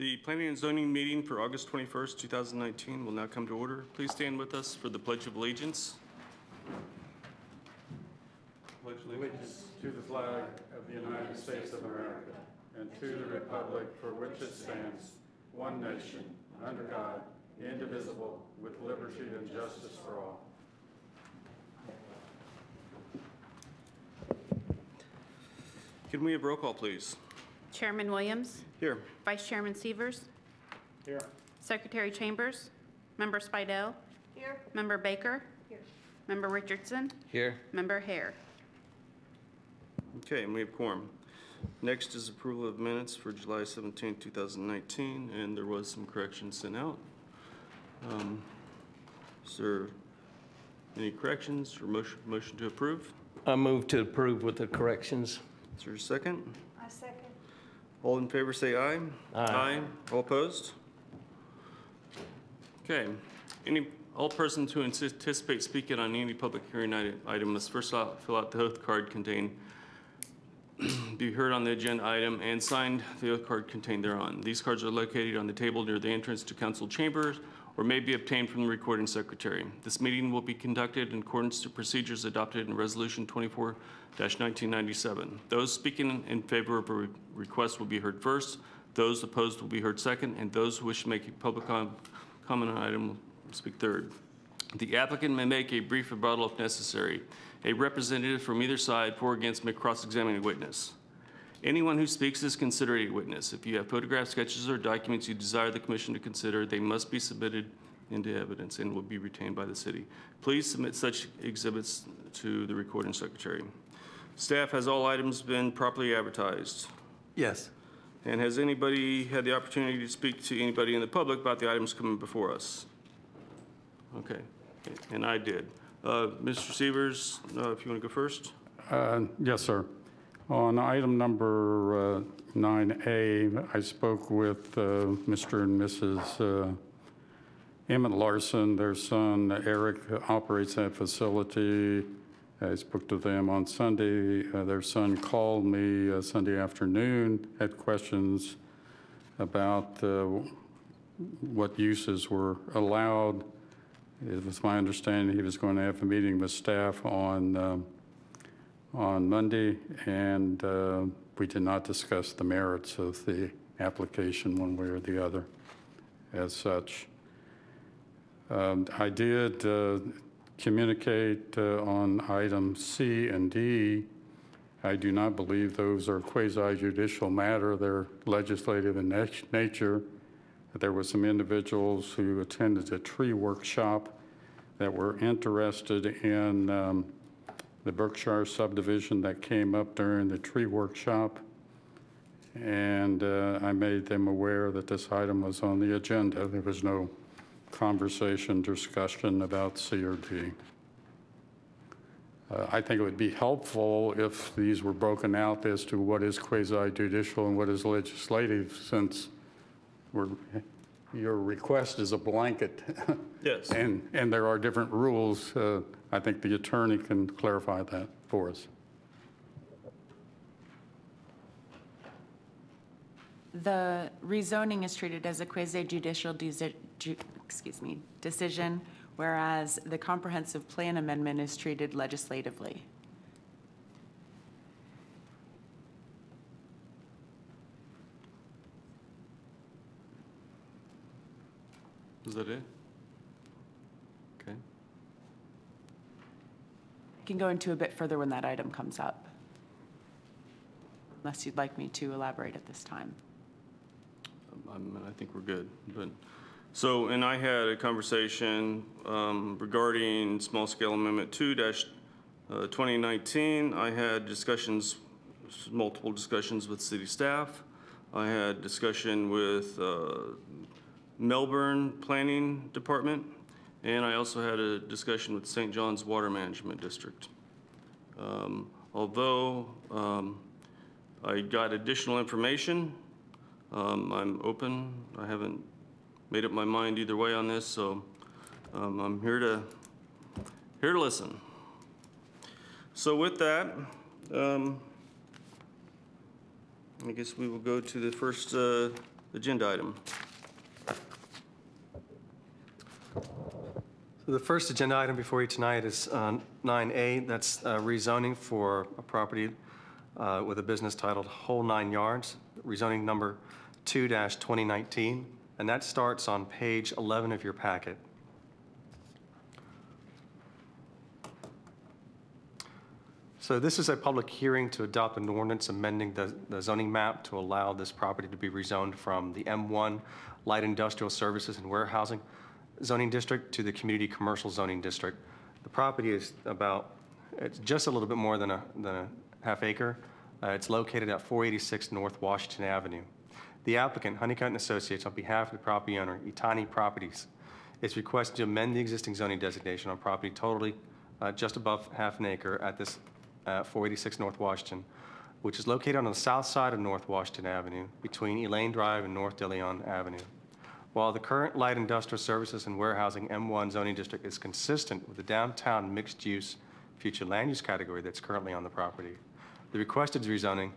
The Planning and Zoning meeting for August 21st, 2019 will now come to order. Please stand with us for the Pledge of Allegiance. Pledge allegiance to the flag of the United States of America and to the republic for which it stands, one nation, under God, indivisible, with liberty and justice for all. Can we have roll call, please? Chairman Williams, Here. Vice Chairman Severs, Here. Secretary Chambers, Member Spidel. Here. Member Baker. Here. Member Richardson, Here. Member Hare. Okay, and we have quorum. Next is approval of minutes for July 17, 2019, and there was some corrections sent out. Um, Is there any corrections or motion, motion to approve? I move to approve with the corrections. Is there a second? All in favor, say aye. Aye. All opposed? Okay. Any, all persons who anticipate speaking on any public hearing ite- item must first out- fill out the oath card contained, be heard on the agenda item, and signed the oath card contained thereon. These cards are located on the table near the entrance to council chambers or may be obtained from the recording secretary. This meeting will be conducted in accordance to procedures adopted in Resolution 24-1997. Those speaking in favor of a re- request will be heard first, those opposed will be heard second, and those who wish to make a public com- comment on an item will speak third. The applicant may make a brief rebuttal if necessary. A representative from either side for or against may cross-examine a witness. Anyone who speaks is considered a witness. If you have photographs, sketches, or documents you desire the commission to consider, they must be submitted into evidence and will be retained by the city. Please submit such exhibits to the recording secretary. Staff, has all items been properly advertised? Yes. And has anybody had the opportunity to speak to anybody in the public about the items coming before us? Okay, and I did. Uh, Mr. Severs, uh, if you want to go first? Uh, Yes, sir. On item number uh, 9A, I spoke with uh, Mr. and Mrs. uh, Emmett Larson. Their son Eric operates that facility. I spoke to them on Sunday. Uh, Their son called me uh, Sunday afternoon, had questions about what uses were allowed. It was my understanding he was going to have a meeting with staff on um, on Monday, and uh, we did not discuss the merits of the application one way or the other as such. Um, I did uh, communicate uh, on item C and D. I do not believe those are quasi-judicial matter. They're legislative in nat- nature. There were some individuals who attended a tree workshop that were interested in um, the Berkshire subdivision that came up during the tree workshop. And uh, I made them aware that this item was on the agenda. There was no conversation, discussion about C or D. Uh, I think it would be helpful if these were broken out as to what is quasi-judicial and what is legislative, since we're, your request is a blanket. Yes. And, and there are different rules. Uh, I think the attorney can clarify that for us. The rezoning is treated as a quasi-judicial, ju- excuse me, decision, whereas the comprehensive plan amendment is treated legislatively. Is that it? Okay. I can go into a bit further when that item comes up, unless you'd like me to elaborate at this time. Um, I think we're good, but, so, and I had a conversation um, regarding small-scale amendment two dash uh, 2019. I had discussions, multiple discussions with city staff. I had discussion with uh, Melbourne Planning Department, and I also had a discussion with St. John's Water Management District. Um, Although um, I got additional information, um, I'm open. I haven't made up my mind either way on this, so um, I'm here to, here to listen. So with that, um, I guess we will go to the first uh, agenda item. The first agenda item before you tonight is uh, 9A, that's uh, rezoning for a property uh, with a business titled Whole Nine Yards, rezoning number 2-2019, and that starts on page 11 of your packet. So this is a public hearing to adopt an ordinance amending the the zoning map to allow this property to be rezoned from the M1 Light Industrial Services and Warehousing zoning district to the Community Commercial zoning district. The property is about, it's just a little bit more than a, than a half acre. Uh, It's located at 486 North Washington Avenue. The applicant, Honeycutt and Associates, on behalf of the property owner, Itani Properties, is requesting to amend the existing zoning designation on property totally uh, just above half an acre at this uh, 486 North Washington, which is located on the south side of North Washington Avenue between Elaine Drive and North DeLeon Avenue. While the current light industrial services and warehousing M1 zoning district is consistent with the downtown mixed-use future land use category that's currently on the property, the requested rezoning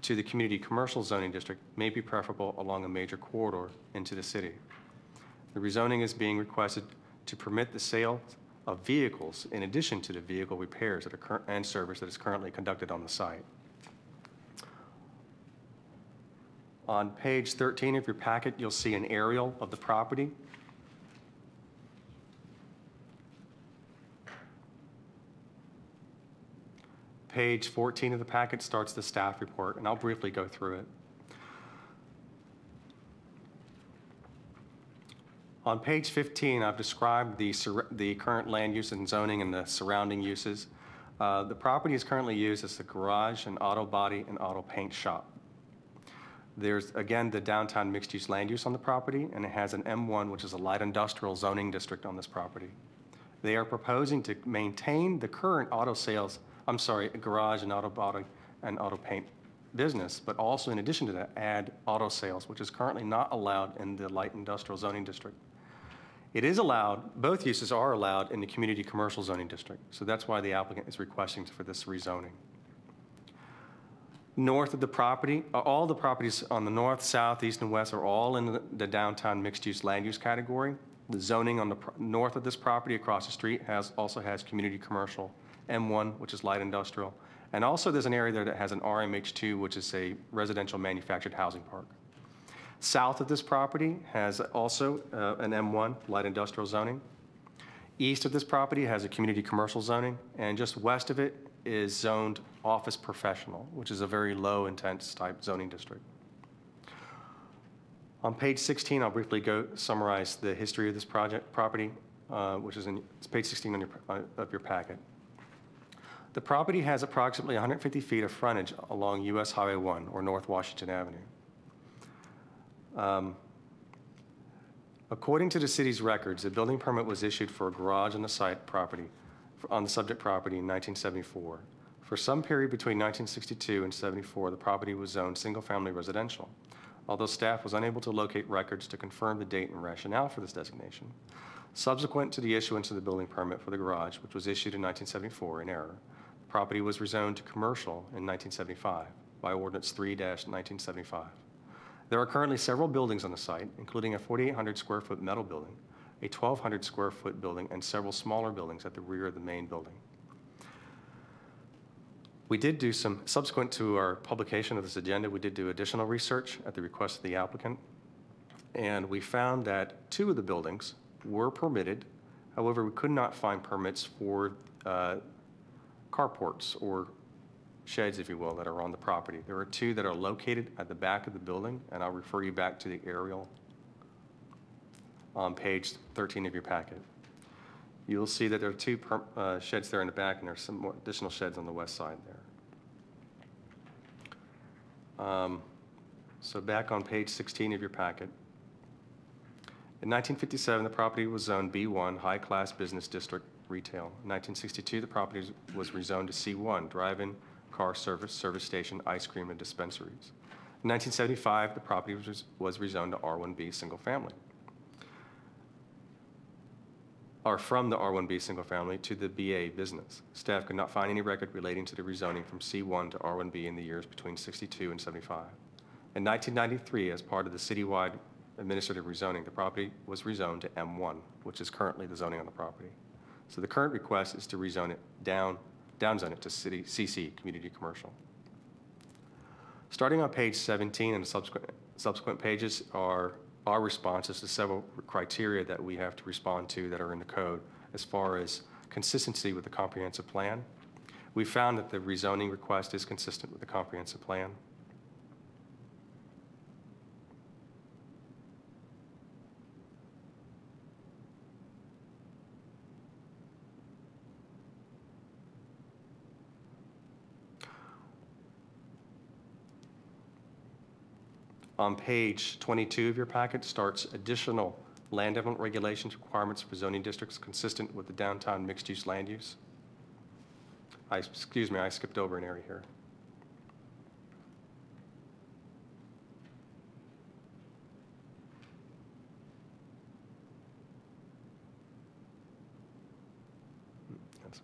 to the community commercial zoning district may be preferable along a major corridor into the city. The rezoning is being requested to permit the sale of vehicles in addition to the vehicle repairs that are and service that is currently conducted on the site. On page 13 of your packet, you'll see an aerial of the property. Page 14 of the packet starts the staff report, and I'll briefly go through it. On page 15, I've described the, the current land use and zoning and the surrounding uses. Uh, The property is currently used as a garage, an auto body, and auto paint shop. There's, again, the downtown mixed-use land use on the property, and it has an M1, which is a light industrial zoning district on this property. They are proposing to maintain the current auto sales, I'm sorry, garage and auto body and auto paint business, but also in addition to that, add auto sales, which is currently not allowed in the light industrial zoning district. It is allowed, both uses are allowed in the community commercial zoning district, so that's why the applicant is requesting for this rezoning. North of the property, uh, all the properties on the north, south, east, and west are all in the- downtown mixed-use land use category. The zoning on the north of this property across the street has, also has community commercial, M1, which is light industrial, and also there's an area there that has an RMH2, which is a residential manufactured housing park. South of this property has also uh, an M1, light industrial zoning. East of this property has a community commercial zoning, and just west of it is zoned office professional, which is a very low intense type zoning district. On page 16, I'll briefly go summarize the history of this project, property, uh, which is in, it's page 16 on your, uh, of your packet. The property has approximately 150 feet of frontage along US Highway 1, or North Washington Avenue. Um, According to the city's records, a building permit was issued for a garage on the site property, on the subject property in 1974. For some period between 1962 and 74, the property was zoned single-family residential. Although staff was unable to locate records to confirm the date and rationale for this designation, subsequent to the issuance of the building permit for the garage, which was issued in 1974 in error, the property was rezoned to commercial in 1975 by ordinance 3-1975. There are currently several buildings on the site, including a 4,800 square foot metal building, a 1,200 square foot building, and several smaller buildings at the rear of the main building. We did do some, subsequent to our publication of this agenda, we did do additional research at the request of the applicant. And we found that two of the buildings were permitted. However, we could not find permits for uh, carports or sheds, if you will, that are on the property. There are two that are located at the back of the building, and I'll refer you back to the aerial on page 13 of your packet. You'll see that there are two per- uh, sheds there in the back, and there's some more additional sheds on the west side there. Um, So back on page 16 of your packet. In 1957, the property was zoned B1, High Class Business District Retail. In 1962, the property was rezoned to C1, Drive-In, Car Service, Service Station, Ice Cream, and Dispensaries. In 1975, the property was was rezoned to R1B Single Family or from the R1B Single Family to the BA Business. Staff could not find any record relating to the rezoning from C1 to R1B in the years between 62 and 75. In 1993, as part of the citywide administrative rezoning, the property was rezoned to M1, which is currently the zoning on the property. So the current request is to rezone it down, downzone it to city, CC, Community Commercial. Starting on page 17 and subsequent, subsequent pages are our responses to several criteria that we have to respond to that are in the code as far as consistency with the comprehensive plan. We found that the rezoning request is consistent with the comprehensive plan. On page 22 of your packet starts additional land development regulations requirements for zoning districts consistent with the downtown mixed-use land use. I, excuse me, I skipped over an area here. That's.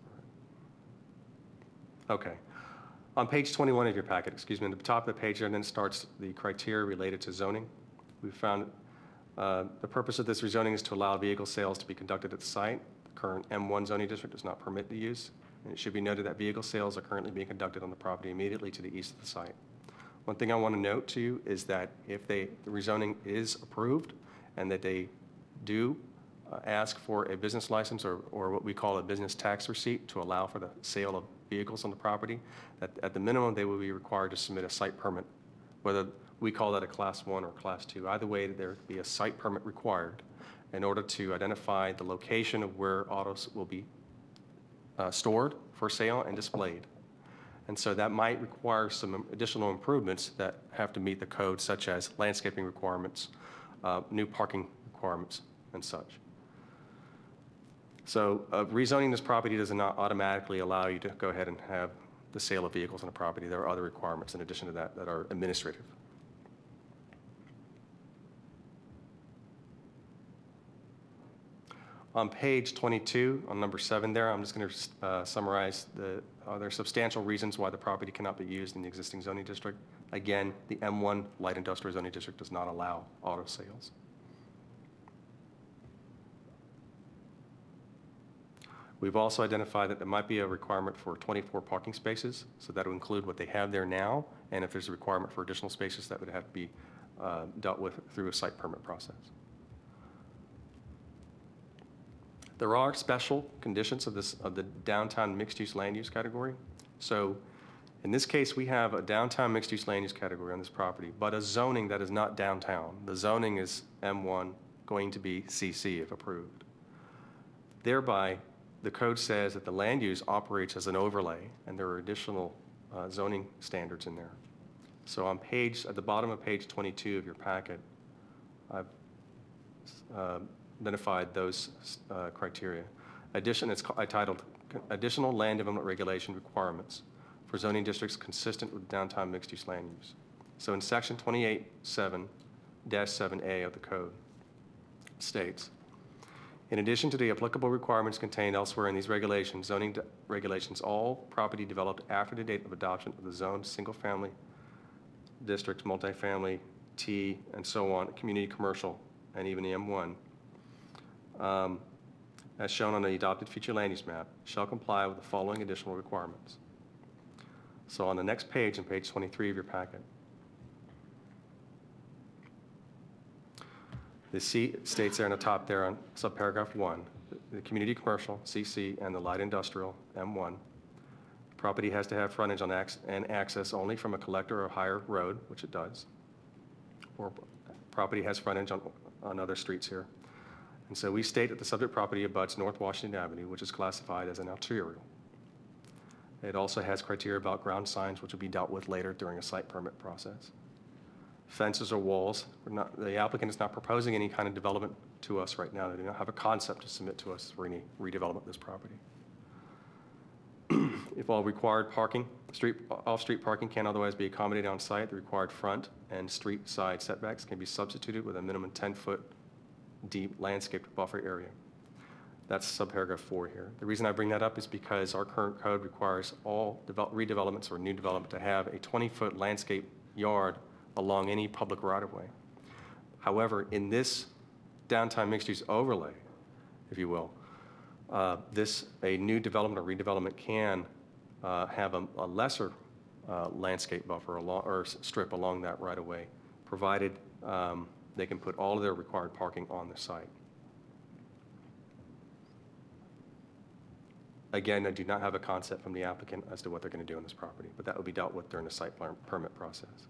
Okay. On page 21 of your packet, excuse me, at the top of the page, there then starts the criteria related to zoning. We found uh, the purpose of this rezoning is to allow vehicle sales to be conducted at the site. The current M1 zoning district does not permit the use. And it should be noted that vehicle sales are currently being conducted on the property immediately to the east of the site. One thing I want to note to you is that if they, the rezoning is approved and that they do uh, ask for a business license or, or what we call a business tax receipt to allow for the sale of vehicles on the property, that at the minimum, they will be required to submit a site permit, whether we call that a class one or class two. Either way, there would be a site permit required in order to identify the location of where autos will be uh, stored for sale and displayed. And so that might require some additional improvements that have to meet the code, such as landscaping requirements, uh, new parking requirements, and such. So uh, rezoning this property does not automatically allow you to go ahead and have the sale of vehicles on a property. There are other requirements in addition to that that are administrative. On page 22, on number seven there, I'm just going to summarize the, are there substantial reasons why the property cannot be used in the existing zoning district? Again, the M1 light industrial zoning district does not allow auto sales. We've also identified that there might be a requirement for 24 parking spaces, so that would include what they have there now, and if there's a requirement for additional spaces, that would have to be uh, dealt with through a site permit process. There are special conditions of this, of the downtown mixed-use land use category. So in this case, we have a downtown mixed-use land use category on this property, but a zoning that is not downtown. The zoning is M1, going to be CC if approved. Thereby, the code says that the land use operates as an overlay, and there are additional uh, zoning standards in there. So on page, at the bottom of page 22 of your packet, I've uh, identified those uh, criteria. Addition, it's ca- titled Additional Land Development Regulation Requirements for Zoning Districts Consistent with Downtown Mixed-Use Land Use. So in section 28.7-7A of the code states, in addition to the applicable requirements contained elsewhere in these regulations, zoning de- regulations, all property developed after the date of adoption of the zoned single-family district, multifamily, T, and so on, community commercial, and even the M1, um, as shown on the adopted future land use map, shall comply with the following additional requirements. So on the next page, on page 23 of your packet, the C states there on the top there on subparagraph one, the community commercial, CC, and the light industrial, M1. Property has to have frontage on ac- and access only from a collector or higher road, which it does. Or property has frontage on, on other streets here. And so we state that the subject property abuts North Washington Avenue, which is classified as an arterial. It also has criteria about ground signs, which will be dealt with later during a site permit process. Fences or walls, not, the applicant is not proposing any kind of development to us right now. They do not have a concept to submit to us for any redevelopment of this property. If all required parking, street, off-street parking can otherwise be accommodated on site, the required front and street side setbacks can be substituted with a minimum 10-foot deep landscaped buffer area. That's subparagraph four here. The reason I bring that up is because our current code requires all develop, redevelopments or new development to have a 20-foot landscape yard along any public right-of-way. However, in this downtown mixed-use overlay, if you will, uh, this, a new development or redevelopment can uh, have a a lesser uh, landscape buffer along, or strip along that right-of-way, provided um, they can put all of their required parking on the site. Again, I do not have a concept from the applicant as to what they're going to do on this property, but that will be dealt with during the site permit process.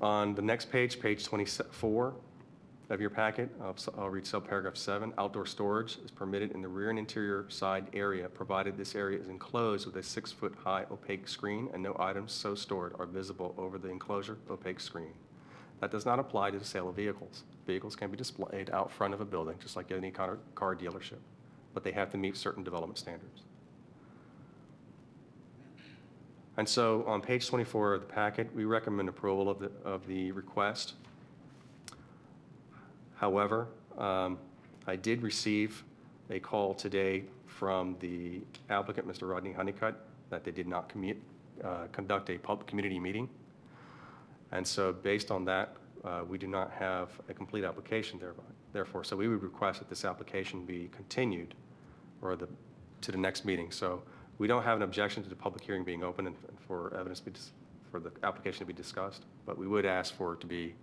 On the next page, page 24 of your packet, I'll I'll read subparagraph 7. Outdoor storage is permitted in the rear and interior side area, provided this area is enclosed with a six-foot-high opaque screen and no items so stored are visible over the enclosure opaque screen. That does not apply to the sale of vehicles. Vehicles can be displayed out front of a building, just like any car dealership, but they have to meet certain development standards. And so on page 24 of the packet, we recommend approval of the, of the request. However, um, I did receive a call today from the applicant, Mr. Rodney Honeycutt, that they did not commu- uh, conduct a public community meeting. And so based on that, uh, we do not have a complete application thereby. Therefore, so we would request that this application be continued or the, to the next meeting. So we don't have an objection to the public hearing being open and for evidence, be dis- for the application to be discussed, but we would ask for it to be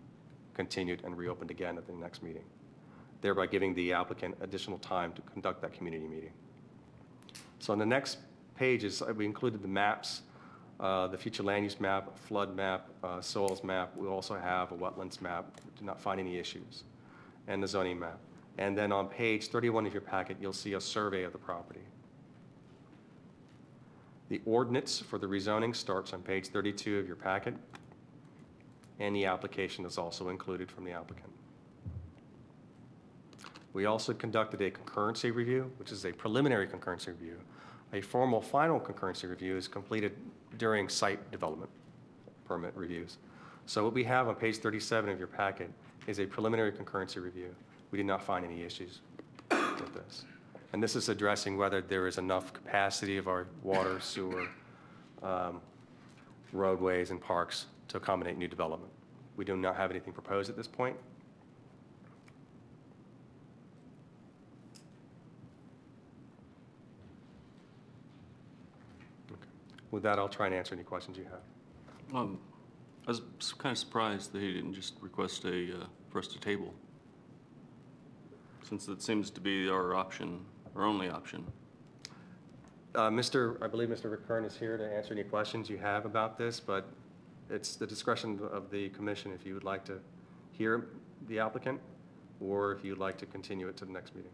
continued and reopened again at the next meeting, thereby giving the applicant additional time to conduct that community meeting. So on the next page is, uh, we included the maps, uh, the future land use map, flood map, uh, soils map. We also have a wetlands map. We Did not find any issues, and the zoning map. And then on page 31 of your packet, you'll see a survey of the property. The ordinance for the rezoning starts on page 32 of your packet, and the application is also included from the applicant. We also conducted a concurrency review, which is a preliminary concurrency review. A formal final concurrency review is completed during site development permit reviews. So what we have on page 37 of your packet is a preliminary concurrency review. We did not find any issues with this. And this is addressing whether there is enough capacity of our water, sewer, um, roadways, and parks to accommodate new development. We do not have anything proposed at this point. With that, I'll try and answer any questions you have. Um, I was kind of surprised that he didn't just request a, uh, for us to table, since that seems to be our option, our only option. Uh, Mr., I believe Mr. Rickern is here to answer any questions you have about this, but it's the discretion of the commission if you would like to hear the applicant, or if you'd like to continue it to the next meeting.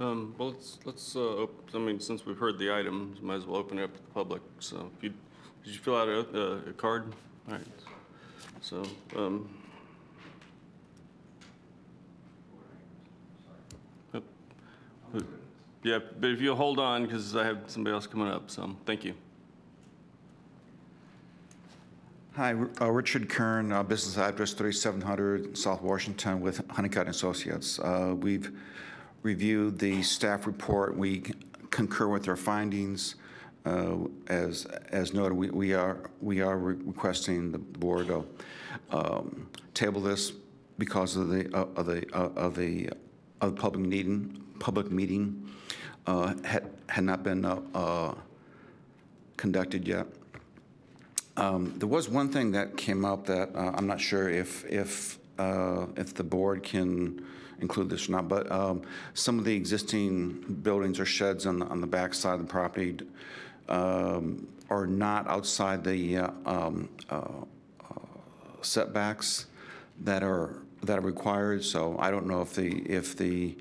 Um, Well, let's, let's, uh, op- I mean, since we've heard the items, might as well open it up to the public. So if you, did you fill out a, a- a card? All right. So, um, yep. Yeah, but if you'll hold on, because I have somebody else coming up, so, thank you. Hi, uh, Richard Kern, uh, business address 3700 South Washington with Honeycutt Associates. Uh, We've reviewed the staff report. We concur with their findings. Uh, As as noted, we we are we are re- requesting the board to um, table this because of the uh, of the uh, of the of public meeting public meeting had had not been uh, uh, conducted yet. Um, There was one thing that came up that uh, I'm not sure if, if, uh, if the board can include this or not, but um, some of the existing buildings or sheds on, the on the back side of the property um, are not outside the uh, um, uh, setbacks that are, that are required, so I don't know if the, if the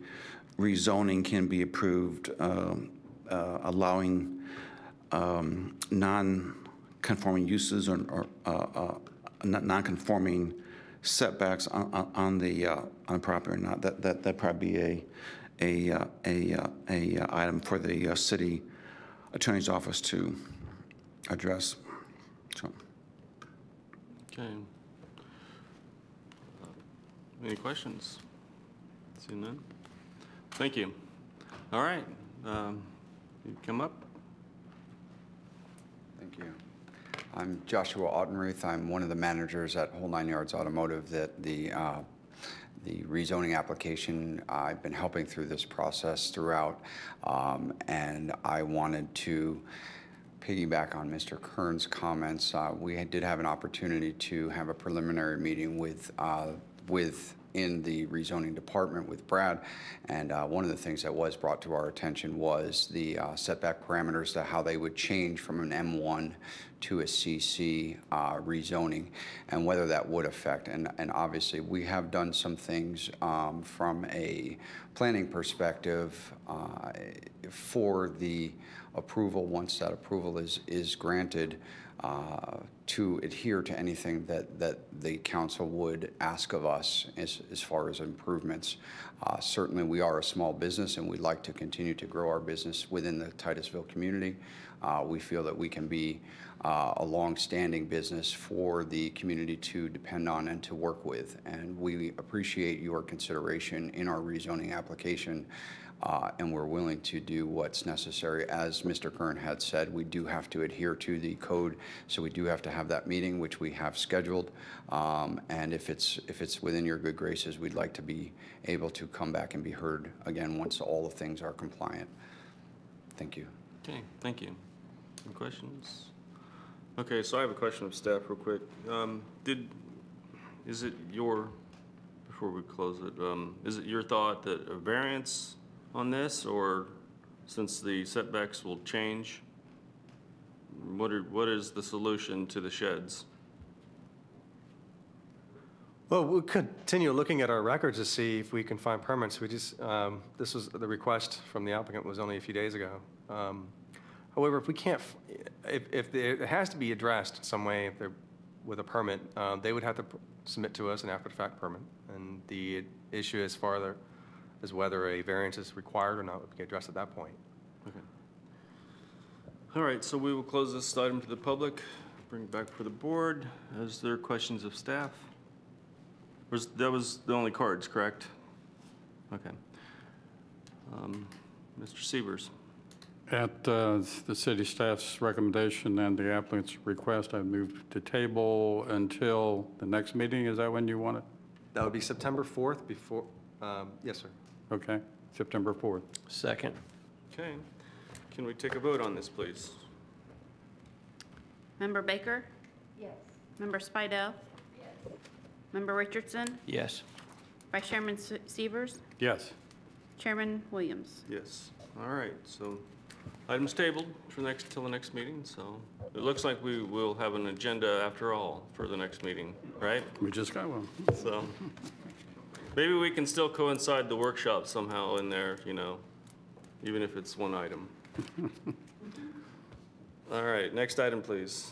rezoning can be approved, um, uh, allowing um, non-conforming uses or, or, uh, uh, non- non-conforming setbacks on, on- the, uh, on the property or not. That, that, that'd probably be a, a, uh, a, uh, a uh, item for the uh, city attorney's office to address. So, Okay. Uh, Any questions? Seeing none? Thank you. All right, um, you come up. Thank you. I'm Joshua Ottenruth. I'm one of the managers at Whole Nine Yards Automotive that the, uh, the rezoning application, I've been helping through this process throughout. Um, And I wanted to piggyback on Mr. Kern's comments. Uh, We did have an opportunity to have a preliminary meeting with, uh, with, in the rezoning department with Brad. And uh, one of the things that was brought to our attention was the uh, setback parameters, to how they would change from an M1 to a CC uh, rezoning, and whether that would affect. And, and obviously, we have done some things um, from a planning perspective uh, for the approval, once that approval is, is granted, uh, to adhere to anything that, that the council would ask of us as, as far as improvements. Uh, Certainly, we are a small business, and we'd like to continue to grow our business within the Titusville community. Uh, We feel that we can be uh, a long-standing business for the community to depend on and to work with. And we appreciate your consideration in our rezoning application, uh, and we're willing to do what's necessary. As Mr. Kern had said, we do have to adhere to the code, so we do have to have that meeting, which we have scheduled. Um, And if it's, if it's within your good graces, we'd like to be able to come back and be heard again once all the things are compliant. Thank you. Okay, thank you. Any questions? Okay, so I have a question of staff real quick. Um, Did, is it your, before we close it, um, is it your thought that a variance on this, or since the setbacks will change? What are, what is the solution to the sheds? Well, we'll continue looking at our records to see if we can find permits. We just, um, this was, the request from the applicant was only a few days ago. Um, However, if we can't, if, if it has to be addressed in some way, if they're with a permit, uh, they would have to submit to us an after-the-fact permit. And the issue as far as whether a variance is required or not would be addressed at that point. Okay. All right, so we will close this item to the public, bring it back for the board. Is there questions of staff? Was, that was the only cards, correct? Okay. Um, Mr. Sievers? At uh, the city staff's recommendation and the applicant's request, I move to table until the next meeting. Is that when you want it? That would be September 4th before, um, yes, sir. Okay, September 4th. Second. Okay. Can we take a vote on this, please? Member Baker? Yes. Member Spidel? Yes. Member Richardson? Yes. Vice Chairman Se- Severs? Yes. Chairman Williams? Yes. All right, so item's tabled for next, till the next meeting, so it looks like we will have an agenda after all for the next meeting, right? We just got one. So maybe we can still coincide the workshop somehow in there, you know, even if it's one item. All right, next item, please.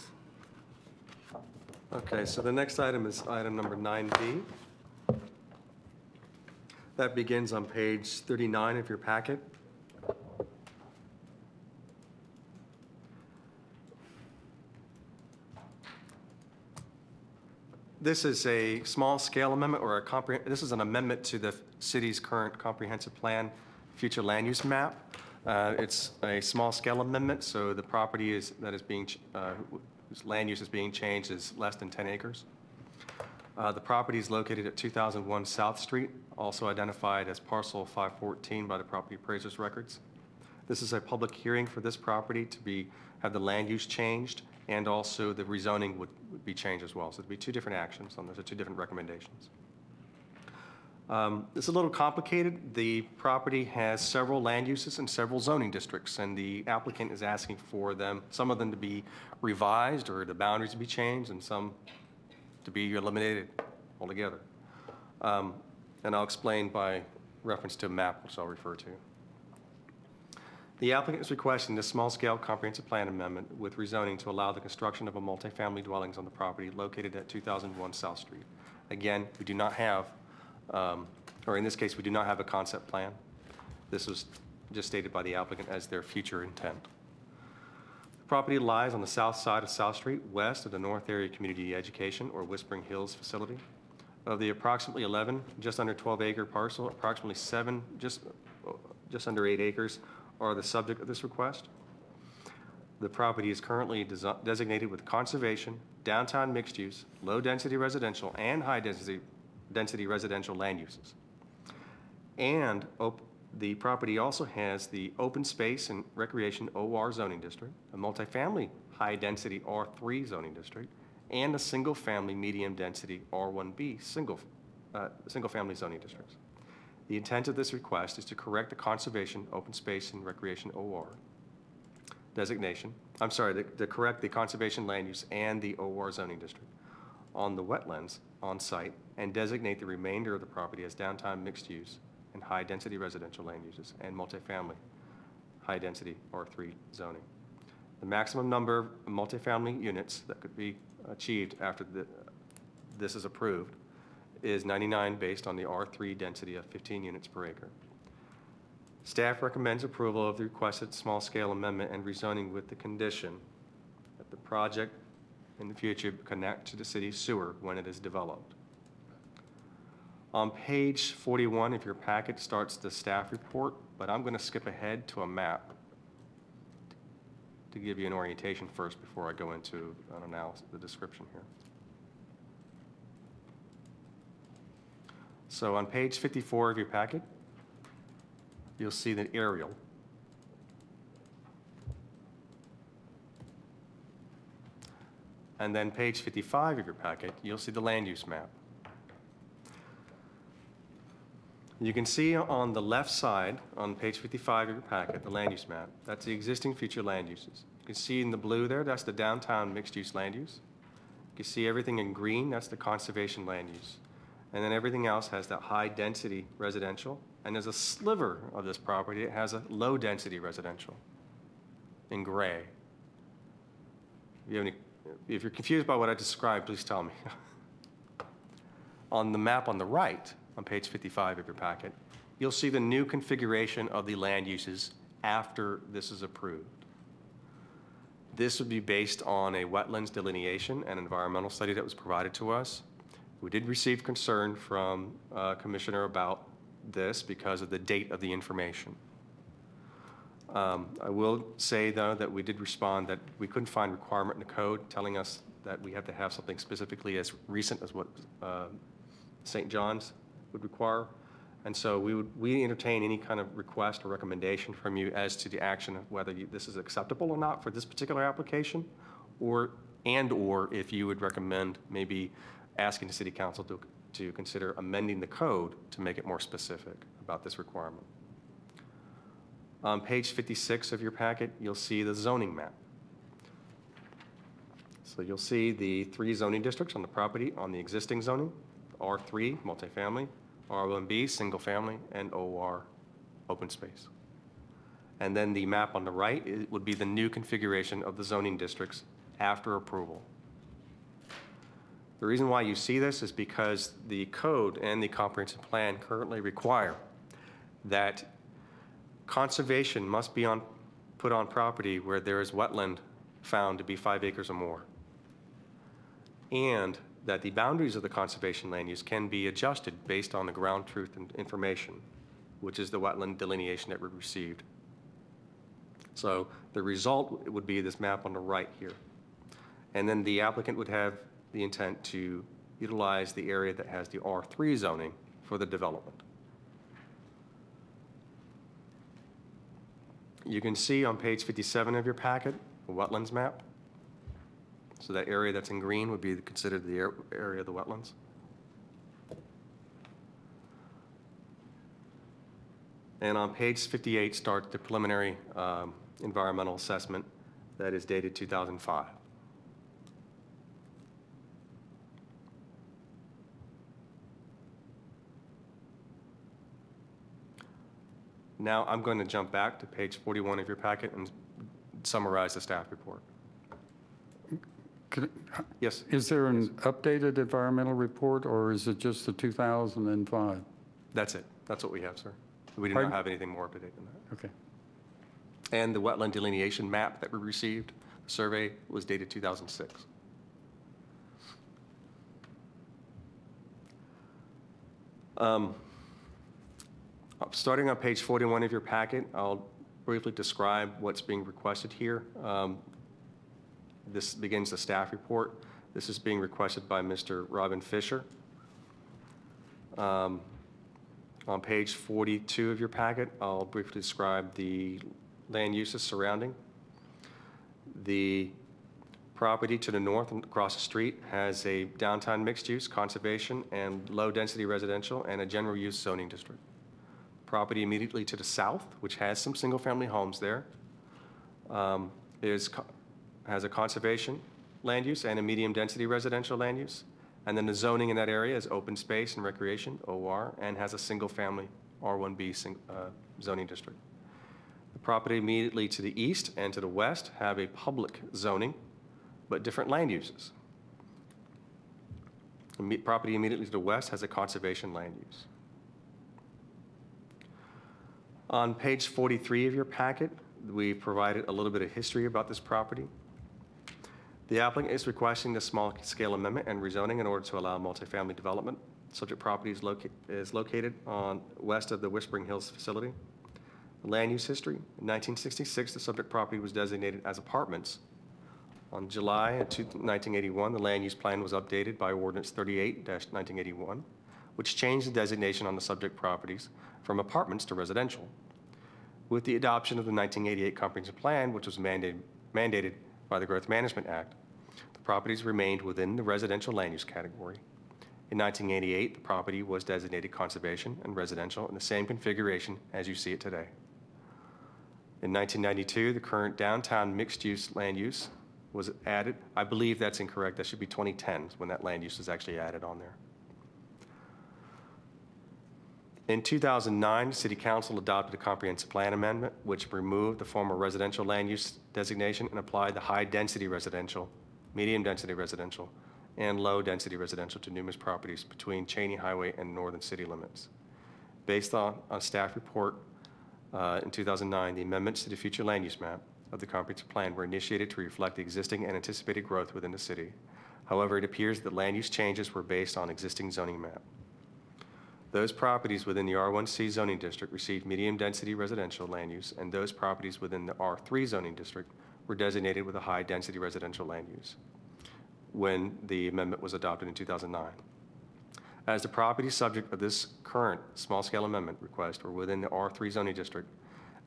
Okay, so the next item is item number 9B. That begins on page 39 of your packet. This is a small-scale amendment or a comprehend, this is an amendment to the city's current comprehensive plan, future land use map. Uh, It's a small-scale amendment, so the property is, that is being, uh, whose land use is being changed is less than 10 acres. Uh, The property is located at 2001 South Street, also identified as parcel 514 by the property appraiser's records. This is a public hearing for this property to be, have the land use changed, and also the rezoning would would be changed as well. So there'd be two different actions, and those two different recommendations. Um, It's a little complicated. The property has several land uses and several zoning districts, and the applicant is asking for them, some of them to be revised or the boundaries to be changed, and some to be eliminated altogether. Um, And I'll explain by reference to a map, which I'll refer to. The applicant is requesting this small-scale comprehensive plan amendment with rezoning to allow the construction of a multifamily dwellings on the property located at 2001 South Street. Again, we do not have, um, or in this case, we do not have a concept plan. This was just stated by the applicant as their future intent. The property lies on the south side of South Street, west of the North Area Community Education, or Whispering Hills facility. Of the approximately 11, just under 12 acre parcel, approximately seven, just, just under eight acres are the subject of this request. The property is currently desi- designated with conservation, downtown mixed use, low-density residential, and high-density, density residential land uses. And the property also has the open space and recreation OR zoning district, a multifamily high-density R3 zoning district, and a single-family medium-density R1B single, uh, single-family zoning districts. The intent of this request is to correct the conservation, open space, and recreation OR designation, I'm sorry, to- to correct the conservation land use and the OR zoning district on the wetlands on site and designate the remainder of the property as downtown mixed use and high-density residential land uses and multifamily, high-density R3 zoning. The maximum number of multifamily units that could be achieved after the, this is approved is 99 based on the R3 density of 15 units per acre. Staff recommends approval of the requested small-scale amendment and rezoning with the condition that the project in the future connect to the city's sewer when it is developed. On page 41 of your packet starts the staff report, but I'm going to skip ahead to a map to give you an orientation first before I go into an analysis, the description here. So on page 54 of your packet, you'll see the aerial. And then page 55 of your packet, you'll see the land use map. You can see on the left side, on page 55 of your packet, the land use map. That's the existing future land uses. You can see in the blue there, that's the downtown mixed-use land use. You can see everything in green, that's the conservation land use. And then everything else has that high-density residential. And there's a sliver of this property that has a low-density residential in gray. If you any, if you're confused by what I described, please tell me. On the map on the right, on page 55 of your packet, you'll see the new configuration of the land uses after this is approved. This would be based on a wetlands delineation and environmental study that was provided to us. We did receive concern from uh, Commissioner about this because of the date of the information. Um, I will say, though, that we did respond that we couldn't find requirement in the code telling us that we have to have something specifically as recent as what uh, St. John's would require. And so we would, we entertain any kind of request or recommendation from you as to the action of whether you- this is acceptable or not for this particular application, or, and/or if you would recommend maybe asking the city council to, to consider amending the code to make it more specific about this requirement. On page 56 of your packet, you'll see the zoning map. So you'll see the three zoning districts on the property on the existing zoning, R3, multifamily, R1B, single family, and OR, open space. And then the map on the right would be the new configuration of the zoning districts after approval. The reason why you see this is because the code and the comprehensive plan currently require that conservation must be on, put on property where there is wetland found to be five acres or more. And that the boundaries of the conservation land use can be adjusted based on the ground truth and information, which is the wetland delineation that we received. So the result would be this map on the right here. And then the applicant would have the intent to utilize the area that has the R3 zoning for the development. You can see on page 57 of your packet, a wetlands map. So that area that's in green would be considered the area of the wetlands. And on page 58 starts the preliminary um, environmental assessment that is dated 2005. Now, I'm going to jump back to page 41 of your packet and summarize the staff report. Could- Yes? Is there an updated environmental report, or is it just the 2005? That's it. That's what we have, sir. We do Pardon? not have anything more up to date than that. Okay. And the wetland delineation map that we received, the survey was dated 2006. Um, Starting on page 41 of your packet, I'll briefly describe what's being requested here. Um, This begins the staff report. This is being requested by Mr. Robin Fisher. Um, On page 42 of your packet, I'll briefly describe the land uses surrounding. The property to the north and across the street has a downtown mixed-use, conservation, and low-density residential, and a general-use zoning district. Property immediately to the south, which has some single-family homes there, um, has a conservation land use and a medium-density residential land use. And then the zoning in that area is open space and recreation, OR, and has a single-family R1B sing- uh, zoning district. The property immediately to the east and to the west have a public zoning, but different land uses. The property immediately to the west has a conservation land use. On page 43 of your packet, we've provided a little bit of history about this property. The applicant is requesting a small-scale amendment and rezoning in order to allow multifamily development. Subject property is loca- is located on, west of the Whispering Hills facility. Land use history, in 1966, the subject property was designated as apartments. On July 1981, the land use plan was updated by ordinance 38-1981, which changed the designation on the subject properties from apartments to residential. With the adoption of the 1988 comprehensive plan, which was mandated mandated by the Growth Management Act, the properties remained within the residential land use category. In 1988, the property was designated conservation and residential in the same configuration as you see it today. In 1992, the current downtown mixed-use land use was added. I believe that's incorrect. That should be 2010 when that land use was actually added on there. In 2009, City Council adopted a comprehensive plan amendment which removed the former residential land use designation and applied the high-density residential, medium-density residential, and low-density residential to numerous properties between Cheney Highway and northern city limits. Based on, on staff report uh, in 2009, the amendments to the future land use map of the comprehensive plan were initiated to reflect the existing and anticipated growth within the city. However, it appears that land use changes were based on existing zoning map. Those properties within the R1C zoning district received medium-density residential land use, and those properties within the R3 zoning district were designated with a high-density residential land use when the amendment was adopted in 2009. As the property subject of this current small-scale amendment request were within the R3 zoning district,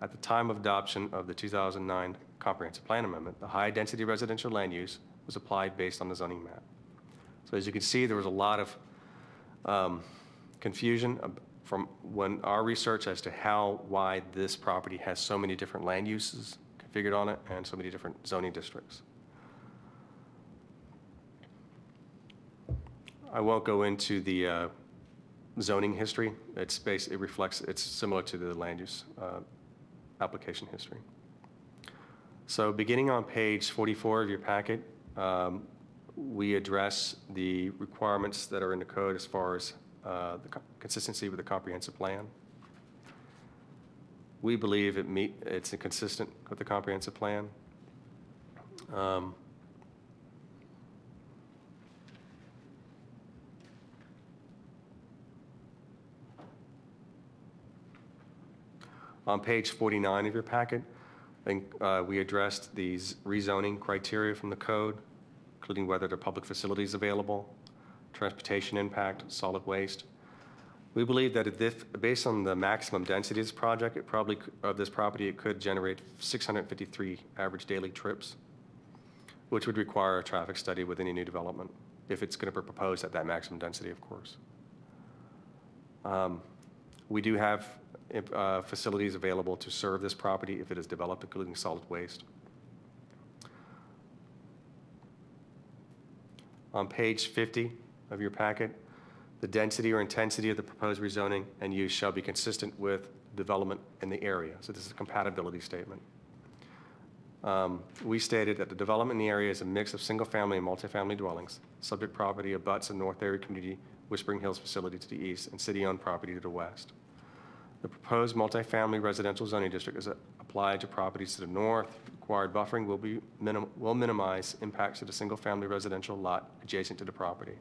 at the time of adoption of the 2009 comprehensive plan amendment, the high-density residential land use was applied based on the zoning map. So as you can see, there was a lot of um, confusion from when our research as to how, why this property has so many different land uses configured on it and so many different zoning districts. I won't go into the uh, zoning history. It's base, it reflects, it's similar to the land use uh, application history. So beginning on page 44 of your packet, um, we address the requirements that are in the code as far as uh, the co- consistency with the comprehensive plan. We believe it meet, it's consistent with the comprehensive plan. Um, On page 49 of your packet, I think uh, we addressed these rezoning criteria from the code, including whether there are public facilities available, transportation impact, solid waste. We believe that if, based on the maximum density of this project, it probably, of this property, it could generate 653 average daily trips, which would require a traffic study with any new development, if it's going to be proposed at that maximum density, of course. Um, We do have uh, facilities available to serve this property if it is developed, including solid waste. On page 50 of your packet, the density or intensity of the proposed rezoning and use shall be consistent with development in the area. So this is a compatibility statement. Um, We stated that the development in the area is a mix of single-family and multifamily dwellings. Subject property abuts a North Area Community Whispering Hills facility to the east and city-owned property to the west. The proposed multifamily residential zoning district is applied to properties to the north. Required buffering will be, minim- will minimize impacts to the single-family residential lot adjacent to the property.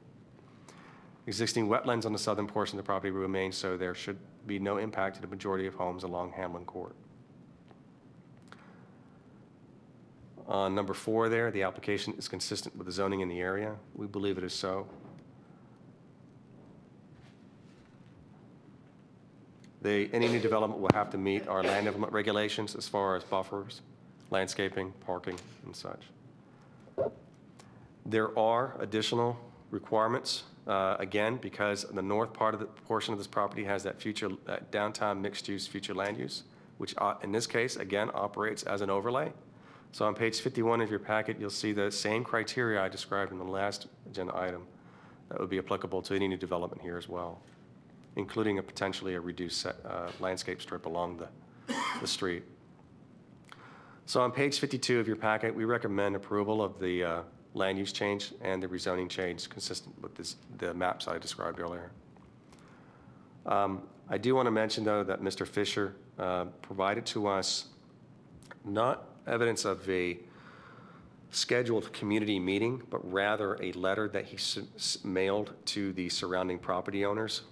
Existing wetlands on the southern portion of the property will remain, so there should be no impact to the majority of homes along Hamlin Court. On number four there, the application is consistent with the zoning in the area. We believe it is so. They, any new development will have to meet our land development regulations as far as buffers, landscaping, parking, and such. There are additional requirements, uh, again, because the north part of the portion of this property has that future that downtown mixed-use future land use, which uh, in this case, again, operates as an overlay. So on page 51 of your packet, you'll see the same criteria I described in the last agenda item that would be applicable to any new development here as well, including a potentially a reduced set- uh, landscape strip along the, the street. So on page 52 of your packet, we recommend approval of the uh, land use change and the rezoning change consistent with this, the maps I described earlier. Um, I do want to mention, though, that Mr. Fisher uh, provided to us not evidence of a scheduled community meeting, but rather a letter that he mailed to the surrounding property owners.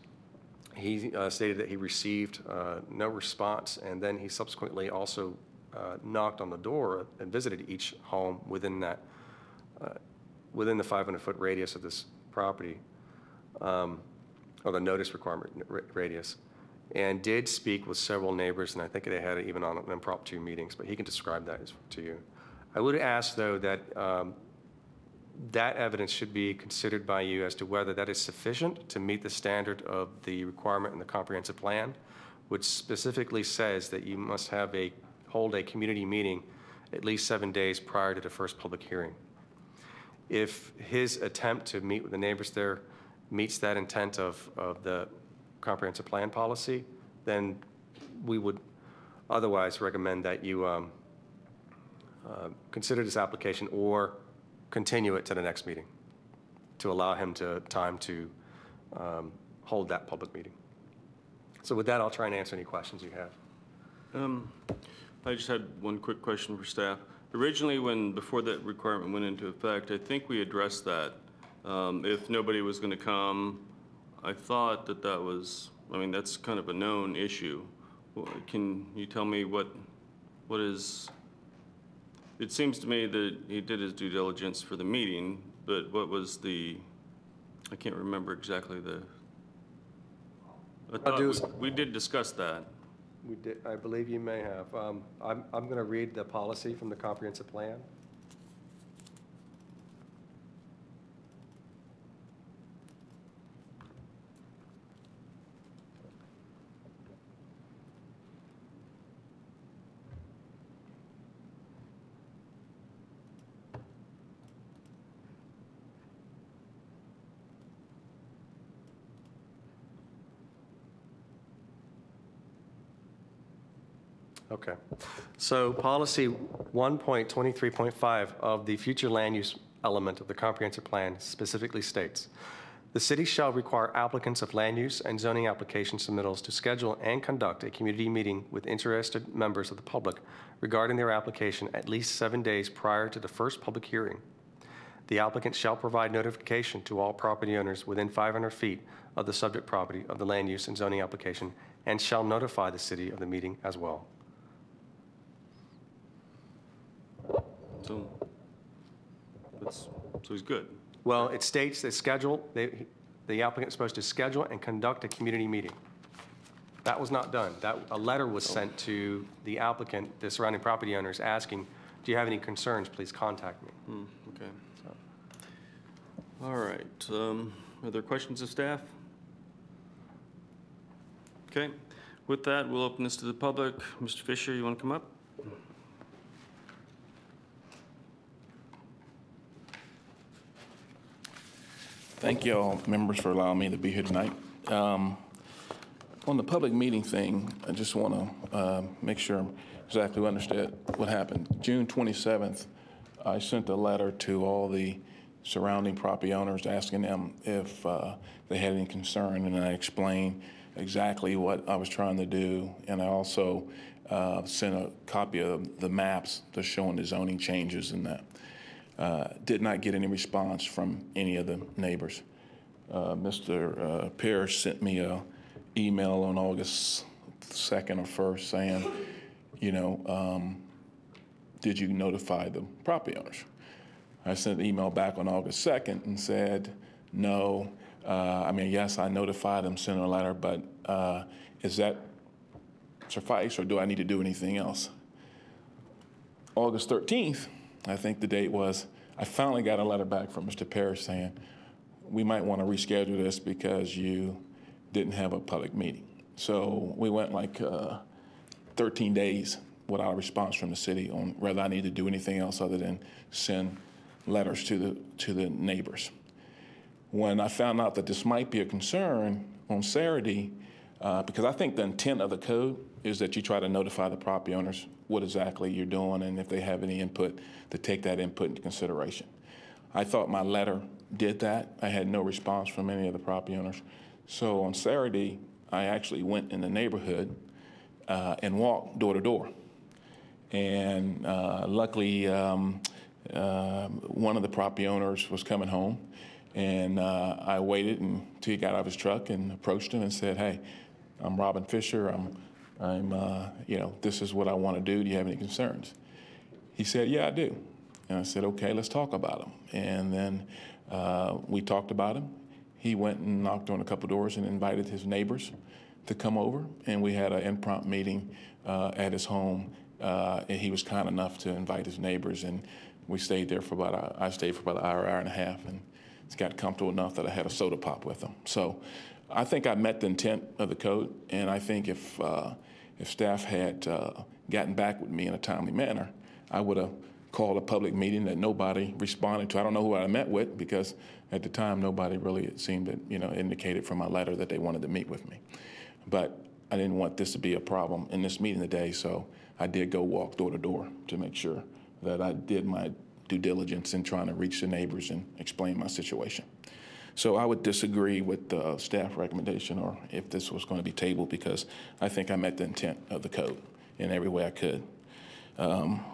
He uh, stated that he received uh, no response, and then he subsequently also uh, knocked on the door and visited each home within that, uh, within the 500-foot radius of this property, um, or the notice requirement ra- radius, and did speak with several neighbors, and I think they had it even on impromptu meetings, but he can describe that to you. I would ask, though, that um, that evidence should be considered by you as to whether that is sufficient to meet the standard of the requirement in the comprehensive plan, which specifically says that you must have a, hold a community meeting at least seven days prior to the first public hearing. If his attempt to meet with the neighbors there meets that intent of, of the comprehensive plan policy, then we would otherwise recommend that you um, uh, consider this application or continue it to the next meeting to allow him to, time to um, hold that public meeting. So with that, I'll try and answer any questions you have. Um, I just had one quick question for staff. Originally, when, before that requirement went into effect, I think we addressed that. Um, If nobody was going to come, I thought that that was, I mean, that's kind of a known issue. Well, Can you tell me what, what is, it seems to me that he did his due diligence for the meeting, but what was the, I can't remember exactly the, I thought do we- is- we did discuss that. We did, I believe you may have. Um, I'm, I'm going to read the policy from the comprehensive plan. Okay. So policy 1.23.5 of the future land use element of the comprehensive plan specifically states, "The city shall require applicants of land use and zoning application submittals to schedule and conduct a community meeting with interested members of the public regarding their application at least seven days prior to the first public hearing. The applicant shall provide notification to all property owners within 500 feet of the subject property of the land use and zoning application and shall notify the city of the meeting as well." So, that's, so he's good. Well, it states that schedule, they- the applicant is supposed to schedule and conduct a community meeting. That was not done. That, a letter was sent to the applicant, the surrounding property owners, asking, do you have any concerns, please contact me. Hmm, okay. All right, um, are there questions of staff? Okay, with that, we'll open this to the public. Mr. Fisher, you want to come up? Thank you all, members, for allowing me to be here tonight. Um, On the public meeting thing, I just want to make sure exactly understood what happened. June 27th, I sent a letter to all the surrounding property owners asking them if uh, they had any concern, and I explained exactly what I was trying to do. And I also uh, sent a copy of the maps that's showing the zoning changes and that. Uh, Did not get any response from any of the neighbors. Uh, Mr. uh, Pierce sent me a email on August 2nd or 1st saying, you know, um, did you notify the property owners? I sent an email back on August 2nd and said, no. Uh, I mean, yes, I notified them, sent a letter, but uh, is that suffice or do I need to do anything else? August 13th, I think the date was, I finally got a letter back from Mr. Parrish saying, we might want to reschedule this because you didn't have a public meeting. So we went like uh, 13 days without a response from the city on whether I need to do anything else other than send letters to the, to the neighbors. When I found out that this might be a concern on Saturday, uh, because I think the intent of the code is that you try to notify the property owners what exactly you're doing and if they have any input, to take that input into consideration. I thought my letter did that. I had no response from any of the property owners. So on Saturday, I actually went in the neighborhood uh, and walked door to door. And uh, luckily, um, uh, one of the property owners was coming home. And uh, I waited until he got out of his truck and approached him and said, Hey, I'm Robin Fisher. I'm, I'm uh, you know, this is what I want to do. Do you have any concerns? He said, Yeah, I do. And I said, Okay, let's talk about them. And then uh, we talked about him. He went and knocked on a couple doors and invited his neighbors to come over, and we had an impromptu meeting uh, at his home. Uh, and he was kind enough to invite his neighbors, and we stayed there for about a, I stayed for about an hour, hour and a half, and it's got comfortable enough that I had a soda pop with him. So I think I met the intent of the code, and I think if uh, if staff had uh, gotten back with me in a timely manner, I would have called a public meeting that nobody responded to. I don't know who I met with because at the time nobody really seemed to you know indicated from my letter that they wanted to meet with me. But I didn't want this to be a problem in this meeting today, so I did go walk door to door to make sure that I did my due diligence in trying to reach the neighbors and explain my situation. So I would disagree with the staff recommendation or if this was going to be tabled because I think I met the intent of the code in every way I could. Um,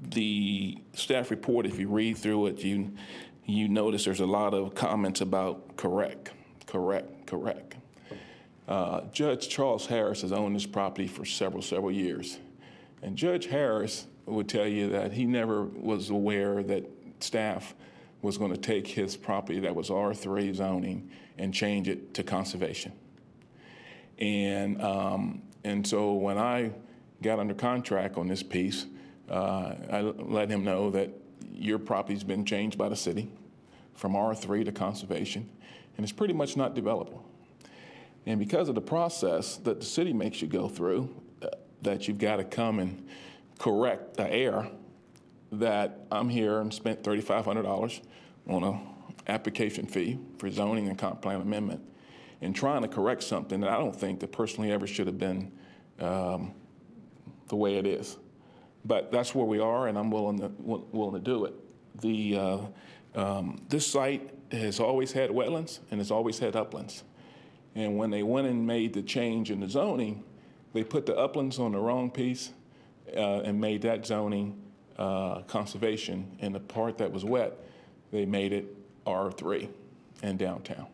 the staff report, if you read through it, you, you notice there's a lot of comments about correct, correct, correct. Uh, Judge Charles Harris has owned this property for several, several years. And Judge Harris would tell you that he never was aware that staff was going to take his property that was R3 zoning and change it to conservation. And, um, and so when I got under contract on this piece, uh, I let him know that your property's been changed by the city from R3 to conservation, and it's pretty much not developable. And because of the process that the city makes you go through, uh, that you've got to come and correct the error, that I'm here and spent $3,500 on an application fee for zoning and comp plan amendment and trying to correct something that I don't think that personally ever should have been um, the way it is. But that's where we are, and I'm willing to, willing to do it. The, uh, um, this site has always had wetlands and has always had uplands. And when they went and made the change in the zoning, they put the uplands on the wrong piece uh, and made that zoning uh, conservation. And the part that was wet, they made it R3 in downtown.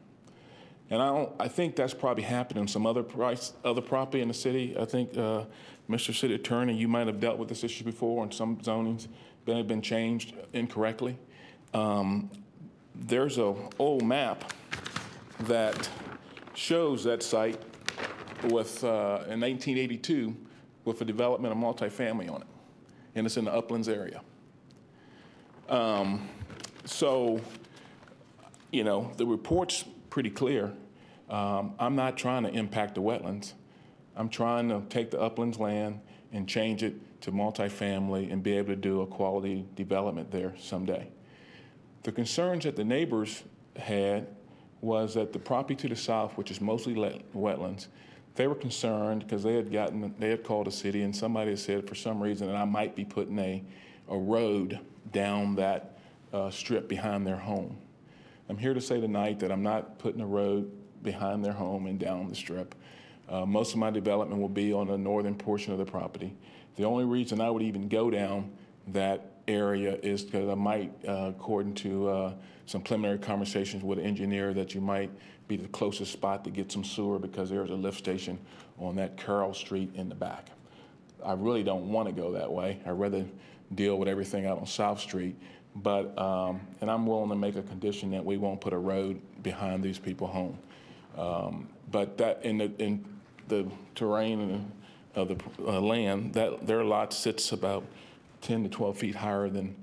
And I, don't, I think that's probably happened in some other price, other property in the city. I think, uh, Mr. City Attorney, you might have dealt with this issue before on some zonings that have been changed incorrectly. Um, there's a old map that shows that site with, uh, in 1982, with a development of multifamily on it, and it's in the Uplands area. Um, so, you know, the report's pretty clear. Um, I'm not trying to impact the wetlands. I'm trying to take the uplands land and change it to multifamily and be able to do a quality development there someday. The concerns that the neighbors had was that the property to the south, which is mostly wetlands, they were concerned because they had gotten, they had called a city and somebody had said for some reason that I might be putting a, a road down that uh, strip behind their home. I'm here to say tonight that I'm not putting a road behind their home and down the strip. Uh, most of my development will be on the northern portion of the property. The only reason I would even go down that area is because I might, uh, according to uh, some preliminary conversations with an engineer, that you might be the closest spot to get some sewer because there's a lift station on that Carroll Street in the back. I really don't want to go that way. I'd rather deal with everything out on South Street. But, um, and I'm willing to make a condition that we won't put a road behind these people's home. Um, But that, in the, in the terrain of the uh, land, that, their lot sits about 10 to 12 feet higher than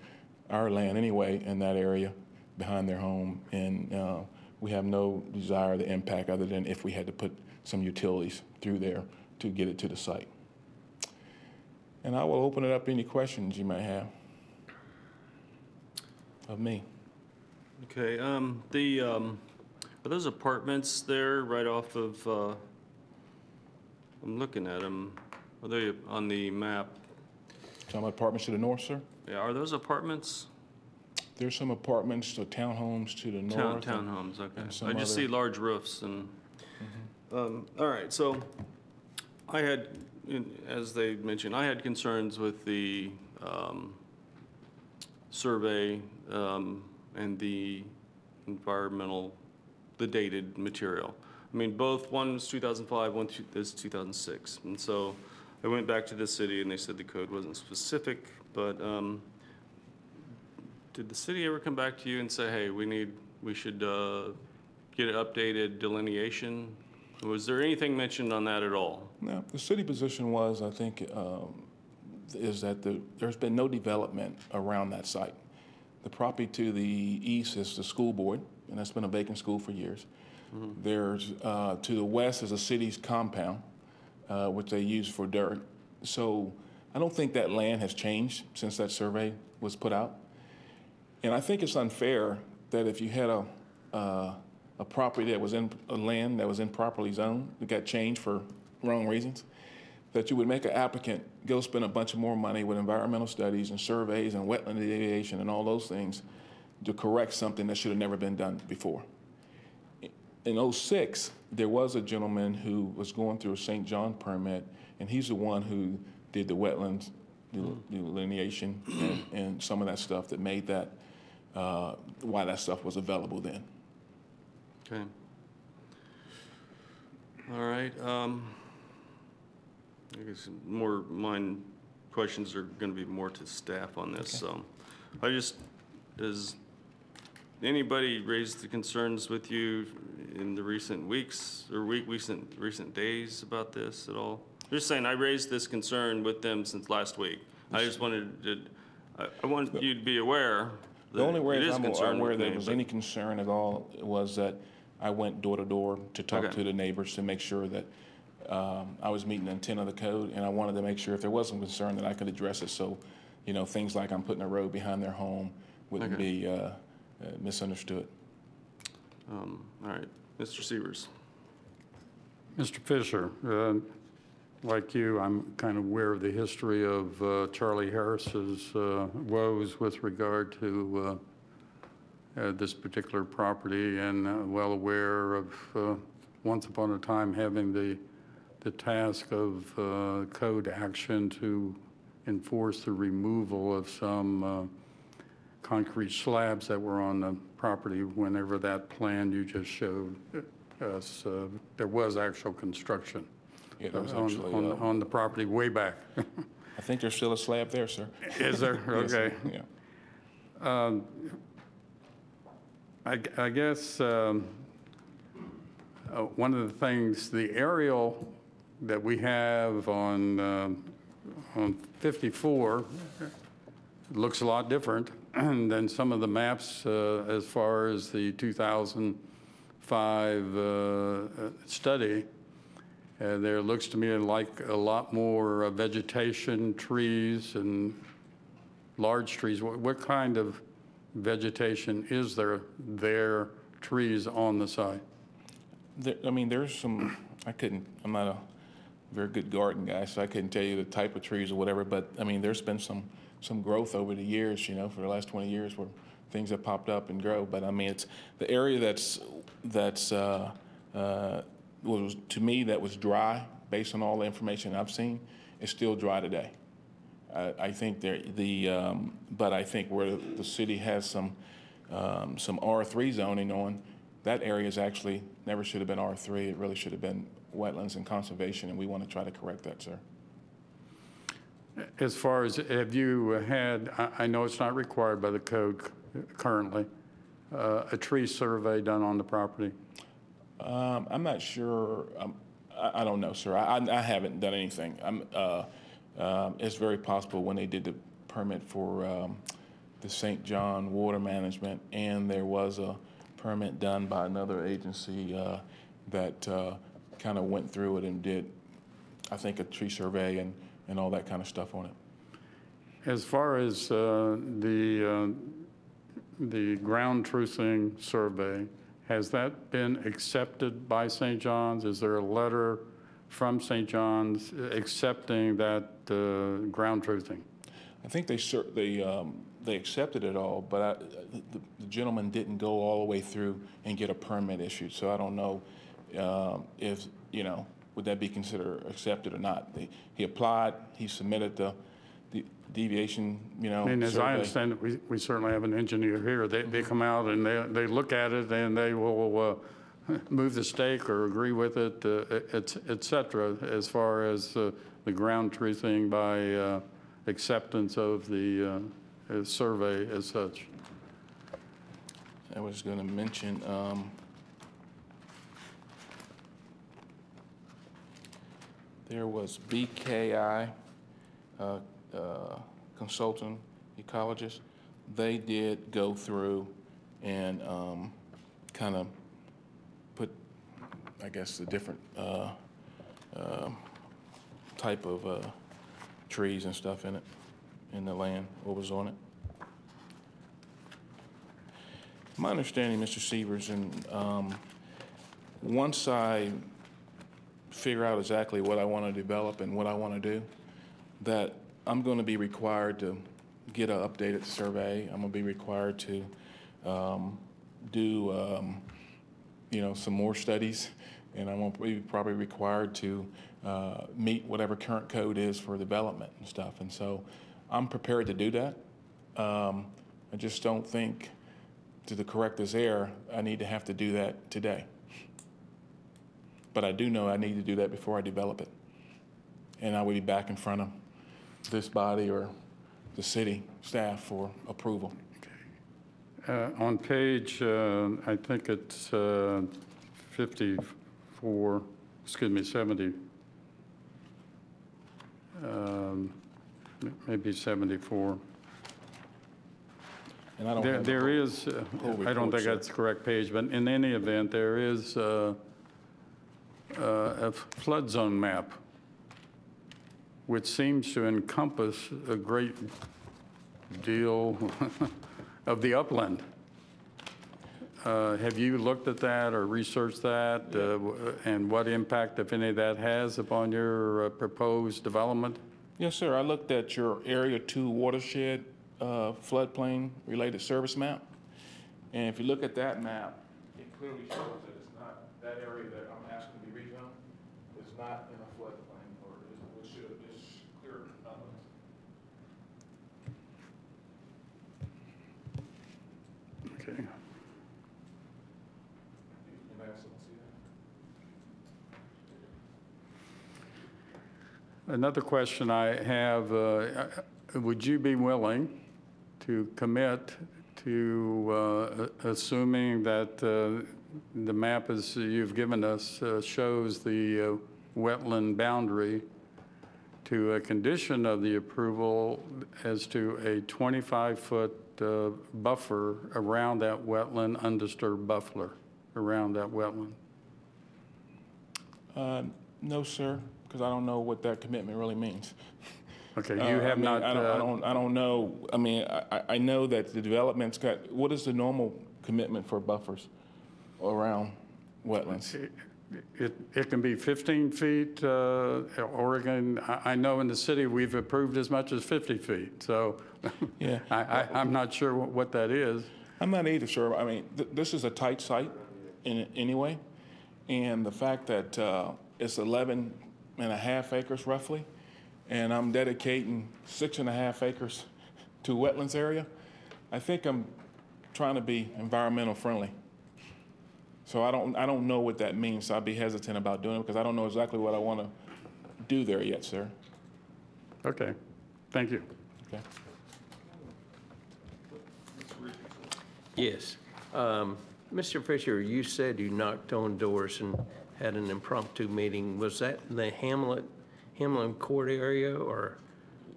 our land anyway in that area behind their home. And uh, we have no desire to impact other than if we had to put some utilities through there to get it to the site. And I will open it up any questions you may have of me. Okay, um, the, um, are those apartments there right off of, uh, I'm looking at them, are they on the map? Some apartments to the north, sir? Yeah, are those apartments? There's some apartments or townhomes to the Town, north. townhomes, okay. and some I just other- see large roofs and, um, all right, so I had, in- as they mentioned, I had concerns with the, um, survey, um, and the environmental, the dated material. I mean, both, one was 2005, one two- is 2006. And so I went back to the city and they said the code wasn't specific, but, um, did the city ever come back to you and say, hey, we need, we should uh, get an updated delineation? Was there anything mentioned on that at all? No, the city position was, I think, um, is that the, there's been no development around that site. The property to the east is the school board, and that's been a vacant school for years. There's, uh, to the west is a city's compound, uh, which they use for dirt. So I don't think that land has changed since that survey was put out. And I think it's unfair that if you had a, uh, a property that was in, a land that was improperly zoned, that got changed for wrong reasons, that you would make an applicant go spend a bunch of more money with environmental studies and surveys and wetland delineation and all those things to correct something that should have never been done before. In '06, there was a gentleman who was going through a St. John permit, and he's the one who did the wetlands delineation and, and some of that stuff that made that, uh, why that stuff was available then. Okay. All right, um, I guess more, mine questions are gonna be more to staff on this, so. I just, has anybody raised the concerns with you in the recent weeks, or week, recent, recent days about this at all? Just saying, I raised this concern with them since last week. I just wanted to, I, I wanted you to be aware The only way I'm aware with there was any concern at all was that I went door to door to talk Okay. to the neighbors to make sure that um, I was meeting the intent of the code, and I wanted to make sure if there was some concern that I could address it, so, you know, things like I'm putting a road behind their home wouldn't Okay. be uh, uh, misunderstood. Um, all right, Mr. Severs. Mr. Fisher, uh, like you, I'm kind of aware of the history of uh, Charlie Harris's uh, woes with regard to uh, uh, this particular property and uh, well aware of, uh, once upon a time, having the, the task of code action to enforce the removal of some concrete slabs that were on the property whenever that plan you just showed us, there was actual construction Yeah, there was on- actually, on, uh, on the property way back. I think there's still a slab there, sir. Is there? Yes, Okay. Yeah. I I guess um, uh, one of the things, the aerial that we have on, um, on 54 looks a lot different than some of the maps uh, as far as the 2005 uh, uh, study. Uh, There looks to me like a lot more uh, vegetation, trees, and large trees. What what kind of vegetation is there, there, trees on the site? There, I mean, there's some, I couldn't, I'm not a very good garden guy, so I couldn't tell you the type of trees or whatever, but, I mean, there's been some, some growth over the years, you know, for the last 20 years where things have popped up and grow, but I mean, it's, the area that's, that's, uh, uh, was, to me, that was dry, based on all the information I've seen, is still dry today. I, I think there, the, um, but I think where the city has some, um, some R3 zoning on, that area is actually, never should have been R3. It really should have been wetlands and conservation, and we want to try to correct that, sir. As far as, have you had, I know it's not required by the code currently, uh, a tree survey done on the property? Um, I'm not sure, um, I, I don't know, sir. I, I I haven't done anything. Uh, um, it's very possible when they did the permit for, um, the St. John Water Management, and there was a permit done by another agency, uh, that, uh, kind of went through it and did, I think, a tree survey and, and all that kind of stuff on it. As far as uh, the, uh, the ground truthing survey, has that been accepted by St. John's? Is there a letter from St. John's accepting that uh, ground truthing? I think they they, um, they accepted it all, but I, the, the gentleman didn't go all the way through and get a permit issued, so I don't know, um, if, you know, would that be considered accepted or not? They- He applied, he submitted the, the deviation, you know, And as I understand it, we we certainly have an engineer here. They, they come out and they, they look at it and they will uh, move the stake or agree with it, uh, et et cetera, as far as uh, the ground truthing by uh, acceptance of the uh, uh, survey as such. I was gonna mention, um, there was BKI, uh, uh, consultant ecologist. They did go through and, um, kind of put, I guess, the different, uh, um, type of, uh, trees and stuff in it, in the land, what was on it. My understanding, Mr. Severs, and um, once I figure out exactly what I want to develop and what I want to do, that I'm going to be required to get an updated survey. I'm going to be required to um, do, um, you know, some more studies, and I'm going to be probably required to uh, meet whatever current code is for development and stuff. And so I'm prepared to do that. Um, I just don't think to the correct this error, I need to have to do that today. But I do know I need to do that before I develop it. And I will be back in front of this body or the city staff for approval. Uh, On page, uh, I think it's uh, 54, excuse me, 70, um, maybe 74. And I don't There There is, uh, I don't think sir. that's the correct page, but in any event, there is uh, uh, a flood zone map, which seems to encompass a great deal of the upland. Uh, Have you looked at that or researched that? uh, And what impact, if any, that has upon your uh, proposed development? Yes, sir. I looked at your Area 2 watershed uh, floodplain related service map. And if you look at that map, it clearly shows that it's not, that area that I'm asking to be rezoned is not in a floodplain or is, it should, it's clear uplands. Okay. Anybody else want to see that? Another question I have, uh, would you be willing to commit to uh, assuming that uh, the map as you've given us uh, shows the uh, wetland boundary to a condition of the approval as to a 25-foot buffer around that wetland, undisturbed buffer around that wetland? Uh, No, sir, because I don't know what that commitment really means. Okay, Uh, you I have mean, not... I don't, I uh, don't, I don't know, I mean, I, I- I know that the development's got, what is the normal commitment for buffers around wetlands? It, it can be 15 feet, uh, Oregon, I, I know in the city, we've approved as much as 50 feet, so Yeah. I, I, I'm not sure what what that is. I'm not either, sir. I mean, th- this is a tight site in, anyway. And the fact that, uh, it's 11 and a half acres roughly, and I'm dedicating six and a half acres to wetlands area, I think I'm trying to be environmental friendly. So I don't, I don't know what that means, so I'd be hesitant about doing it because I don't know exactly what I want to do there yet, sir. Okay, Thank you. Okay. Yes. Um, Mr. Fisher, you said you knocked on doors and had an impromptu meeting. Was that in the Hamlet, Hamlin Court area or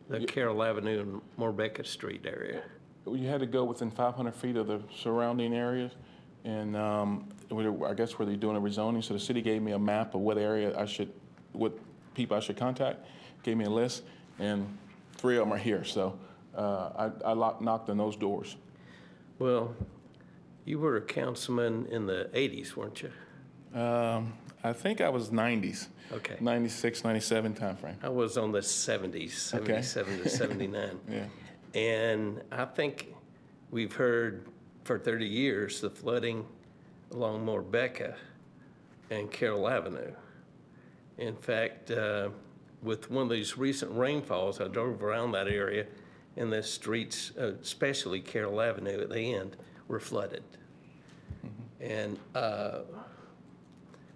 the Carroll Avenue and Morebecca Street area? You had to go within 500 feet of the surrounding areas, and um, I guess where they're doing a rezoning, so the city gave me a map of what area I should, what people I should contact, gave me a list, and three of them are here, so uh, I I locked- knocked on those doors. Well, you were a councilman in the 80s, weren't you? Um, I think I was 90s. Okay. 96, 97 timeframe. I was on the 70s, Okay. 77 to 79. Yeah. And I think we've heard for 30 years the flooding along Morebecca and Carroll Avenue. In fact, uh, with one of these recent rainfalls, I drove around that area and the streets, uh, especially Carroll Avenue at the end, were flooded. And uh,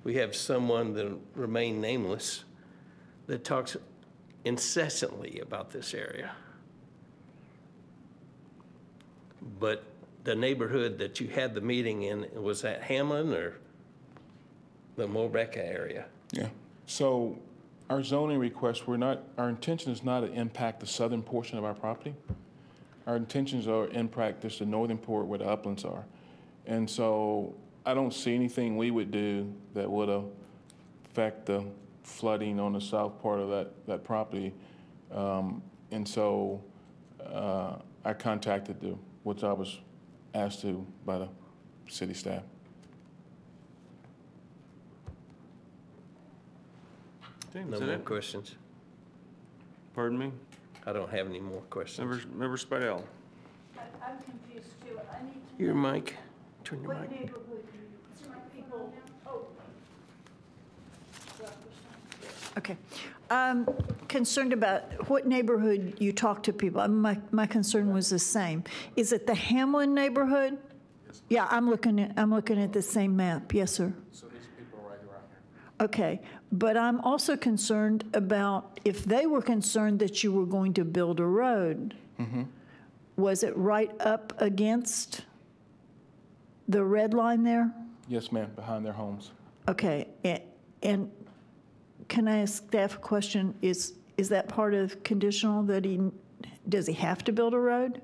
we have someone that remained nameless that talks incessantly about this area. But the neighborhood that you had the meeting in, was that Hamlin or the Morebecca area? Yeah. So our zoning request, we're not, our intention is not to impact the southern portion of our property. Our intentions are impact just the northern port where the uplands are. And so I don't see anything we would do that would affect the flooding on the south part of that, that property. Um, And so uh, I contacted the, which I was asked to by the city staff. Okay, No is that more it? questions? Pardon me? I don't have any more questions. Member, Member Spidel? I'm confused too. I need to Your mic, turn your know what mic. neighborhood you, people, oh. Okay. Um, Concerned about what neighborhood you talk to people. My, my concern was the same. Is it the Hamlin neighborhood? Yes. Yeah, I'm looking at, I'm looking at the same map. Yes, sir. So these people are right around here. Okay, but I'm also concerned about if they were concerned that you were going to build a road, Mm -hmm. was it right up against the red line there? Yes, ma'am, behind their homes. Okay, a- and can I ask staff a question? Is, is that part of conditional that he, does he have to build a road?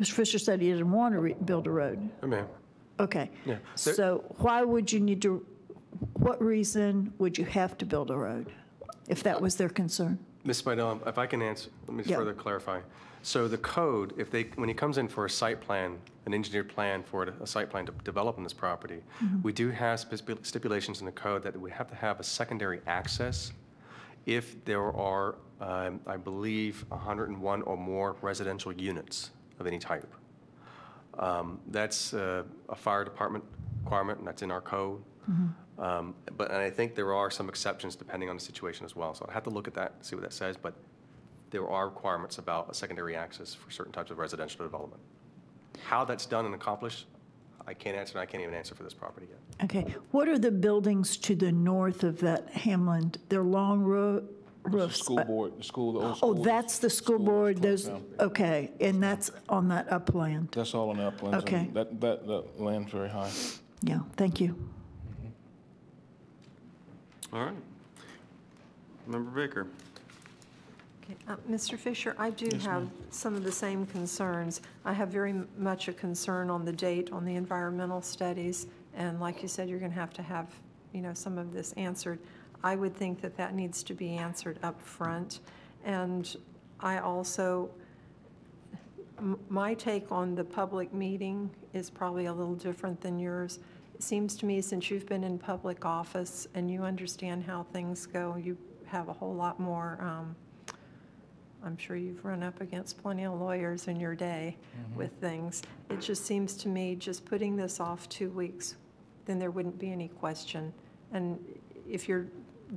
Mr. Fisher said he didn't want to re- build a road. Oh, ma'am. Okay. Yeah, there- So why would you need to, what reason would you have to build a road if that was their concern? Ms. Spidel, if I can answer, let me Yeah. further clarify. So the code, if they, when he comes in for a site plan, an engineered plan for a site plan to develop on this property, we do have stipulations in the code that we have to have a secondary access if there are, um, I believe, 101 or more residential units of any type. Um, That's uh, a fire department requirement, and that's in our code. Um, But, and I think there are some exceptions depending on the situation as well. So I'd have to look at that, see what that says, but there are requirements about a secondary access for certain types of residential development. How that's done and accomplished, I can't answer, and I can't even answer for this property yet. Okay, what are the buildings to the north of that Hamlin? They're long ro- It's the roofs? school board, the school, the old Oh, that's the school board, that's those, okay, and that's on that upland? That's all on the uplands. and Okay. That, that, that land's very high. Yeah, thank you. All right. Member Baker? Okay, uh, Mr. Fisher, I do have some of the same concerns. I have very much a concern on the date on the environmental studies, and like you said, you're going to have to have, you know, some of this answered. I would think that that needs to be answered up front. And I also, my take on the public meeting is probably a little different than yours. It seems to me, since you've been in public office and you understand how things go, you have a whole lot more um, I'm sure you've run up against plenty of lawyers in your day mm-hmm. with things. It just seems to me, just putting this off two weeks, then there wouldn't be any question. And if you're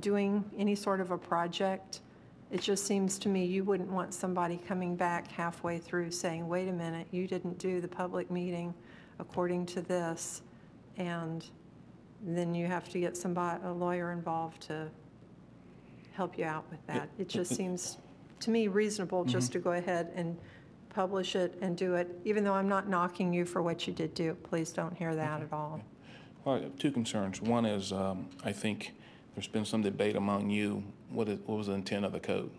doing any sort of a project, it just seems to me you wouldn't want somebody coming back halfway through saying, wait a minute, you didn't do the public meeting according to this. And then you have to get somebody, a lawyer involved to help you out with that. It just seems to me, reasonable just to go ahead and publish it and do it, even though I'm not knocking you for what you did do. Please don't hear that at all. Well, I have two concerns. One is, um, I think there's been some debate among you, what is, what was the intent of the code?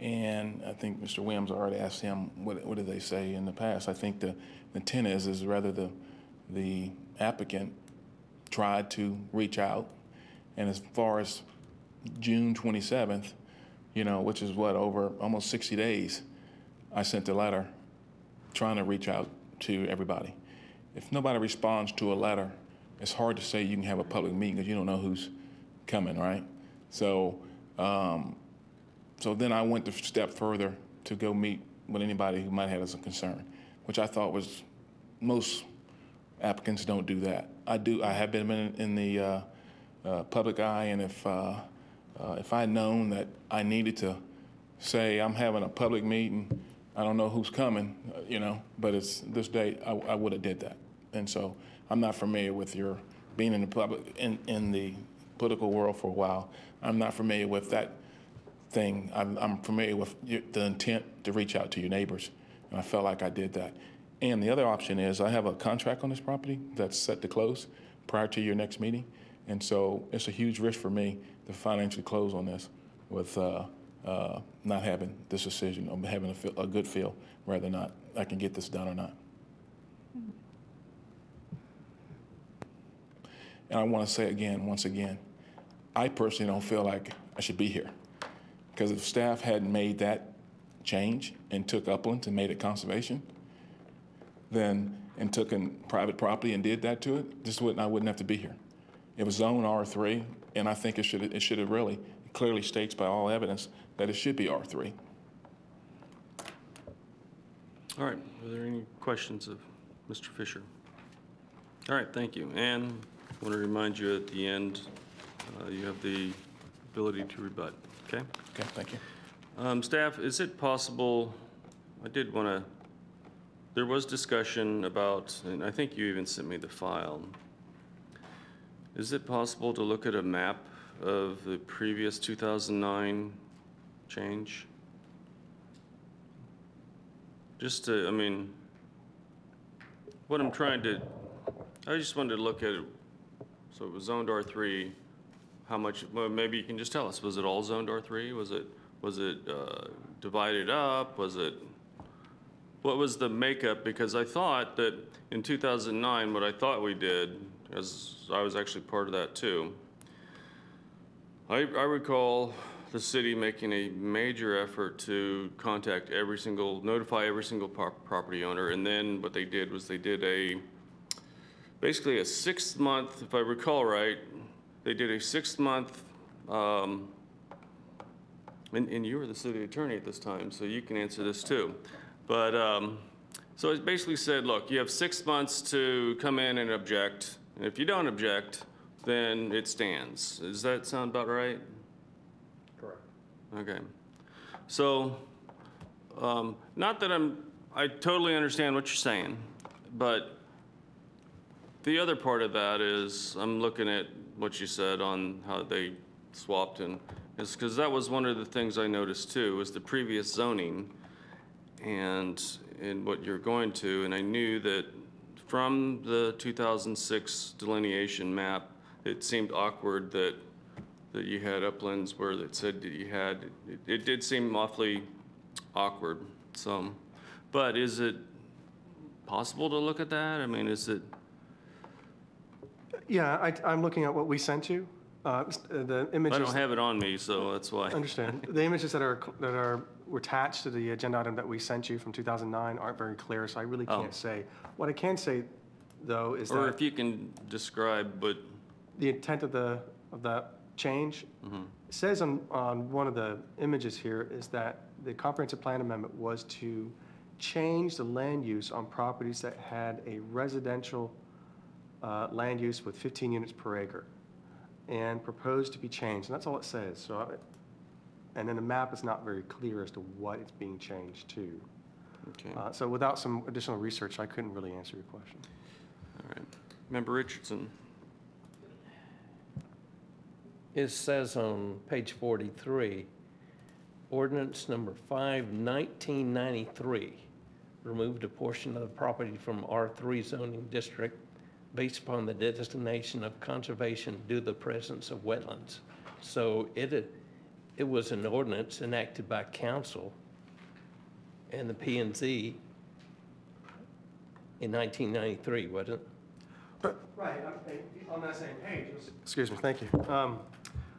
And I think Mr. Williams already asked him, what, what did they say in the past? I think the intent is, is rather the, the applicant tried to reach out. And as far as June 27th, you know, which is what, over almost 60 days, I sent a letter trying to reach out to everybody. If nobody responds to a letter, it's hard to say you can have a public meeting because you don't know who's coming, right? So, um, so then I went a step further to go meet with anybody who might have as a concern, which I thought was most applicants don't do that. I do. I have been in, in the uh, uh, public eye, and if uh, uh, if I had known that I needed to say I'm having a public meeting, I don't know who's coming, uh, you know, but it's this date, I, I would have did that. And so I'm not familiar with your being in the public in, in the political world for a while. I'm not familiar with that thing. I'm, I'm familiar with your, the intent to reach out to your neighbors, and I felt like I did that. And the other option is I have a contract on this property that's set to close prior to your next meeting, and so it's a huge risk for me to financially close on this with uh, uh, not having this decision, or having a, feel, a good feel whether or not I can get this done or not. And I want to say again, once again, I personally don't feel like I should be here. Because if staff hadn't made that change and took uplands and made it conservation, then, and took in private property and did that to it, this wouldn't, I wouldn't have to be here. It was zone R3, and I think it should, it should have really, clearly states by all evidence that it should be R3. All right, are there any questions of Mr. Fisher? All right, thank you. And I want to remind you at the end, uh, you have the ability to rebut, okay? Okay, thank you. Um, Staff, is it possible, I did want to, there was discussion about, and I think you even sent me the file. Is it possible to look at a map of the previous 2009 change? Just to, I mean, what I'm trying to, I just wanted to look at it, so it was zoned R3, how much, well, maybe you can just tell us, was it all zoned R3? Was it, was it uh, divided up? Was it, what was the makeup? Because I thought that in 2009, what I thought we did, as I was actually part of that too, I, I recall the city making a major effort to contact every single, notify every single pro- property owner, and then what they did was they did a, basically a six-month, if I recall right, they did a six-month, um, and, and you were the city attorney at this time, so you can answer this too. But, um, so it basically said, look, you have six months to come in and object, and if you don't object, then it stands. Does that sound about right? Correct. Okay. So, um, not that I'm, I totally understand what you're saying, but the other part of that is, I'm looking at what you said on how they swapped and, is because that was one of the things I noticed too, was the previous zoning and, and what you're going to, and I knew that from the 2006 delineation map, it seemed awkward that, that you had uplands where it said that you had, it, it did seem awfully awkward, so. But is it possible to look at that? I mean, is it, Yeah, I, I'm looking at what we sent you. Uh, The images. I don't have it on me, so that's why. I understand. The images that are, that are attached to the agenda item that we sent you from 2009 aren't very clear, so I really Oh. can't say. What I can say, though, is that Or that if you can describe, but, the intent of the, of that change Mm-hmm. says on, on one of the images here is that the comprehensive plan amendment was to change the land use on properties that had a residential uh, land use with 15 units per acre and proposed to be changed, and that's all it says. So, I- and then the map is not very clear as to what it's being changed to. okay, Uh, So without some additional research, I couldn't really answer your question. all right. Member Richardson? It says on page 43 ordinance number 5, 1993, removed a portion of the property from R3 zoning district based upon the designation of conservation due to the presence of wetlands. So it, it was an ordinance enacted by council and the P and Z in 1993, wasn't it? Right, on that same page. Excuse me, thank you. Um,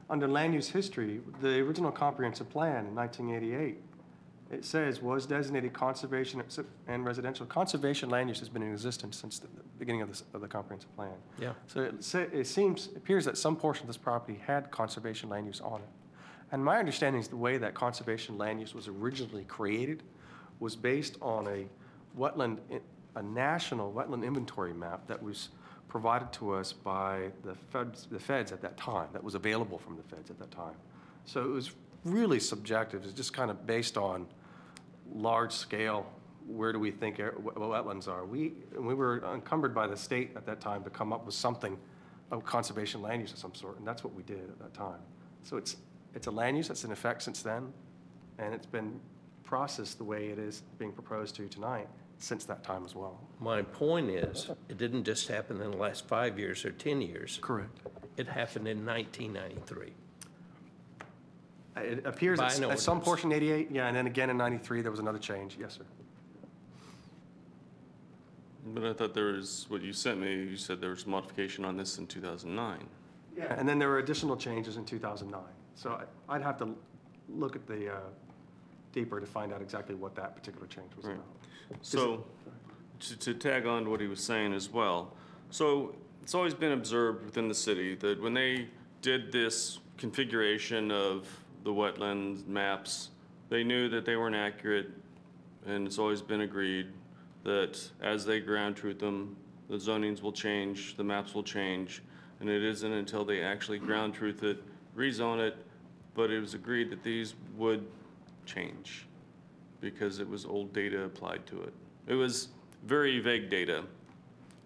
Under land use history, the original comprehensive plan in 1988, it says was designated conservation and residential. Conservation land use has been in existence since the beginning of this, of the comprehensive plan. Yeah. So it it seems, appears that some portion of this property had conservation land use on it. And my understanding is the way that conservation land use was originally created was based on a wetland, a national wetland inventory map that was provided to us by the feds, the feds at that time, that was available from the feds at that time. So it was really subjective, it's just kind of based on large scale, where do we think wetlands are? We, we were encumbered by the state at that time to come up with something of conservation land use of some sort, and that's what we did at that time. So it's, it's a land use that's in effect since then, and it's been processed the way it is being proposed to tonight since that time as well. My point is, it didn't just happen in the last five years or 10 years. Correct. It happened in 1993. Uh, it appears By at an at some ordinance. portion 88, yeah, and then again in 93, there was another change, yes, sir. But I thought there was, what you sent me, you said there was modification on this in 2009. Yeah, and then there were additional changes in 2009. So I- I'd have to look at the, uh, deeper to find out exactly what that particular change was about. So, to, to tag on to what he was saying as well, so it's always been observed within the city that when they did this configuration of the wetlands maps, they knew that they weren't accurate, and it's always been agreed that as they ground truth them, the zonings will change, the maps will change, and it isn't until they actually ground truth it, rezone it, but it was agreed that these would change because it was old data applied to it. It was very vague data.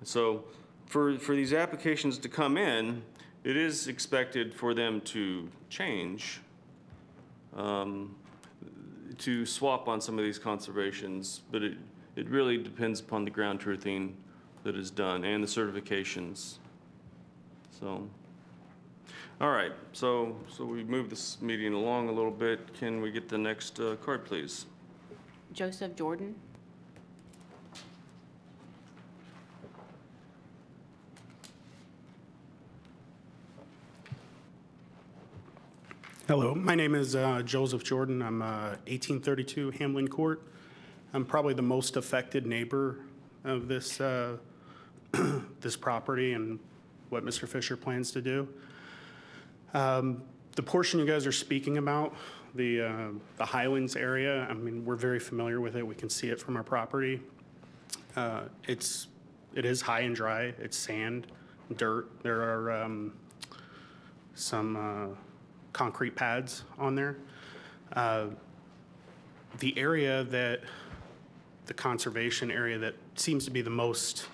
So for, for these applications to come in, it is expected for them to change, um, to swap on some of these conservations, but it, it really depends upon the ground truthing that is done and the certifications. So, all right, so, so we moved this meeting along a little bit. Can we get the next uh, card, please? Joseph Jordan. Hello, my name is uh, Joseph Jordan. I'm uh, 1832 Hamlin Court. I'm probably the most affected neighbor of this, uh, this property and what Mr. Fisher plans to do. Um, The portion you guys are speaking about, the, uh, the Highlands area, I mean, we're very familiar with it. We can see it from our property. Uh, It's, it is high and dry. It's sand, dirt. There are um, some uh, concrete pads on there. Uh, The area that, the conservation area that seems to be the most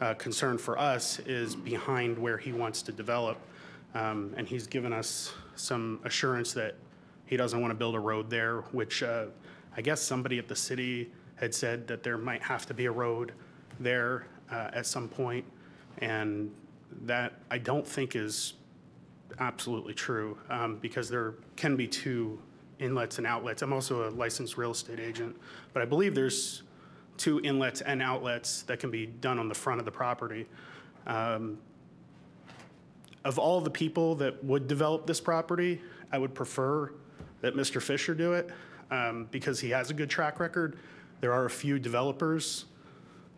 uh, concern for us is behind where he wants to develop. Um, And he's given us some assurance that he doesn't want to build a road there, which uh, I guess somebody at the city had said that there might have to be a road there uh, at some point. And that, I don't think is absolutely true, um, because there can be two inlets and outlets. I'm also a licensed real estate agent, but I believe there's two inlets and outlets that can be done on the front of the property. Um, Of all the people that would develop this property, I would prefer that Mr. Fisher do it, um, because he has a good track record. There are a few developers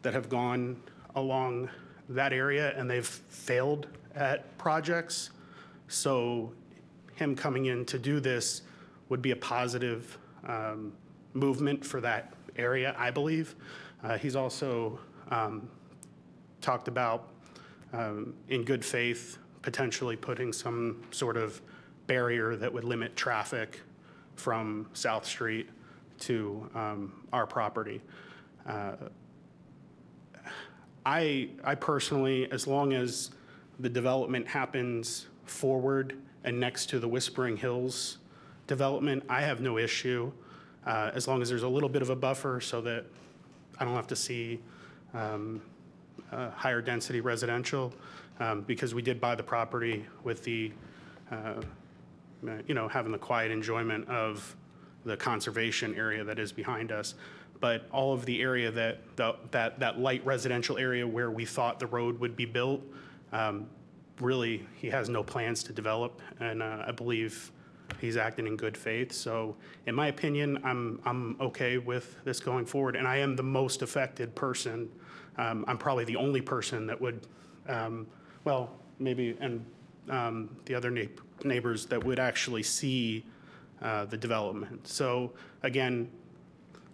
that have gone along that area and they've failed at projects. So him coming in to do this would be a positive um, movement for that area, I believe. Uh, He's also um, talked about, um, in good faith, potentially putting some sort of barrier that would limit traffic from South Street to um, our property. Uh, I, I personally, as long as the development happens forward and next to the Whispering Hills development, I have no issue, uh, as long as there's a little bit of a buffer so that I don't have to see um, uh, higher density residential, um, because we did buy the property with the, uh, you know, having the quiet enjoyment of the conservation area that is behind us. But all of the area that, the- that, that light residential area where we thought the road would be built, um, really, he has no plans to develop, and uh, I believe he's acting in good faith. So in my opinion, I'm, I'm okay with this going forward, and I am the most affected person. Um, I'm probably the only person that would, um, well, maybe, and um, the other neigh- neighbors that would actually see uh, the development. So again,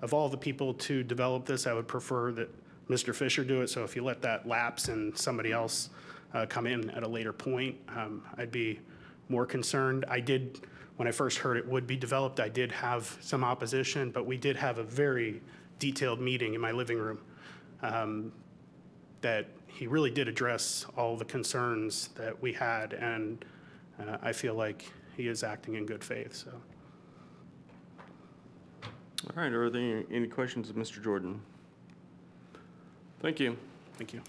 of all the people to develop this, I would prefer that Mr. Fisher do it. So if you let that lapse and somebody else uh, come in at a later point, um, I'd be more concerned. I did, when I first heard it would be developed, I did have some opposition, but we did have a very detailed meeting in my living room um, that he really did address all the concerns that we had, and uh, I feel like he is acting in good faith, so. All right, are there any questions of Mr. Jordan? Thank you. Thank you.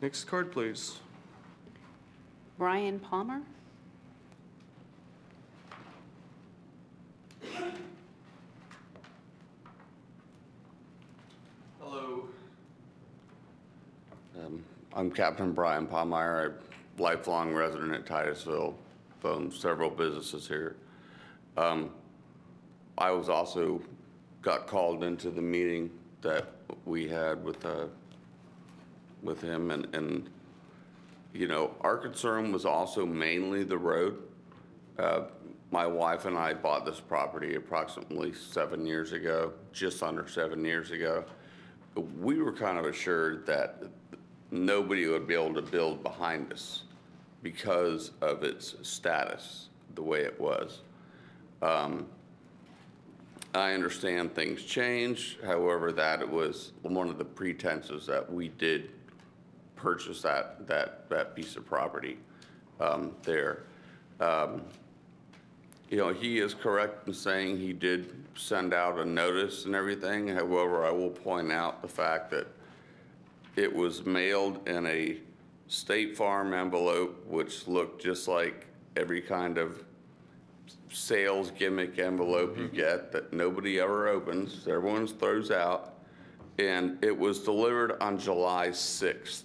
Next card, please. Brian Palmer? Hello. Um, I'm Captain Brian Palmeyer, a lifelong resident at Titusville, own several businesses here. Um, I was also, got called into the meeting that we had with, uh, with him, and, and, you know, our concern was also mainly the road. Uh, My wife and I bought this property approximately seven years ago, just under seven years ago. We were kind of assured that nobody would be able to build behind us because of its status, the way it was. Um, I understand things change, however, that it was one of the pretenses that we did purchase that, that, that piece of property um, there. Um, You know, he is correct in saying he did send out a notice and everything. However, I will point out the fact that it was mailed in a State Farm envelope, which looked just like every kind of sales gimmick envelope you mm-hmm. get that nobody ever opens, everyone throws out. And it was delivered on July 6th.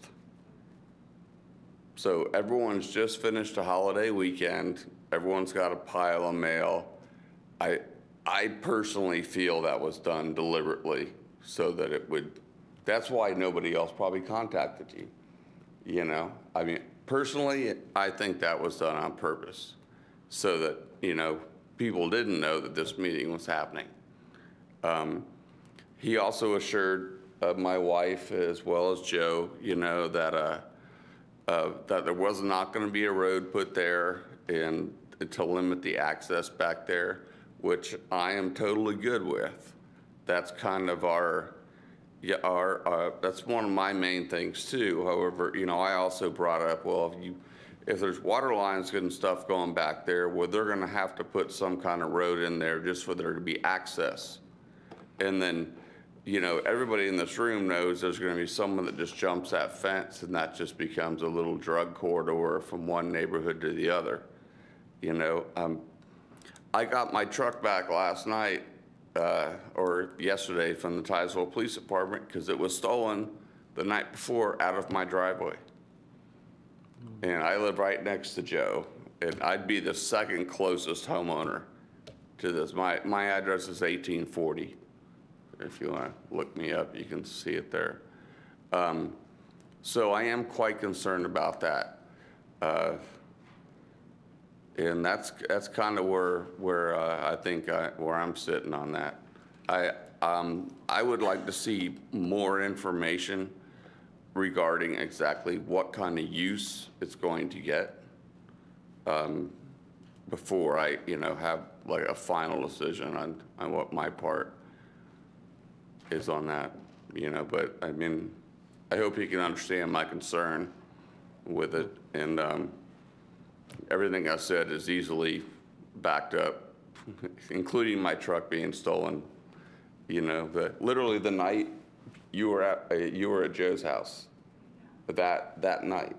So everyone's just finished a holiday weekend. Everyone's got a pile of mail. I, I personally feel that was done deliberately so that it would, that's why nobody else probably contacted you. You know, I mean, personally, I think that was done on purpose so that, you know, people didn't know that this meeting was happening. Um, He also assured uh, my wife as well as Joe, you know, that, uh, uh, that there was not going to be a road put there and to limit the access back there, which I am totally good with. That's kind of our, yeah, our, uh, that's one of my main things too. However, you know, I also brought up, well, if you, if there's water lines and stuff going back there, well, they're going to have to put some kind of road in there just for there to be access. And then, you know, everybody in this room knows there's going to be someone that just jumps that fence and that just becomes a little drug corridor from one neighborhood to the other. You know, um, I got my truck back last night, uh, or yesterday from the Titusville Police Department because it was stolen the night before out of my driveway. And I live right next to Joe, and I'd be the second closest homeowner to this. My, my address is 1840. If you want to look me up, you can see it there. Um, So I am quite concerned about that. Uh, And that's, that's kind of where, where uh, I think, I- where I'm sitting on that. I, um, I would like to see more information regarding exactly what kind of use it's going to get um, before I, you know, have like a final decision on, on what my part is on that, you know, but I mean, I hope you can understand my concern with it. And um, everything I said is easily backed up, including my truck being stolen. You know, the, literally the night you were at, uh, you were at Joe's house, that, that night.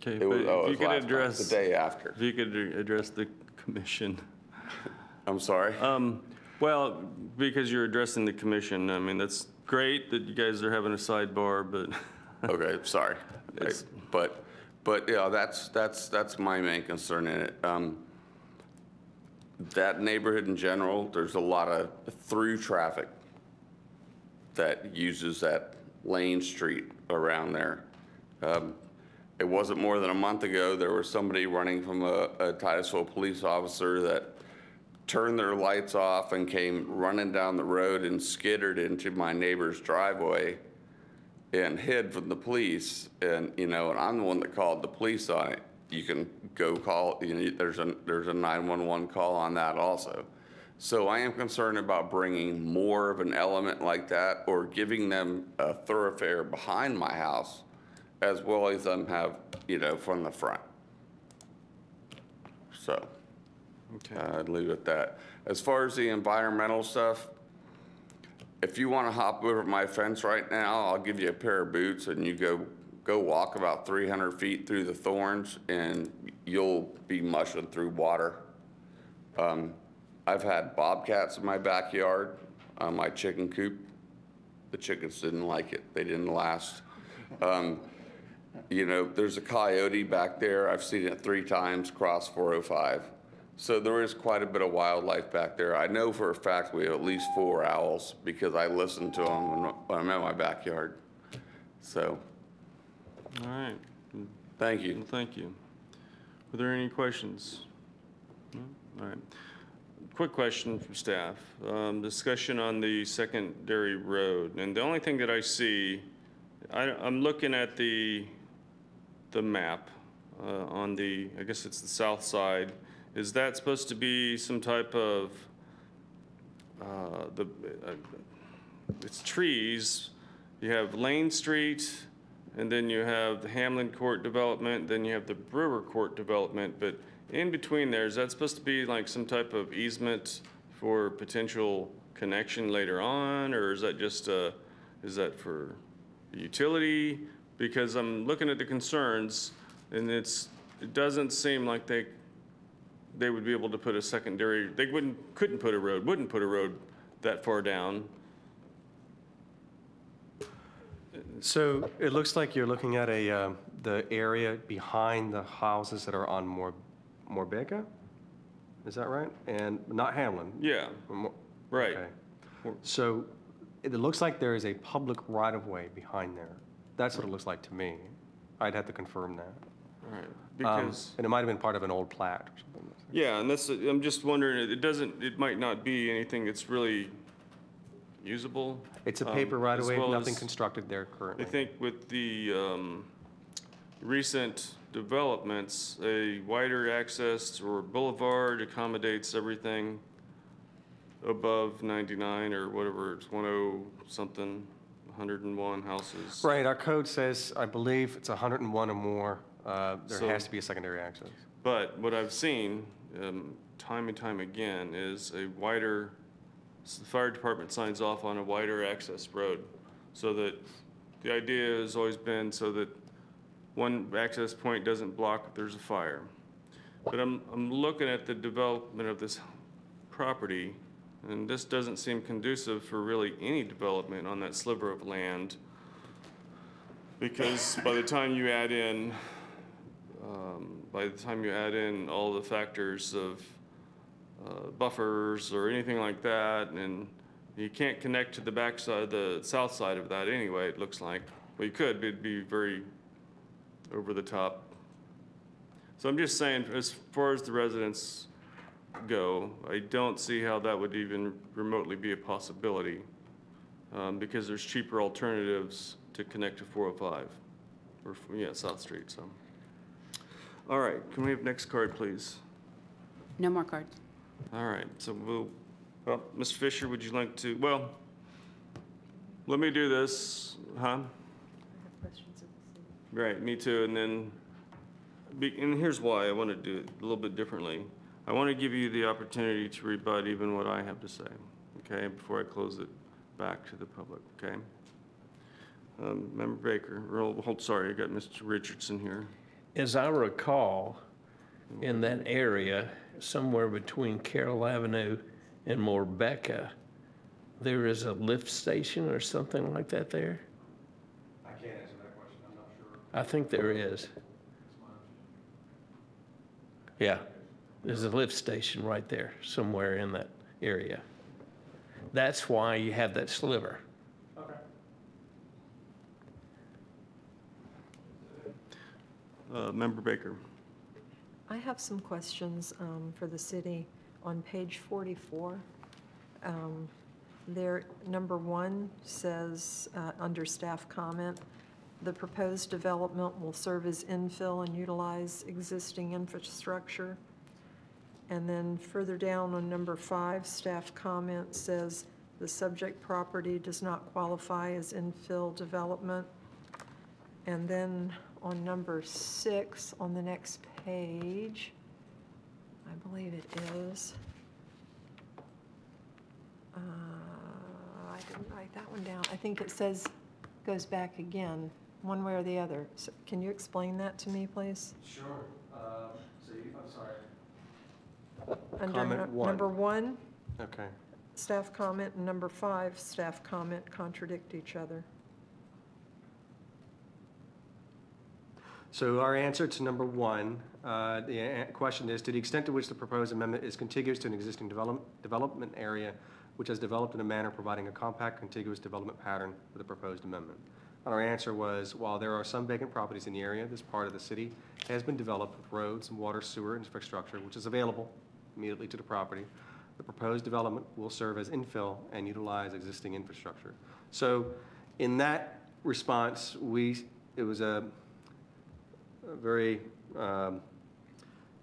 Okay, It but was, oh, if you could last night, address. the day after. If you could address the commission. I'm sorry? Um, well, because you're addressing the commission, I mean, that's great that you guys are having a sidebar, but Okay, sorry. It's- But, but, yeah, that's, that's, that's my main concern in it. Um, That neighborhood in general, there's a lot of through traffic that uses that lane street around there. Um, It wasn't more than a month ago, there was somebody running from a, a Titusville police officer that turned their lights off and came running down the road and skittered into my neighbor's driveway and hid from the police. And, you know, and I'm the one that called the police on it. You can go call, you know, there's a, there's a 911 call on that also. So I am concerned about bringing more of an element like that or giving them a thoroughfare behind my house as well as them have, you know, from the front. So. Okay. I'd leave it at that. As far as the environmental stuff, if you want to hop over my fence right now, I'll give you a pair of boots and you go, go walk about 300 feet through the thorns and you'll be mushing through water. Um, I've had bobcats in my backyard on my chicken coop. The chickens didn't like it. They didn't last. Um, you know, there's a coyote back there. I've seen it three times cross 405. So there is quite a bit of wildlife back there. I know for a fact we have at least four owls because I listen to them when, when I'm in my backyard. So, All right, thank you. well, thank you. Were there any questions? No? All right. Quick question from staff. Um, Discussion on the secondary road. And the only thing that I see, I, I'm looking at the, the map uh, on the, I guess it's the south side. Is that supposed to be some type of, uh, the, uh, it's trees. You have Lane Street, and then you have the Hamlin Court development, then you have the Brewer Court development, but in between there, is that supposed to be like some type of easement for potential connection later on, or is that just, uh, is that for utility? Because I'm looking at the concerns, and it's, it doesn't seem like they, they would be able to put a secondary, they wouldn't, couldn't put a road, wouldn't put a road that far down. So it looks like you're looking at a, um, the area behind the houses that are on Mor, Morbeka? Is that right? And not Hamlin? Yeah, Mor- right. Okay. So it looks like there is a public right-of-way behind there. That's what it looks like to me. I'd have to confirm that. Right, Um, because, And it might have been part of an old plat or something. Yeah, and that's, I'm just wondering, it doesn't, it might not be anything that's really usable. It's a um, paper as right-of-way, well nothing as- constructed there currently. I currently. think with the um, recent developments, a wider access or boulevard accommodates everything above 99 or whatever, it's 10 something, 101 houses. Right, our code says, I believe it's 101 or more, uh, there So- has to be a secondary access. But what I've seen, um, time and time again, is a wider, the fire department signs off on a wider access road. So that, the idea has always been so that one access point doesn't block if there's a fire. But I'm, I'm looking at the development of this property, and this doesn't seem conducive for really any development on that sliver of land. Because by the time you add in um, by the time you add in all the factors of uh, buffers or anything like that, and you can't connect to the backside, the south side of that anyway, it looks like. Well, you could, but it'd be very over the top. So I'm just saying, as far as the residents go, I don't see how that would even remotely be a possibility, um, because there's cheaper alternatives to connect to 405, or, yeah, South Street, so. All right, can we have next card, please? No more cards. All right, so we'll, well, Mr. Fisher, would you like to, well, let me do this, huh? Right, me too, and then, be- and here's why I want to do it a little bit differently. I want to give you the opportunity to rebut even what I have to say, okay, before I close it back to the public, okay? Um, Member Baker, or, hold, sorry, I got Mr. Richardson here. As I recall, in that area, somewhere between Carroll Avenue and Morebecca, there is a lift station or something like that there? I can't answer that question, I'm not sure. I think there is. Yeah, there's a lift station right there, somewhere in that area. That's why you have that sliver. Uh, Member Baker. I have some questions um, for the city. On page 44, um, there, number one says, uh, under staff comment, "The proposed development will serve as infill and utilize existing infrastructure." And then further down on number five, staff comment says, "The subject property does not qualify as infill development." And then on number six, on the next page, I believe it is. Uh, I didn't write that one down. I think it says, goes back again, one way or the other. So Can you explain that to me, please? Sure, uh, so you, I'm sorry. Under Comment nu- one. Number one, Okay. staff comment, and number five, staff comment contradict each other. So our answer to number one, uh, the question is, to the extent to which the proposed amendment is contiguous to an existing develop- development area which has developed in a manner providing a compact contiguous development pattern for the proposed amendment. And our answer was, while there are some vacant properties in the area, this part of the city has been developed with roads and water sewer infrastructure, which is available immediately to the property. The proposed development will serve as infill and utilize existing infrastructure. So in that response, we, it was a, a very um,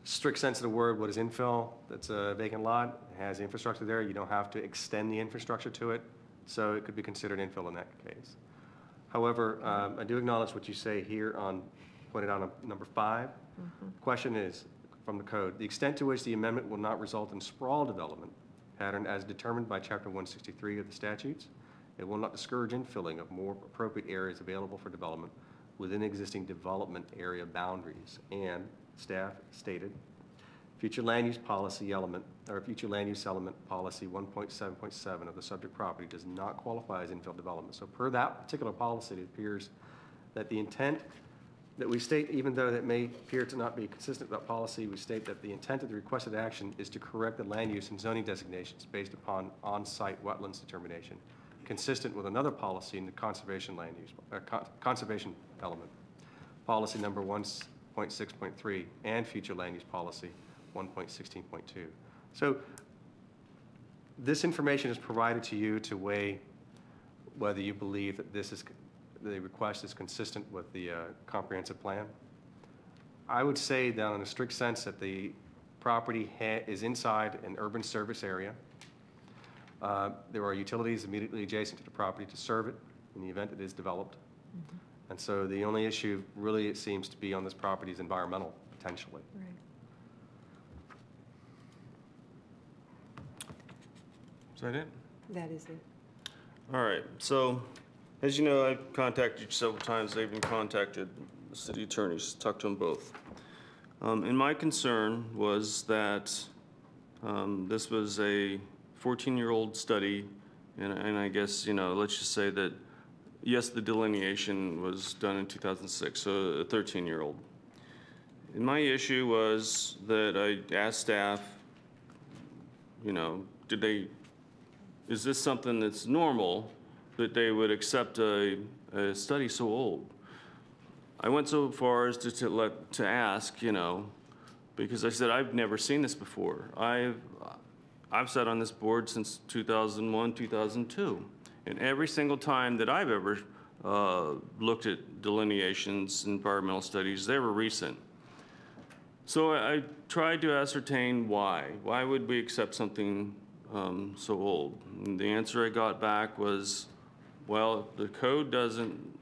strict sense of the word, what is infill? That's a vacant lot, it has infrastructure there, you don't have to extend the infrastructure to it, so it could be considered infill in that case. However, um, I do acknowledge what you say here on, pointed out on number five. Question is, from the code, the extent to which the amendment will not result in sprawl development pattern as determined by chapter 163 of the statutes, it will not discourage infilling of more appropriate areas available for development within existing development area boundaries. And staff stated, future land use policy element, or future land use element policy 1.7.7 of the subject property does not qualify as infill development. So per that particular policy, it appears that the intent that we state, even though that may appear to not be consistent with that policy, we state that the intent of the requested action is to correct the land use and zoning designations based upon on-site wetlands determination, consistent with another policy in the conservation land use, uh, con- conservation element, policy number 1.6.3, and future land use policy 1.16.2. So this information is provided to you to weigh whether you believe that this is, the request is consistent with the uh, comprehensive plan. I would say that in a strict sense that the property is inside an urban service area. Uh, There are utilities immediately adjacent to the property to serve it in the event it is developed. And so the only issue really, it seems to be on this property is environmental, potentially. Right. Is that it? That is it. All right, so, as you know, I've contacted you several times, They've even contacted the city attorneys, talked to them both. Um, and my concern was that, um, this was a fourteen-year-old study, and, and I guess, you know, let's just say that, yes, the delineation was done in two thousand six, so a thirteen-year-old. And my issue was that I asked staff, you know, did they is this something that's normal that they would accept a, a study so old? I went so far as to, to let, to ask, you know, because I said, I've never seen this before. I've, I've sat on this board since 2001, 2002. And every single time that I've ever uh, looked at delineations, environmental studies, they were recent. So I, I tried to ascertain why. Why would we accept something um, so old? And the answer I got back was, well, the code doesn't,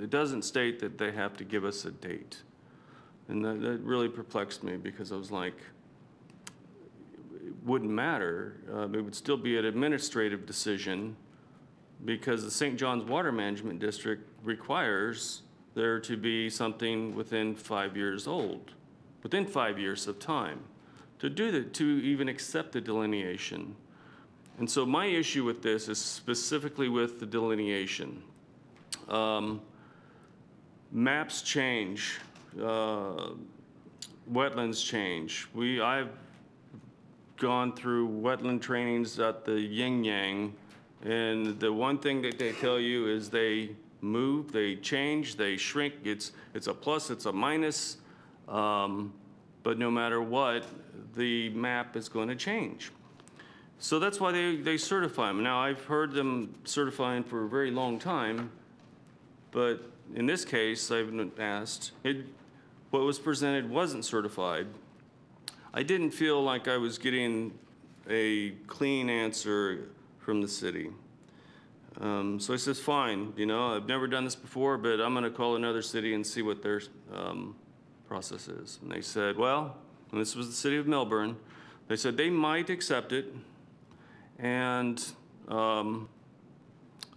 it doesn't state that they have to give us a date. And that, that really perplexed me because I was like, wouldn't matter. Uh, It would still be an administrative decision because the St. John's Water Management District requires there to be something within five years old, within five years of time, to do that, to even accept the delineation. And so my issue with this is specifically with the delineation. Um, Maps change, uh, wetlands change. We, I've gone through wetland trainings at the Yin Yang, and the one thing that they tell you is they move, they change, they shrink. It's, it's a plus, it's a minus, um, but no matter what, the map is going to change. So that's why they, they certify them. Now, I've heard them certifying for a very long time, but in this case, I've asked, it, what was presented wasn't certified. I didn't feel like I was getting a clean answer from the city. Um, so I says, fine, you know, I've never done this before, but I'm gonna call another city and see what their, um, process is. And they said, well, and this was the city of Melbourne, they said they might accept it and, um,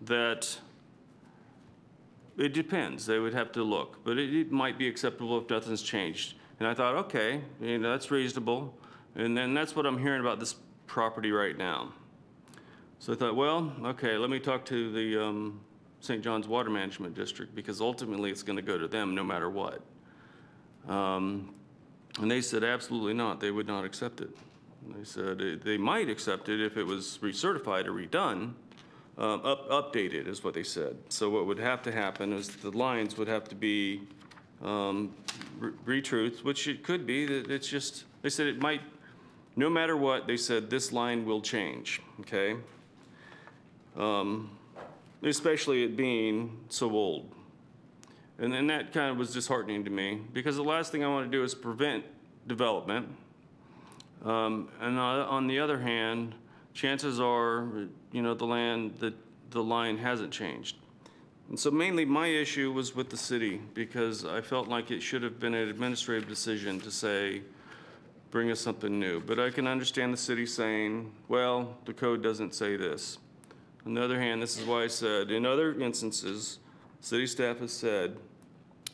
that it depends. They would have to look, but it, it might be acceptable if nothing's changed. And I thought, okay, you know, that's reasonable. And then that's what I'm hearing about this property right now. So I thought, well, okay, let me talk to the um, St. John's Water Management District because ultimately it's going to go to them no matter what. Um, and they said, absolutely not. They would not accept it. And they said uh, they might accept it if it was recertified or redone, um, up, updated is what they said. So what would have to happen is the lines would have to be um, re- retruthed, which it could be that it's just, they said it might, no matter what, they said this line will change, okay? Um, especially it being so old. And then that kind of was disheartening to me because the last thing I want to do is prevent development. Um, and on on the other hand, chances are, you know, the land, the, the line hasn't changed. And so mainly my issue was with the city because I felt like it should have been an administrative decision to say, bring us something new. But I can understand the city saying, well, the code doesn't say this. On the other hand, this is why I said, in other instances, city staff has said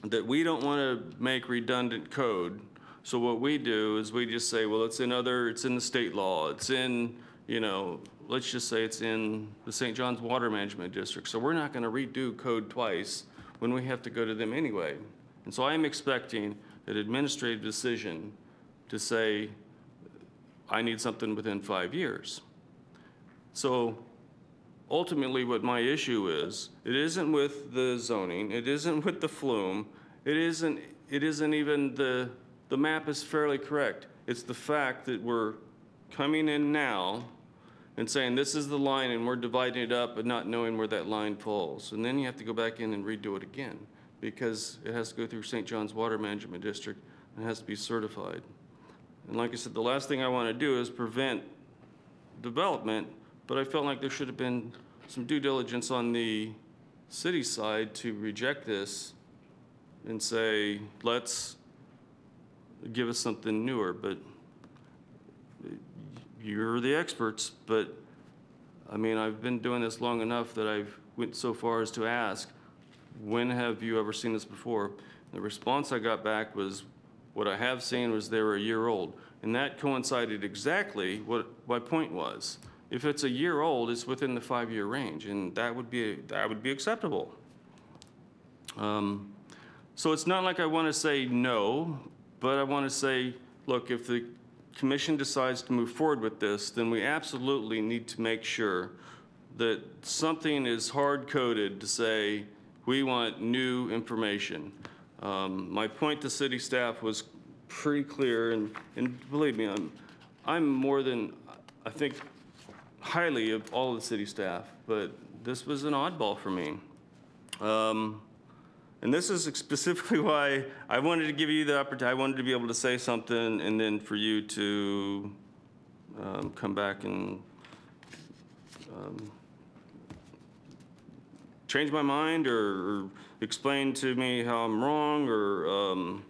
that we don't want to make redundant code. So what we do is we just say, well, it's in other, it's in the state law, it's in, you know, let's just say it's in the St. John's Water Management District. So we're not going to redo code twice when we have to go to them anyway. And so I am expecting an administrative decision to say, I need something within five years. So ultimately what my issue is, it isn't with the zoning, it isn't with the FLUM, it isn't, it isn't even the, the map is fairly correct. It's the fact that we're coming in now and saying this is the line and we're dividing it up but not knowing where that line falls. And then you have to go back in and redo it again because it has to go through St. John's Water Management District and has to be certified. And like I said, the last thing I want to do is prevent development, but I felt like there should have been some due diligence on the city side to reject this and say, let's give us something newer, but you're the experts, but, I mean, I've been doing this long enough that I've went so far as to ask, when have you ever seen this before? The response I got back was, what I have seen was they were a year old. And that coincided exactly what my point was. If it's a year old, it's within the five-year range, and that would be, that would be acceptable. Um, So it's not like I want to say no, but I want to say, look, if the commission decides to move forward with this, then we absolutely need to make sure that something is hard-coded to say, we want new information. Um, My point to city staff was pretty clear, and, and believe me, I'm, I'm more than, I think highly of all of the city staff, but this was an oddball for me. Um, and this is specifically why I wanted to give you the opportunity, I wanted to be able to say something and then for you to um, come back and um, change my mind or, or explain to me how I'm wrong or, um,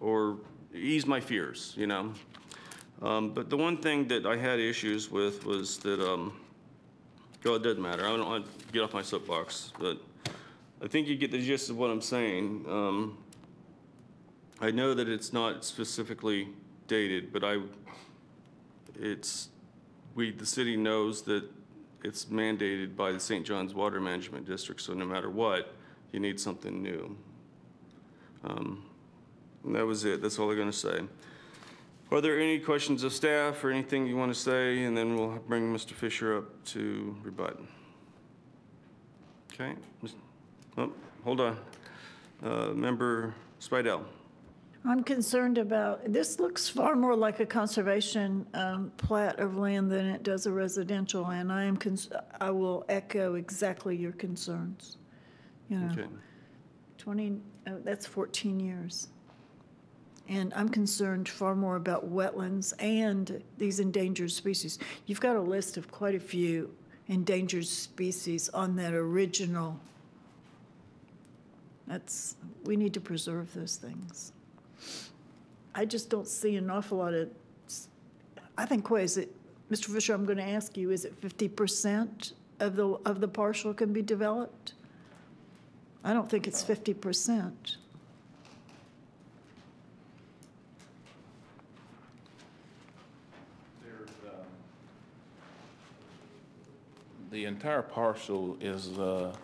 or ease my fears, you know? Um, But the one thing that I had issues with was that, well, it doesn't matter, I don't want to get off my soapbox, but I think you get the gist of what I'm saying. Um, I know that it's not specifically dated, but I, it's, we, the city knows that it's mandated by the St. John's Water Management District, so no matter what, you need something new. Um, that was it, that's all I'm gonna say. Are there any questions of staff or anything you want to say? And then we'll bring Mr. Fisher up to rebut. Okay, Mis- oh, hold on. Uh, Member Spidel. I'm concerned about, this looks far more like a conservation um, plat of land than it does a residential, and I am, I will echo exactly your concerns. You know, Okay. 20, oh, that's 14 years. And I'm concerned far more about wetlands and these endangered species. You've got a list of quite a few endangered species on that original. That's, we need to preserve those things. I just don't see an awful lot of, I think, is it, Mr. Fisher, I'm going to ask you, is it 50% of the, of the parcel can be developed? I don't think it's 50%. The entire parcel is, uh,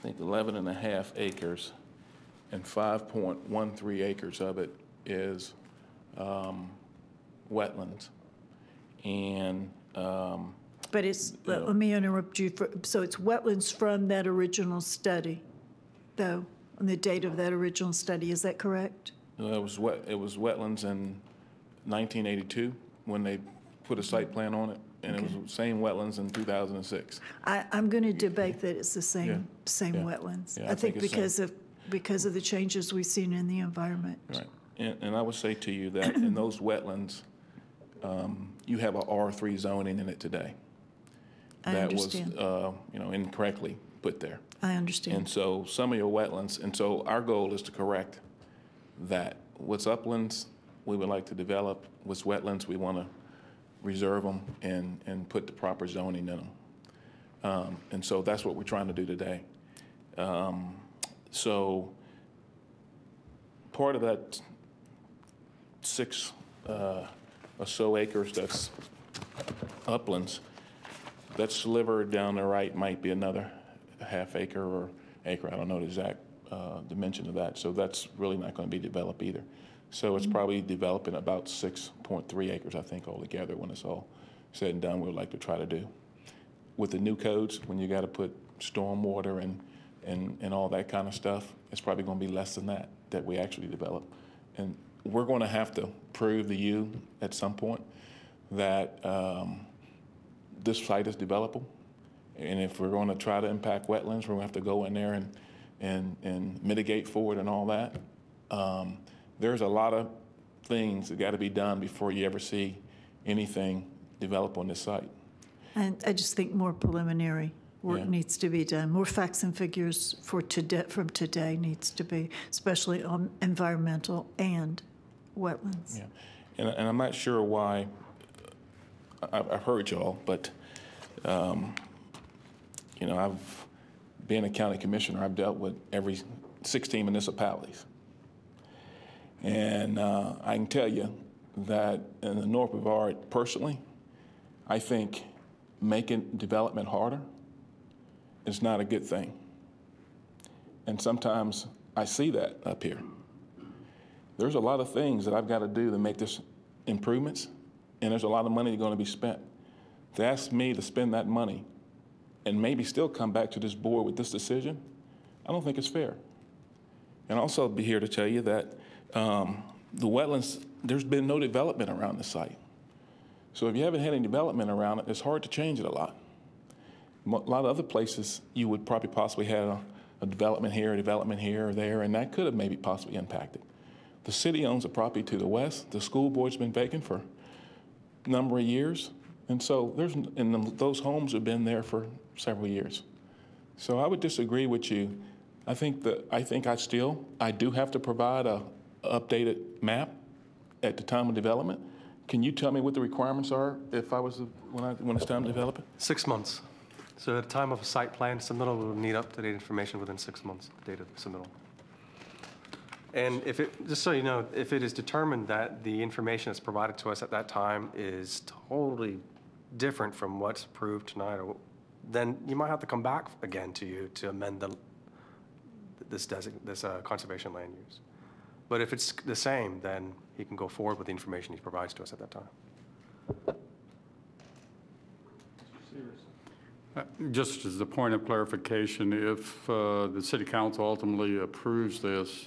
I think, 11 and a half acres, and 5.13 acres of it is um, wetlands. And um, But it's, let me interrupt you, for so it's wetlands from that original study, though, on the date of that original study, is that correct? uh, it was wet, it was wetlands in 1982, when they put a site plan on it, and it was the same wetlands in 2006. I, I'm going to debate that it's the Yeah. same, same Yeah. wetlands. Yeah, I I think think because of, because of the changes we've seen in the environment. Right. And, and I would say to you that in those wetlands, um, you have a R3 zoning in it today. I understand. That was, uh, you know, incorrectly put there. I understand. And so some of your wetlands, and so our goal is to correct that. What's uplands, we would like to develop. What's wetlands, we want to reserve them and, and put the proper zoning in them. Um, and so that's what we're trying to do today. Um, so part of that six uh, or so acres that's uplands, that sliver down the right might be another half acre or acre. I don't know the exact uh, dimension of that. So that's really not going to be developed either. So it's probably developing about 6.3 acres, I think, altogether when it's all said and done, we would like to try to do. With the new codes, when you got to put stormwater and, and, and all that kind of stuff, it's probably going to be less than that, that we actually develop. And we're going to have to prove to you at some point that um, this site is developable. And if we're going to try to impact wetlands, we're going to have to go in there and, and, and mitigate for it and all that. Um, there's a lot of things that got to be done before you ever see anything develop on this site. And I just think more preliminary work Yeah. needs to be done. More facts and figures for today, from today needs to be, especially on environmental and wetlands. Yeah. And, and I'm not sure why, I've, I've heard y'all, but, um, you know, I've been a county commissioner, I've dealt with every 16 municipalities. And uh, I can tell you that in the North Brevard, personally, I think making development harder is not a good thing. And sometimes I see that up here. There's a lot of things that I've got to do to make this improvements, and there's a lot of money going to be spent. To ask me to spend that money and maybe still come back to this board with this decision, I don't think it's fair. And also be here to tell you that um, the wetlands, there's been no development around the site. So if you haven't had any development around it, it's hard to change it a lot. A lot of other places, you would probably possibly have a, a development here, a development here or there, and that could have maybe possibly impacted. The city owns a property to the west. The school board's been vacant for a number of years. And so there's, and those homes have been there for several years. So I would disagree with you. I think that, I think I still, I do have to provide a updated map at the time of development can you tell me what the requirements are if I was, when I, when it's time to develop it? Six months. So at the time of a site plan submittal, we'll need up-to-date information within six months, date of submittal. And if it, just so you know, if it is determined that the information that's provided to us at that time is totally different from what's approved tonight, then you might have to come back again to you to amend the, this this uh, conservation land use. But if it's the same, then he can go forward with the information he provides to us at that time. Uh, Just as a point of clarification, if uh, the city council ultimately approves this,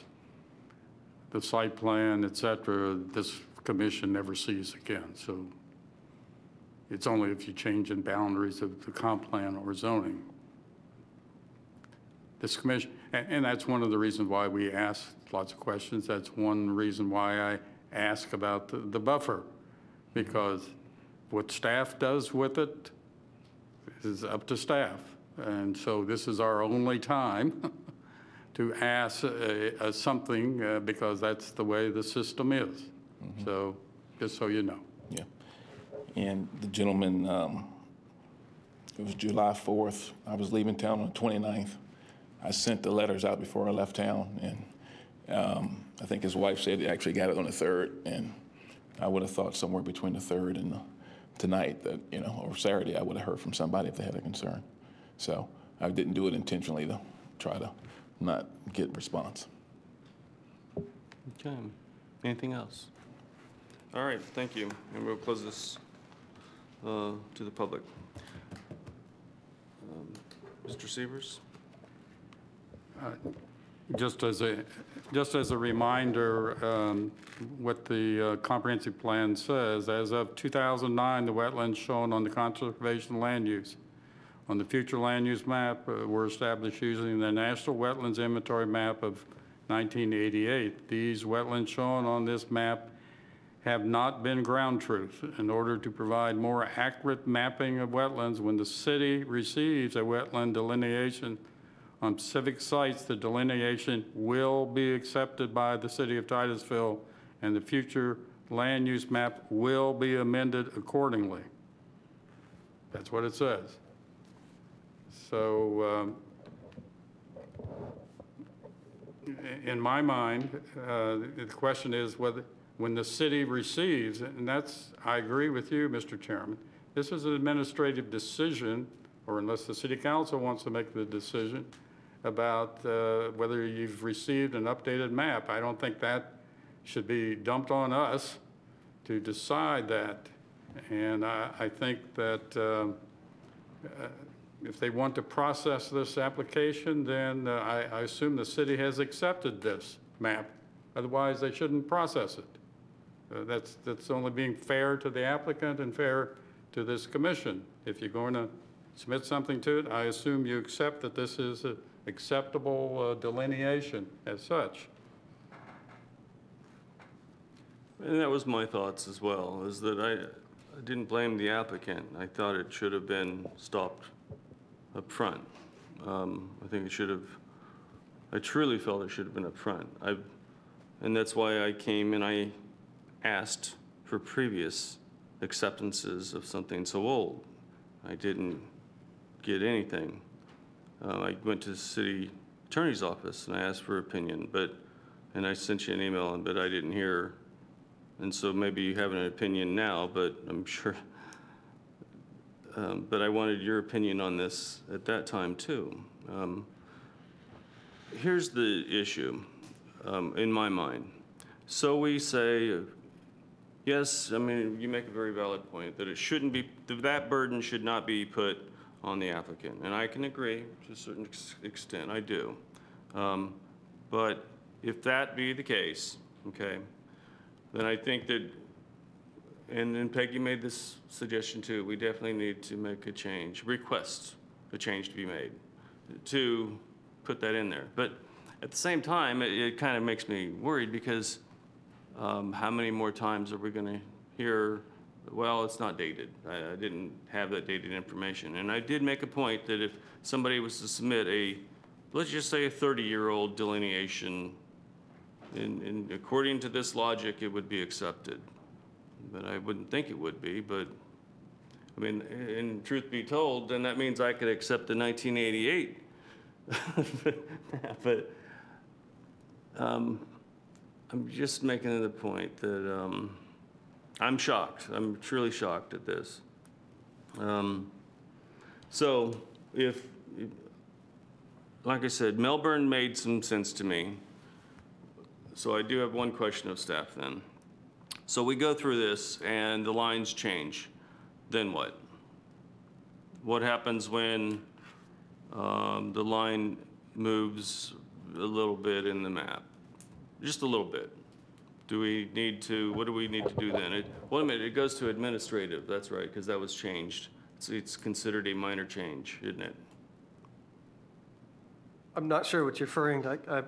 the site plan, et cetera, this commission never sees again. So it's only if you change in boundaries of the comp plan or zoning. This commission, and, and that's one of the reasons why we ask lots of questions. That's one reason why I ask about the, the buffer. Because what staff does with it is up to staff. And so this is our only time to ask uh, uh, something uh, because that's the way the system is. So, just so you know. Yeah. And the gentleman, um, it was July 4th. I was leaving town on the 29th. I sent the letters out before I left town, and um, I think his wife said he actually got it on the 3rd, and I would have thought somewhere between the 3rd and the, tonight that, you know, or Saturday, I would have heard from somebody if they had a concern. So I didn't do it intentionally to try to not get response. Okay. Anything else? All right, thank you. And we'll close this uh, to the public. Um, Mr. Severs? Just as a, just as a reminder, um, what the uh, comprehensive plan says, as of 2009, the wetlands shown on the conservation land use on the future land use map uh, were established using the National Wetlands Inventory Map of 1988. These wetlands shown on this map have not been ground truth. In order to provide more accurate mapping of wetlands, when the city receives a wetland delineation on civic sites, the delineation will be accepted by the city of Titusville, and the future land use map will be amended accordingly. That's what it says. So, um, in my mind, uh, the question is whether, when the city receives, and that's, I agree with you, Mr. Chairman, this is an administrative decision, or unless the city council wants to make the decision about uh, whether you've received an updated map. I don't think that should be dumped on us to decide that. And I, I think that um, uh, if they want to process this application, then uh, I, I assume the city has accepted this map. Otherwise, they shouldn't process it. Uh, That's, that's only being fair to the applicant and fair to this commission. If you're going to submit something to it, I assume you accept that this is a acceptable uh, delineation as such. And that was my thoughts as well, is that I, I didn't blame the applicant. I thought it should have been stopped up front. Um, I think it should have, I truly felt it should have been up front. I, and that's why I came and I asked for previous acceptances of something so old. I didn't get anything. Uh, I went to the city attorney's office and I asked for opinion, but, and I sent you an email, but I didn't hear. And so maybe you have an opinion now, but I'm sure, um, but I wanted your opinion on this at that time too. Um, Here's the issue, um, in my mind. So we say, yes, I mean, you make a very valid point, that it shouldn't be, that that burden should not be put on the applicant. And I can agree to a certain ex- extent, I do. Um, But if that be the case, okay, then I think that, and then Peggy made this suggestion too, we definitely need to make a change, request a change to be made, to put that in there. But at the same time, it, it kind of makes me worried because um, how many more times are we going to hear, well, it's not dated. I, I didn't have that dated information. And I did make a point that if somebody was to submit a, let's just say a 30-year-old delineation, in, in, according to this logic, it would be accepted. but I wouldn't think it would be, but, I mean, in truth be told, then that means I could accept the 1988 But um, I'm just making the point that um, I'm shocked. I'm truly shocked at this. Um, So if, like I said, Melbourne made some sense to me. So I do have one question of staff then. So we go through this and the lines change, then what? What happens when um, the line moves a little bit in the map? Just a little bit. Do we need to, what do we need to do then? It, wait a minute, it goes to administrative, that's right, because that was changed. It's, it's considered a minor change, isn't it? I'm not sure what you're referring to. I I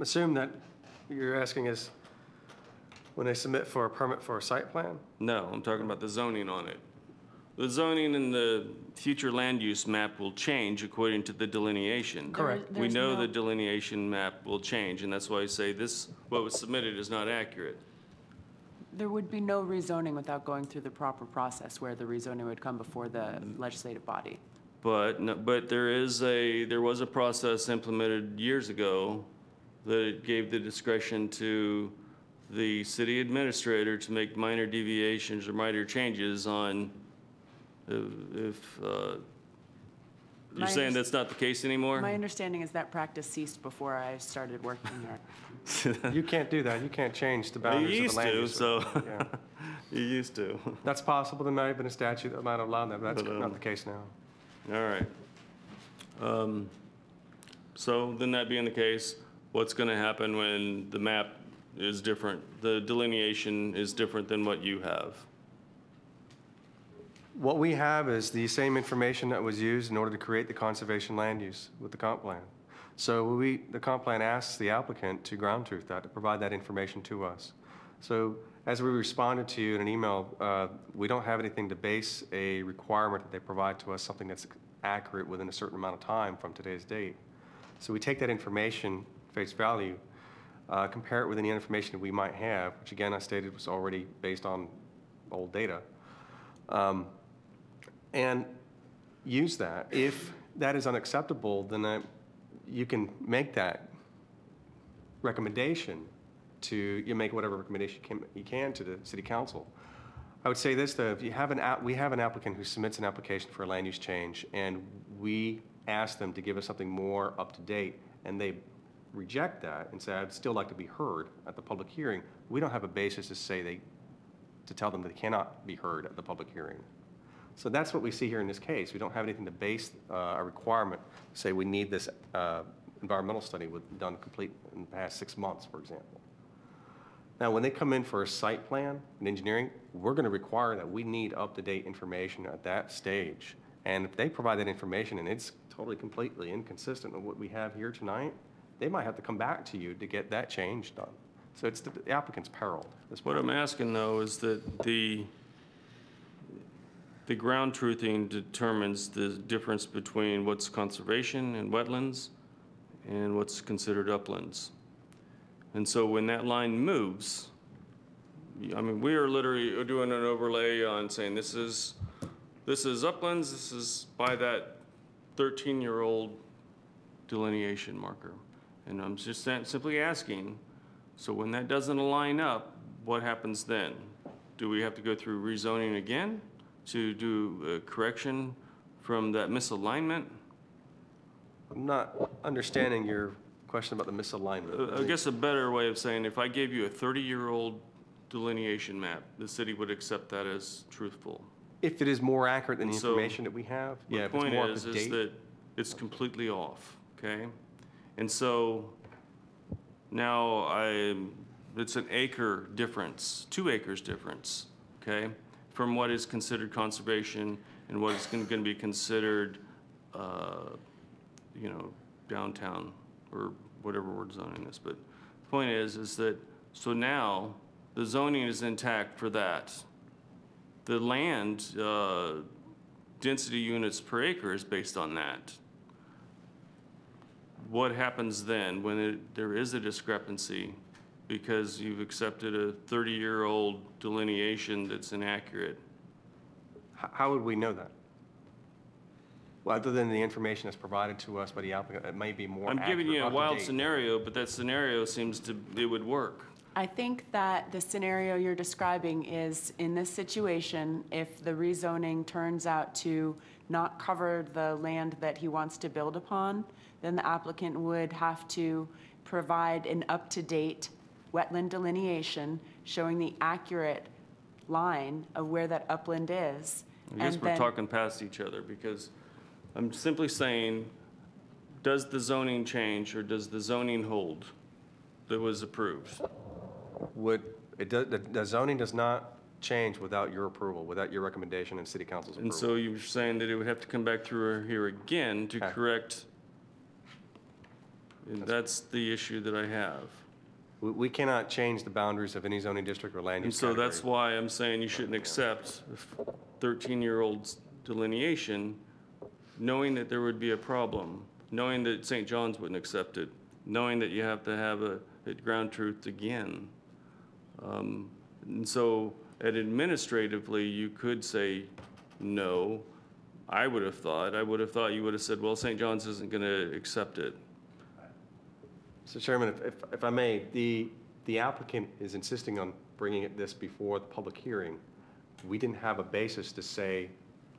assume that you're asking is when they submit for a permit for a site plan? No, I'm talking about the zoning on it. The zoning in the future land use map will change according to the delineation. Correct. We There's know no- the delineation map will change, and that's why I say this, what was submitted is not accurate. There would be no rezoning without going through the proper process where the rezoning would come before the legislative body. But, no- but there is a, there was a process implemented years ago that gave the discretion to the city administrator to make minor deviations or minor changes on if, if, uh, you're My saying underst- that's not the case anymore? My understanding is that practice ceased before I started working there. You can't do that. You can't change the You boundaries of used the land to, use. so, Yeah. you used to. That's possible. There might have been a statute that might have allowed that, but that's But, um, not the case now. All right. Um, So then that being the case, what's going to happen when the map is different, the delineation is different than what you have? What we have is the same information that was used in order to create the conservation land use with the comp plan. So we, the comp plan asks the applicant to ground truth that, to provide that information to us. So as we responded to you in an email, uh, we don't have anything to base a requirement that they provide to us, something that's accurate within a certain amount of time from today's date. So we take that information, face value, uh, compare it with any information that we might have, which again, I stated was already based on old data. Um, and use that. If that is unacceptable, then uh, you can make that recommendation to, you make whatever recommendation you can, you can to the city council. I would say this, though, if you have an, we have an applicant who submits an application for a land use change, and we ask them to give us something more up to date, and they reject that and say, I'd still like to be heard at the public hearing, we don't have a basis to say they, to tell them that they cannot be heard at the public hearing. So that's what we see here in this case. We don't have anything to base uh, a requirement, say we need this uh, environmental study with, done complete in the past six months, for example. Now, when they come in for a site plan and engineering, we're going to require that we need up-to-date information at that stage. And if they provide that information and it's totally completely inconsistent with what we have here tonight, they might have to come back to you to get that change done. So it's the applicant's peril. this What. I'm asking, though, is that the, the ground truthing determines the difference between what's conservation and wetlands and what's considered uplands. And so when that line moves, I mean, we are literally doing an overlay on saying this is, this is uplands, this is by that 13-year-old delineation marker. And I'm just simply asking, so when that doesn't align up, what happens then? Do we have to go through rezoning again to do a correction from that misalignment? I'm not understanding your question about the misalignment. Uh, I guess a better way of saying, if I gave you a 30-year-old delineation map, the city would accept that as truthful. If it is more accurate than the so, information that we have, yeah, if it's point more up is, to is date. that it's completely off, okay? And so now I, it's an acre difference, two acres difference, okay? From what is considered conservation and what is going to be considered, uh, you know, downtown or whatever we're zoning this. But the point is, is that, so now the zoning is intact for that. The land, uh, density units per acre is based on that. What happens then when it, there is a discrepancy because you've accepted a 30-year-old delineation that's inaccurate. H- How would we know that? Well, other than the information that's provided to us by the applicant, it may be more I'm accurate. giving you a up to wild date. scenario, but that scenario seems to, it would work. I think that the scenario you're describing is, in this situation, if the rezoning turns out to not cover the land that he wants to build upon, then the applicant would have to provide an up-to-date wetland delineation showing the accurate line of where that upland is. I guess and we're then- talking past each other because I'm simply saying, does the zoning change or does the zoning hold that was approved? Would, it does, the- the zoning does not change without your approval, without your recommendation and city council's approval. And approval. so you're saying that it would have to come back through here again to Okay. correct? And that's the issue that I have. We, we cannot change the boundaries of any zoning district or land And use so category. that's why I'm saying you shouldn't accept a 13-year-old's delineation, knowing that there would be a problem, knowing that St. John's wouldn't accept it, knowing that you have to have a, it ground truth again. Um, And so, and administratively, you could say no. I would have thought, I would have thought you would have said, well, St. John's isn't going to accept it. So Chairman, if- if, if I may, the, the applicant is insisting on bringing it this before the public hearing. We didn't have a basis to say,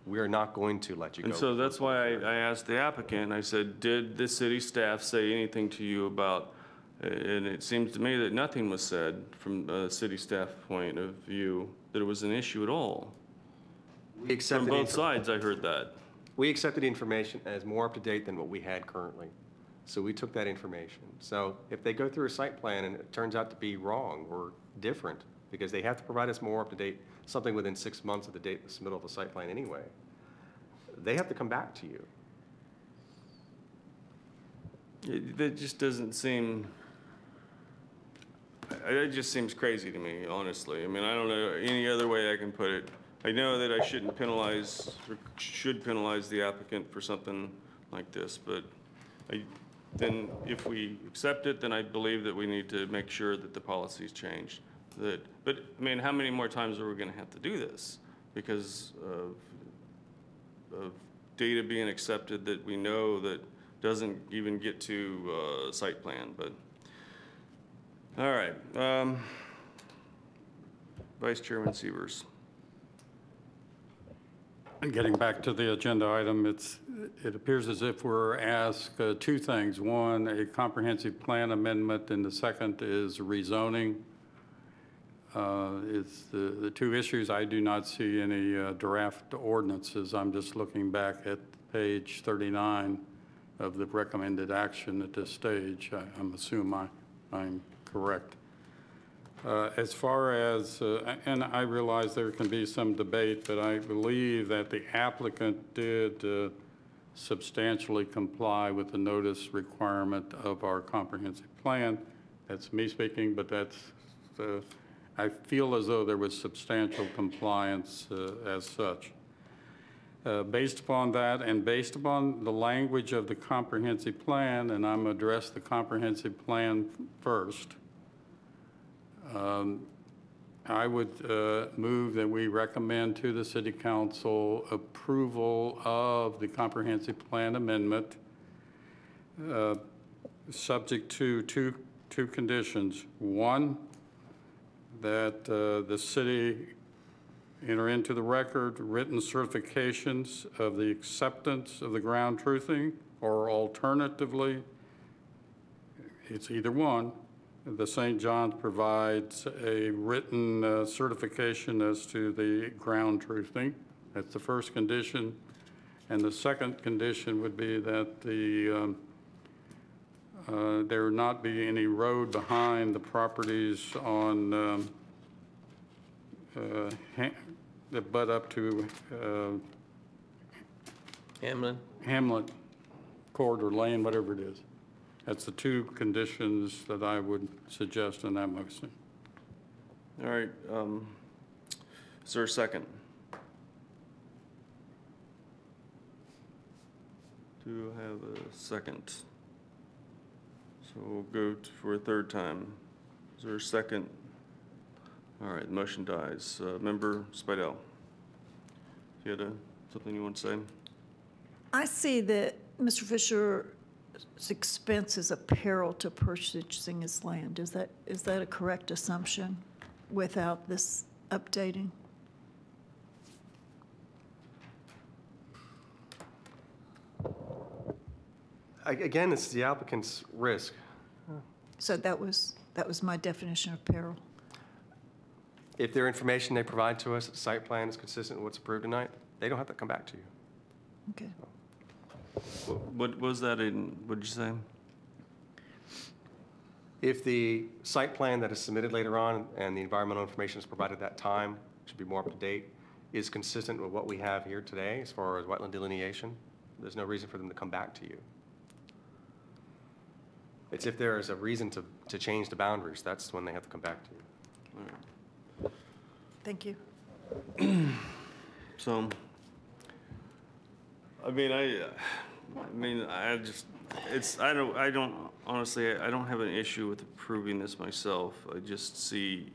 we are not going to let you go. And so that's why I. I asked the applicant, I said, did the city staff say anything to you about, and it seems to me that nothing was said from a city staff point of view, that it was an issue at all. We From accepted, the both sides, I heard that. we accepted the information as more up to date than what we had currently. So we took that information. So if they go through a site plan and it turns out to be wrong or different, because they have to provide us more up to date, something within six months of the date the submittal of the site plan anyway, they have to come back to you. It, that just doesn't seem, it just seems crazy to me, honestly. I mean, I don't know any other way I can put it. I know that I shouldn't penalize, or should penalize the applicant for something like this, but I, then if we accept it, then I believe that we need to make sure that the policy's changed. That, but, I mean, how many more times are we gonna have to do this? Because of of data being accepted that we know that doesn't even get to uh, site plan, but, all right. um, Vice Chairman Severs. And Getting back to the agenda item, it's, it appears as if we're asked uh, two things. One, a comprehensive plan amendment, and the second is rezoning. Uh, It's the, the two issues, I do not see any uh, draft ordinances. I'm just looking back at page 39 of the recommended action at this stage. I- I'm assuming I, I'm correct. Uh, As far as, uh, and I realize there can be some debate, but I believe that the applicant did uh, substantially comply with the notice requirement of our comprehensive plan. That's me speaking, but that's, uh, I feel as though there was substantial compliance uh, as such. Uh, Based upon that, and based upon the language of the comprehensive plan, and I'm address the comprehensive plan first, um, I would uh, move that we recommend to the city council approval of the comprehensive plan amendment, uh, subject to two, two conditions. One, that uh, the city enter into the record written certifications of the acceptance of the ground truthing, or alternatively, it's either one, the St. John's provides a written uh, certification as to the ground truthing. That's the first condition. And the second condition would be that the, um, uh, there not be any road behind the properties on, um, uh, that butt up to uh, Hamlin? Hamlet Corridor Lane, whatever it is. That's the two conditions that I would suggest in that motion. All right, um, is there a second? Do I have a second? So we'll go t- for a third time. Is there a second? All right, the motion dies. Uh, Member Spidel? You had a- something you want to say? I see that Mr. Fisher's expense is a peril to purchasing his land. Is that, is that a correct assumption without this updating? A- Again, it's the applicant's risk. So that was, that was my definition of peril. If their information they provide to us, the site plan is consistent with what's approved tonight, they don't have to come back to you. Okay. What- What was that in, what did you say? If the site plan that is submitted later on and the environmental information is provided at that time, should be more up to date, is consistent with what we have here today as far as wetland delineation, there's no reason for them to come back to you. It's if there is a reason to, to change the boundaries, that's when they have to come back to you. Thank you. So, I mean, I, I mean, I just, it's, I don't, I don't, honestly, I don't have an issue with approving this myself. I just see,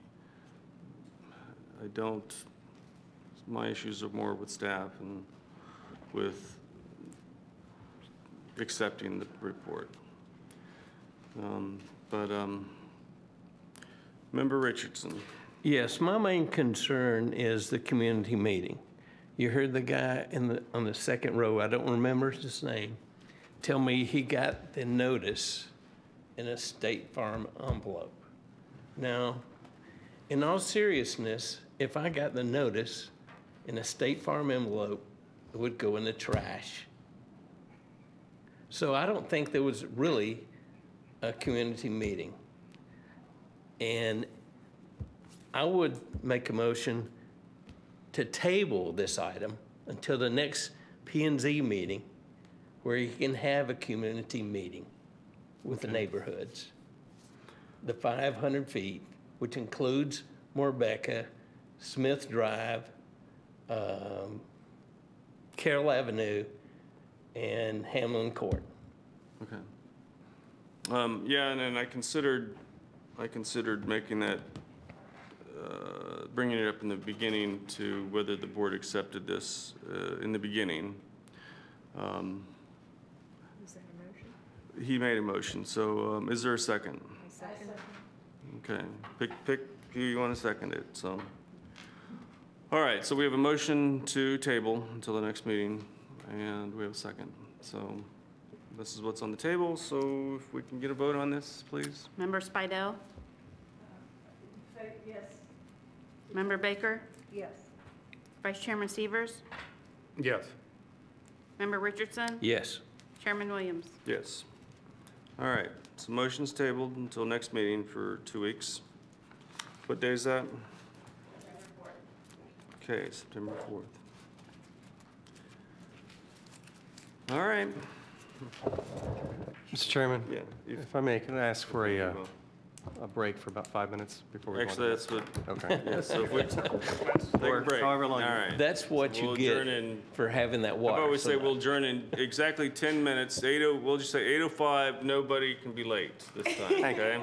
I don't, my issues are more with staff and with accepting the report. Um, But, um, Member Richardson? Yes, my main concern is the community meeting. You heard the guy in the, on the second row, I don't remember his name, tell me he got the notice in a State Farm envelope. Now, in all seriousness, if I got the notice in a State Farm envelope, it would go in the trash. So I don't think there was really a community meeting. And I would make a motion to table this item until the next P and Z meeting, where you can have a community meeting with the neighborhoods. The 500 feet, which includes Morebecca, Smith Drive, um, Carroll Avenue, and Hamlin Court. Okay. Um, yeah, and then I considered, I considered making that, uh, bringing it up in the beginning to whether the board accepted this, uh, in the beginning. Um, He made a motion, so, um, is there a second? Okay, pick, pick who you want to second it, so. All right, so we have a motion to table until the next meeting, and we have a second. So this is what's on the table, so if we can get a vote on this, please? Member Spidel? Yes. Member Baker? Yes. Vice Chairman Severs? Yes. Member Richardson? Yes. Chairman Williams? Yes. All right, so motion's tabled until next meeting for two weeks. What day is that? Okay, September 4th. All right. Mr. Chairman? Yeah, if- If I may, can I ask for a, uh, a break for about five minutes before we go on Actually, the that's what. Okay. yeah, so if we, take a break. however long All you- right. That's what you We'll get in- for having that How water. about we say so we'll adjourn in exactly 10 minutes, 8:00, we'll just say 8:05, nobody can be late this time, Thank you. okay?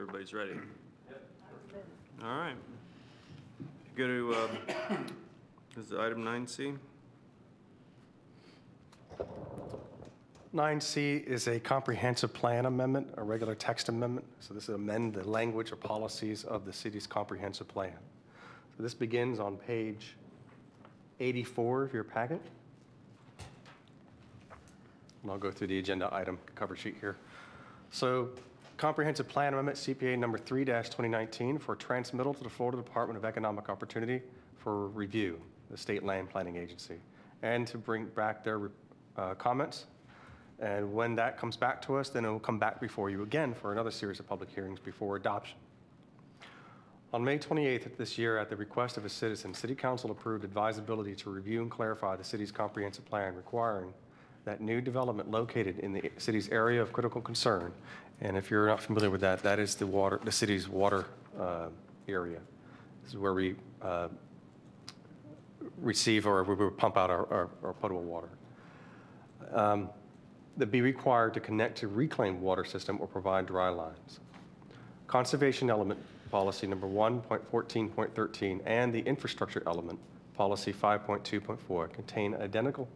Everybody's ready? All right. Go to, uh, is it item 9C? 9C is a comprehensive plan amendment, a regular text amendment. So this is amend the language or policies of the city's comprehensive plan. So this begins on page 84 of your packet. And I'll go through the agenda item cover sheet here. So comprehensive plan amendment, CPA number 3-2019 for transmittal to the Florida Department of Economic Opportunity for review, the state land planning agency, and to bring back their uh, comments and when that comes back to us, then it will come back before you again for another series of public hearings before adoption. On May 28th of this year, at the request of a citizen, City Council approved advisability to review and clarify the city's comprehensive plan requiring that new development located in the city's area of critical concern, and if you're not familiar with that, that is the water, the city's water uh, area. This is where we uh, receive or we pump out our, our, our potable water. Um, that be required to connect to reclaimed water system or provide dry lines. Conservation element policy number 1.14.13 and the infrastructure element policy 5.2.4 contain identical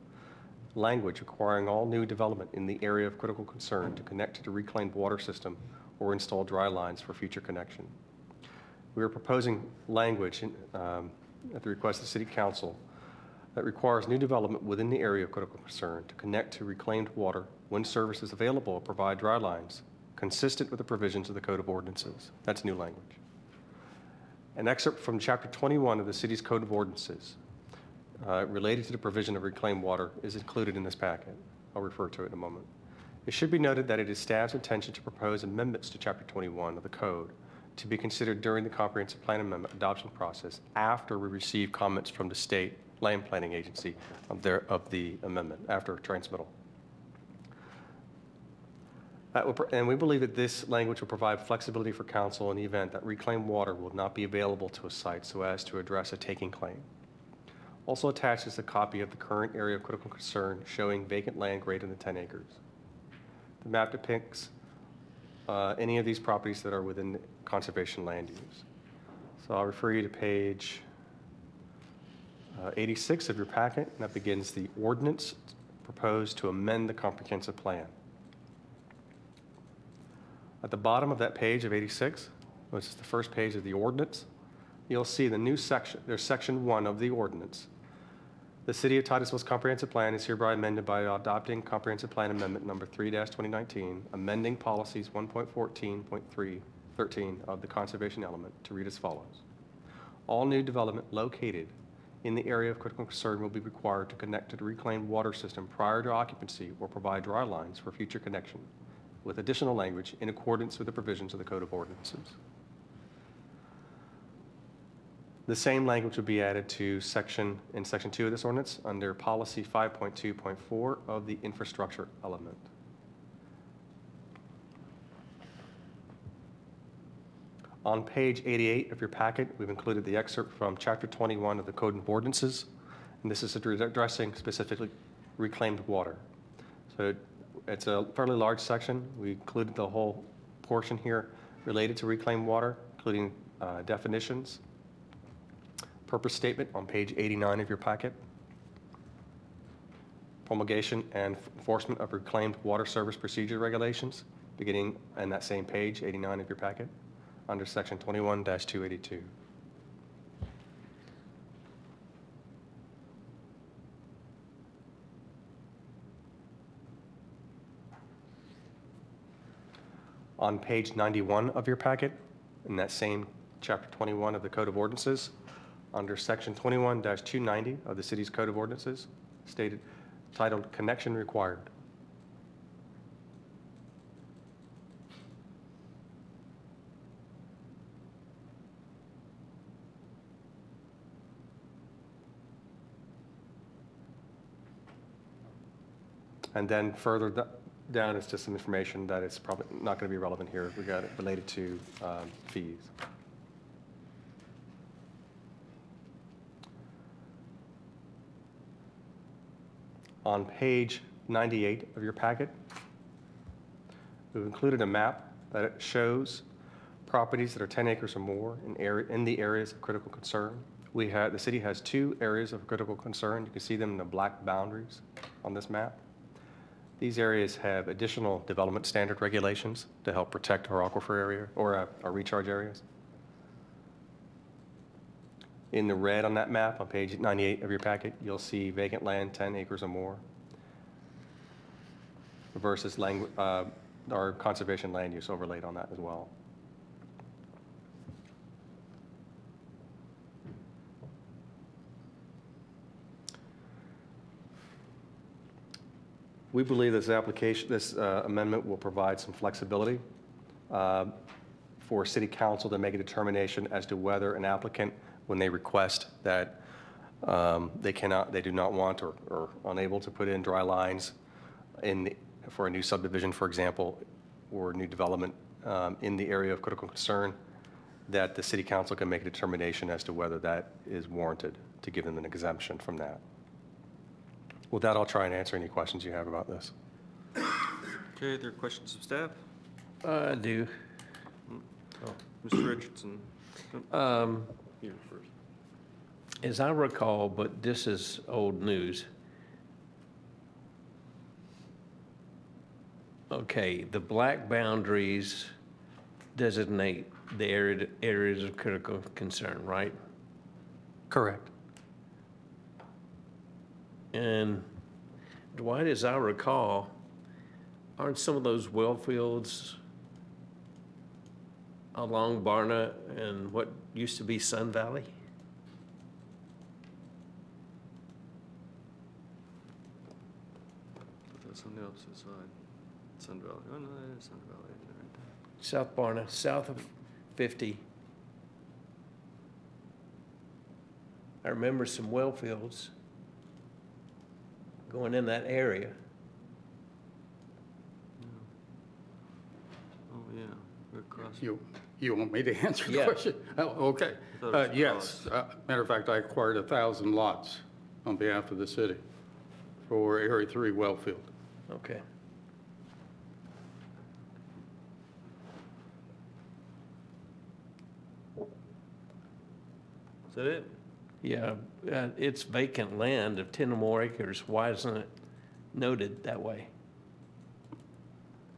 language requiring all new development in the area of critical concern to connect to the reclaimed water system or install dry lines for future connection. We are proposing language in, um, at the request of the City Council that requires new development within the area of critical concern to connect to reclaimed water when service is available provide dry lines consistent with the provisions of the Code of Ordinances. That's new language. An excerpt from Chapter 21 of the city's Code of Ordinances uh, related to the provision of reclaimed water is included in this packet. I'll refer to it in a moment. It should be noted that it is staff's intention to propose amendments to Chapter 21 of the Code to be considered during the comprehensive plan amendment adoption process after we receive comments from the state land planning agency of their, of the amendment after transmittal. Will, and we believe that this language will provide flexibility for council in the event that reclaimed water will not be available to a site so as to address a taking claim. Also attached is a copy of the current area of critical concern showing vacant land greater than 10 acres. The map depicts uh, any of these properties that are within conservation land use. So I'll refer you to page uh, 86 of your packet, and that begins the ordinance proposed to amend the comprehensive plan. At the bottom of that page of 86, which is the first page of the ordinance, you'll see the new section. There's section one of the ordinance. The City of Titusville's comprehensive plan is hereby amended by adopting comprehensive plan amendment number 3-2019, amending policies 1.14.3, 13 of the conservation element to read as follows. All new development located in the area of critical concern will be required to connect to the reclaimed water system prior to occupancy or provide dry lines for future connection with additional language in accordance with the provisions of the Code of Ordinances. The same language would be added to section, in section two of this ordinance, under policy 5.2.4 of the infrastructure element. On page 88 of your packet, we've included the excerpt from chapter 21 of the Code of Ordinances, and this is addressing specifically reclaimed water. So it's a fairly large section. We included the whole portion here related to reclaimed water, including uh, definitions, purpose statement on page 89 of your packet, promulgation and enforcement of reclaimed water service procedure regulations, beginning in that same page, 89 of your packet, under section 21-282. on page 91 of your packet, in that same chapter 21 of the Code of Ordinances, under section 21-290 of the city's Code of Ordinances, stated, titled Connection Required. And then further down is just some information that is probably not going to be relevant here. We got it related to um, fees. On page 98 of your packet, we've included a map that shows properties that are 10 acres or more in area, in the areas of critical concern. We the city has two areas of critical concern. You can see them in the black boundaries on this map. These areas have additional development standard regulations to help protect our aquifer area, or uh, our recharge areas. In the red on that map, on page 98 of your packet, you'll see vacant land 10 acres or more versus uh, our conservation land use overlaid on that as well. We believe this application, this uh, amendment will provide some flexibility uh, for city council to make a determination as to whether an applicant, when they request that um, they cannot, they do not want or or unable to put in dry lines in, the- for a new subdivision, for example, or new development um, in the area of critical concern, that the city council can make a determination as to whether that is warranted to give them an exemption from that. With that, I'll try and answer any questions you have about this. Okay, there are questions of staff? I do. Mr. Richardson? Um, You first. As I recall, but this is old news. Okay, the black boundaries designate the area, areas of critical concern, right? Correct. And Dwight, as I recall, aren't some of those well fields along Barna and what used to be Sun Valley? But that's on the opposite side. Sun Valley. Oh, no, that is Sun Valley. isn't it, right there? South Barna, south of 50. I remember some well fields going in that area. Oh, yeah, we're across. You, you want me to answer the Yeah. question? Oh, okay. thought it Uh, Yes, Uh, matter of fact, I acquired a 1,000 lots on behalf of the city for Area 3 Wellfield. Okay. Is that it? Yeah, uh, it's vacant land of 10 or more acres. Why isn't it noted that way?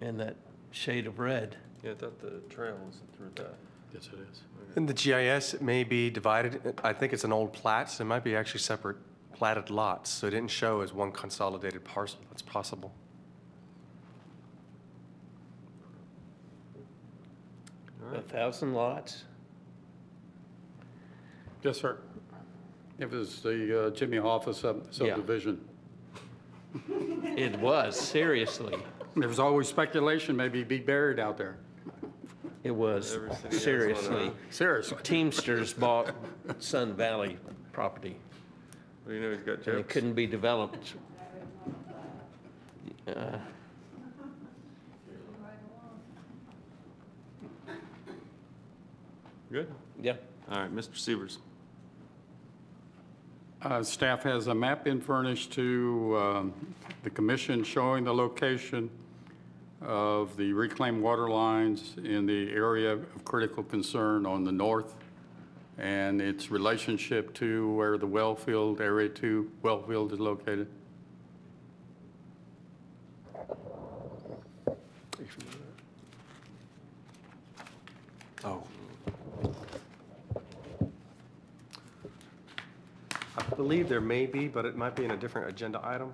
In that shade of red? Yeah, I thought the trail was through that. Yes, it is. In the GIS, it may be divided, I think it's an old plat, so it might be actually separate platted lots, so it didn't show as one consolidated parcel. That's possible. A thousand lots? Yes, sir. It was the uh, Jimmy Hoffa sub- Yeah. subdivision. It was, seriously. There was always speculation, maybe he'd be buried out there. It was, Every city has one, seriously. Seriously. Teamsters bought Sun Valley property, Well, you know, he's got and it jokes. couldn't be developed. Uh, Good? Yeah, All right, Mr. Severs. Uh, Staff has a map been furnished to um, the commission showing the location of the reclaimed water lines in the area of critical concern on the north and its relationship to where the well field, Area 2 well field is located. Oh. I believe there may be, but it might be in a different agenda item.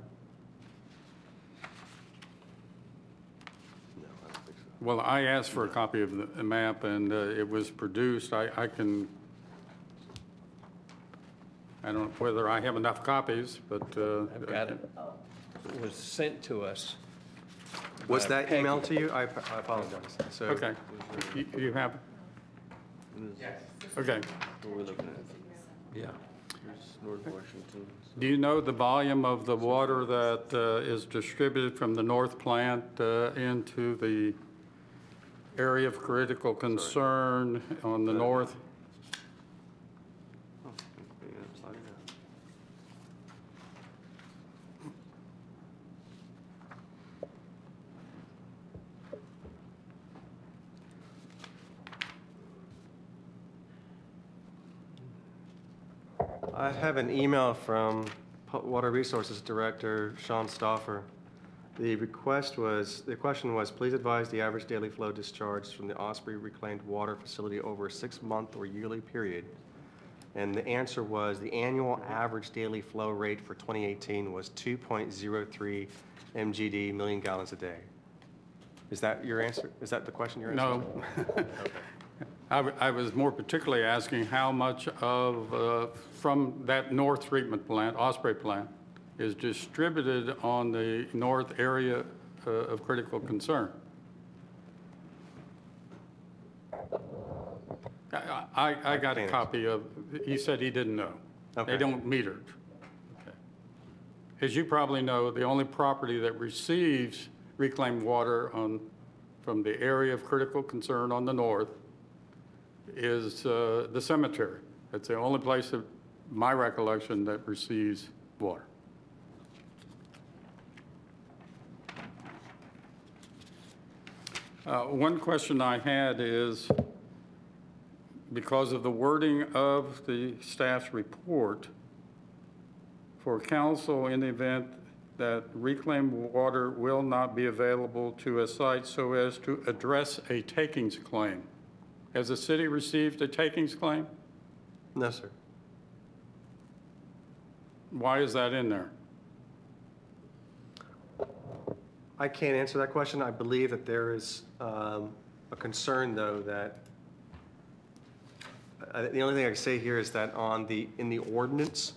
No, I don't think so. Well, I asked for a copy of the- the map, and uh, it was produced. I I can, I don't know whether I have enough copies, but. uh, I've got it. It was sent to us. Was that Peggy. emailed to you? I I apologize. So- Okay. You- You have? Yes. Okay. What we're looking at. Yeah. North Washington. Do you know the volume of the water that uh, is distributed from the north plant uh, into the area of critical concern on the north? I have an email from Water Resources Director Sean Stoffer. The request was, the question was, please advise the average daily flow discharge from the Osprey Reclaimed Water Facility over a six-month or yearly period. And the answer was, the annual average daily flow rate for 2018 was 2.03 MGD, million gallons a day. Is that your answer? Is that the question you're answering? No. I w- I was more particularly asking how much of, uh, from that north treatment plant, Osprey plant, is distributed on the north area uh, of critical concern? I- I, I got a copy of, he said he didn't know. They don't meter. Okay. As you probably know, the only property that receives reclaimed water on, from the area of critical concern on the north is uh, the cemetery. It's the only place of my recollection that receives water. Uh, One question I had is, because of the wording of the staff's report, for council in the event that reclaimed water will not be available to a site so as to address a takings claim. Has the city received a takings claim? No, sir. Why is that in there? I can't answer that question. I believe that there is um, a concern, though, that, uh, the only thing I can say here is that on the, in the ordinance,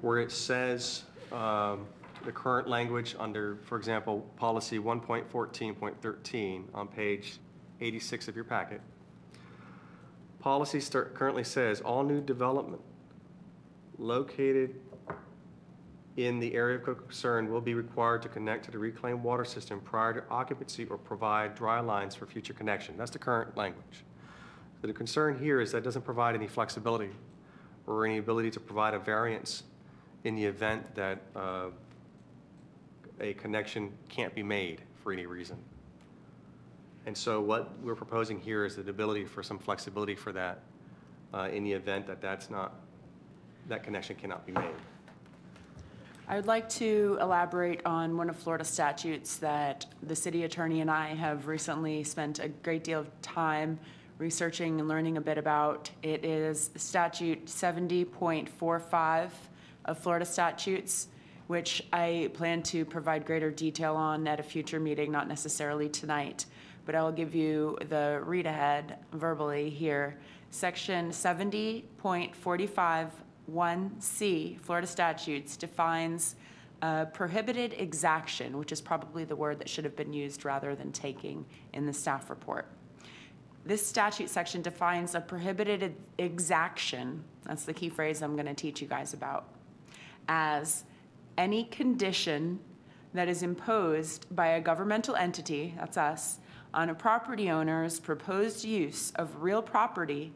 where it says um, the current language under, for example, policy 1.14.13 on page 86 of your packet, policy start- currently says, all new development located in the area of concern will be required to connect to the reclaimed water system prior to occupancy or provide dry lines for future connection. That's the current language. The concern here is that doesn't provide any flexibility or any ability to provide a variance in the event that uh, a connection can't be made for any reason. And so what we're proposing here is the ability for some flexibility for that uh, in the event that that's not, that connection cannot be made. I would like to elaborate on one of Florida statutes that the city attorney and I have recently spent a great deal of time researching and learning a bit about. It is statute 70.45 of Florida statutes, which I plan to provide greater detail on at a future meeting, not necessarily tonight. But I will give you the read ahead verbally here. Section 70.45 1C, Florida statutes, defines uh, prohibited exaction, which is probably the word that should have been used rather than taking in the staff report. This statute section defines a prohibited exaction, that's the key phrase I'm going to teach you guys about, as any condition that is imposed by a governmental entity, that's us, on a property owner's proposed use of real property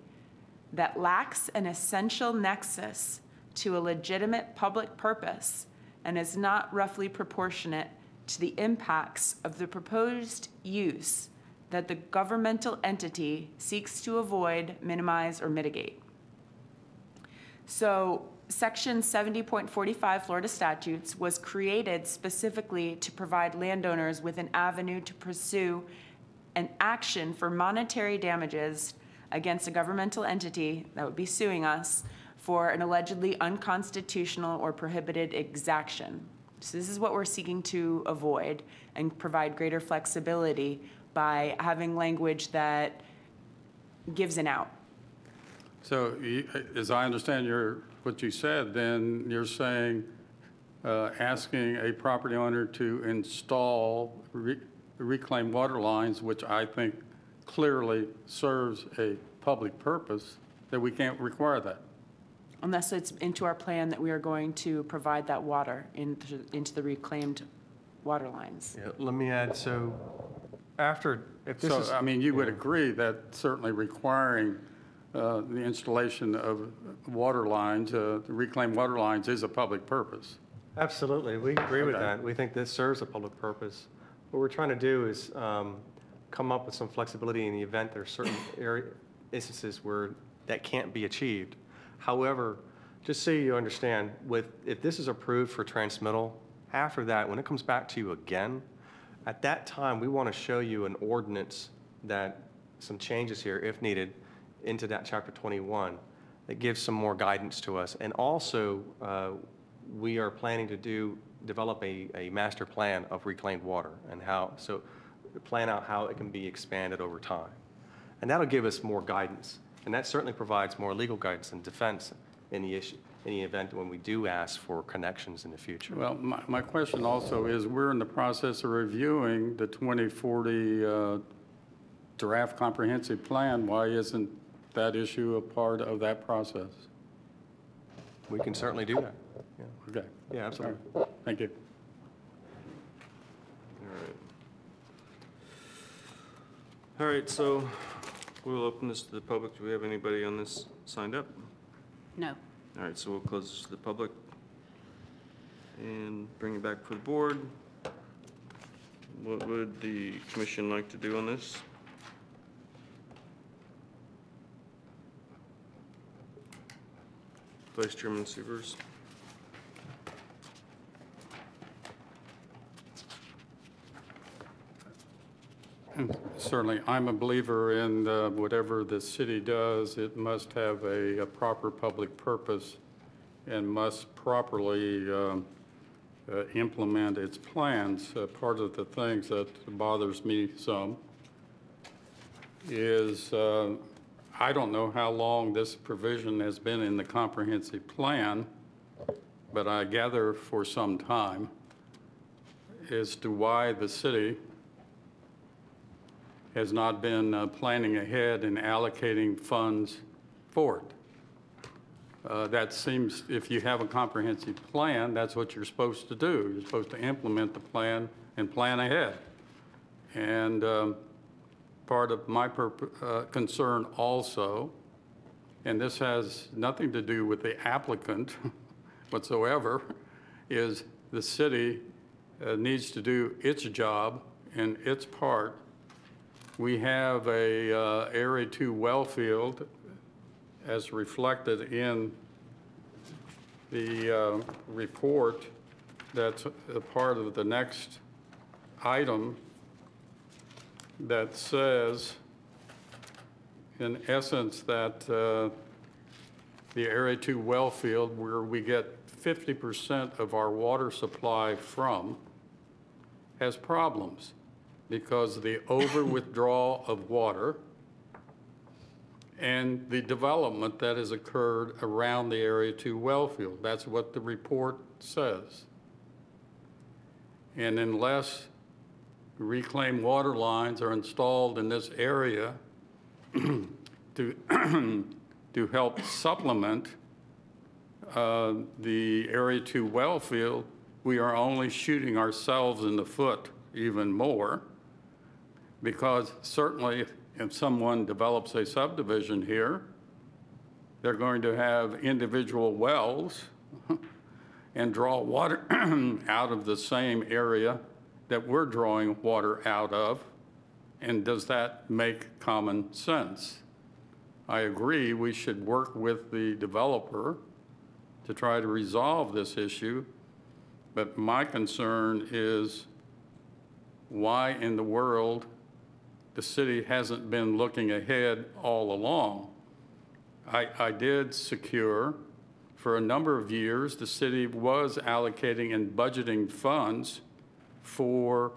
that lacks an essential nexus to a legitimate public purpose and is not roughly proportionate to the impacts of the proposed use that the governmental entity seeks to avoid, minimize, or mitigate. So, Section 70.45 Florida statutes was created specifically to provide landowners with an avenue to pursue an action for monetary damages against a governmental entity that would be suing us for an allegedly unconstitutional or prohibited exaction. So this is what we're seeking to avoid and provide greater flexibility by having language that gives an out. So as I understand your, what you said, then you're saying, uh, asking a property owner to install reclaimed water lines, which I think clearly serves a public purpose, that we can't require that. Unless it's into our plan that we are going to provide that water into, into the reclaimed water lines. Yeah, let me add, so after, if this is. I mean, you would agree that certainly requiring uh, the installation of water lines, uh, reclaimed water lines is a public purpose. Absolutely, we agree with that. We think this serves a public purpose. What we're trying to do is um, come up with some flexibility in the event there are certain area, instances where that can't be achieved. However, just so you understand, with, if this is approved for transmittal, after that, when it comes back to you again, at that time, we want to show you an ordinance that, some changes here, if needed, into that chapter 21, that gives some more guidance to us. And also, uh, we are planning to do, develop a, a master plan of reclaimed water and how, so plan out how it can be expanded over time. And that'll give us more guidance. And that certainly provides more legal guidance and defense in the issue, in the event when we do ask for connections in the future. Well, my, my question also is, we're in the process of reviewing the 2040 uh, draft comprehensive plan. Why isn't that issue a part of that process? We can certainly do that. Yeah, Okay, Yeah, absolutely. thank you. All right. All right, so we'll open this to the public. Do we have anybody on this signed up? No. All right, so we'll close this to the public and bring it back for the board. What would the commission like to do on this? Vice Chairman Severs? Certainly, I'm a believer in uh, whatever the city does, it must have a a proper public purpose and must properly um, uh, implement its plans. Uh, Part of the things that bothers me some is, uh, I don't know how long this provision has been in the comprehensive plan, but I gather for some time, as to why the city has not been uh, planning ahead and allocating funds for it. Uh, That seems, if you have a comprehensive plan, that's what you're supposed to do. You're supposed to implement the plan and plan ahead. And um, part of my uh, concern also, and this has nothing to do with the applicant whatsoever, is the city uh, needs to do its job and its part we have a uh, Area 2 well field as reflected in the uh, report that's a part of the next item that says, in essence, that uh, the Area 2 well field, where we get 50% of our water supply from, has problems because the over withdrawal of water and the development that has occurred around the Area 2 well field. That's what the report says. And unless reclaimed water lines are installed in this area to, to help supplement uh, the Area 2 well field, we are only shooting ourselves in the foot even more because certainly if- someone develops a subdivision here, they're going to have individual wells and draw water out of the same area that we're drawing water out of. And does that make common sense? I agree, we should work with the developer to try to resolve this issue, but my concern is why in the world the city hasn't been looking ahead all along. I, I did secure, for a number of years, the city was allocating and budgeting funds for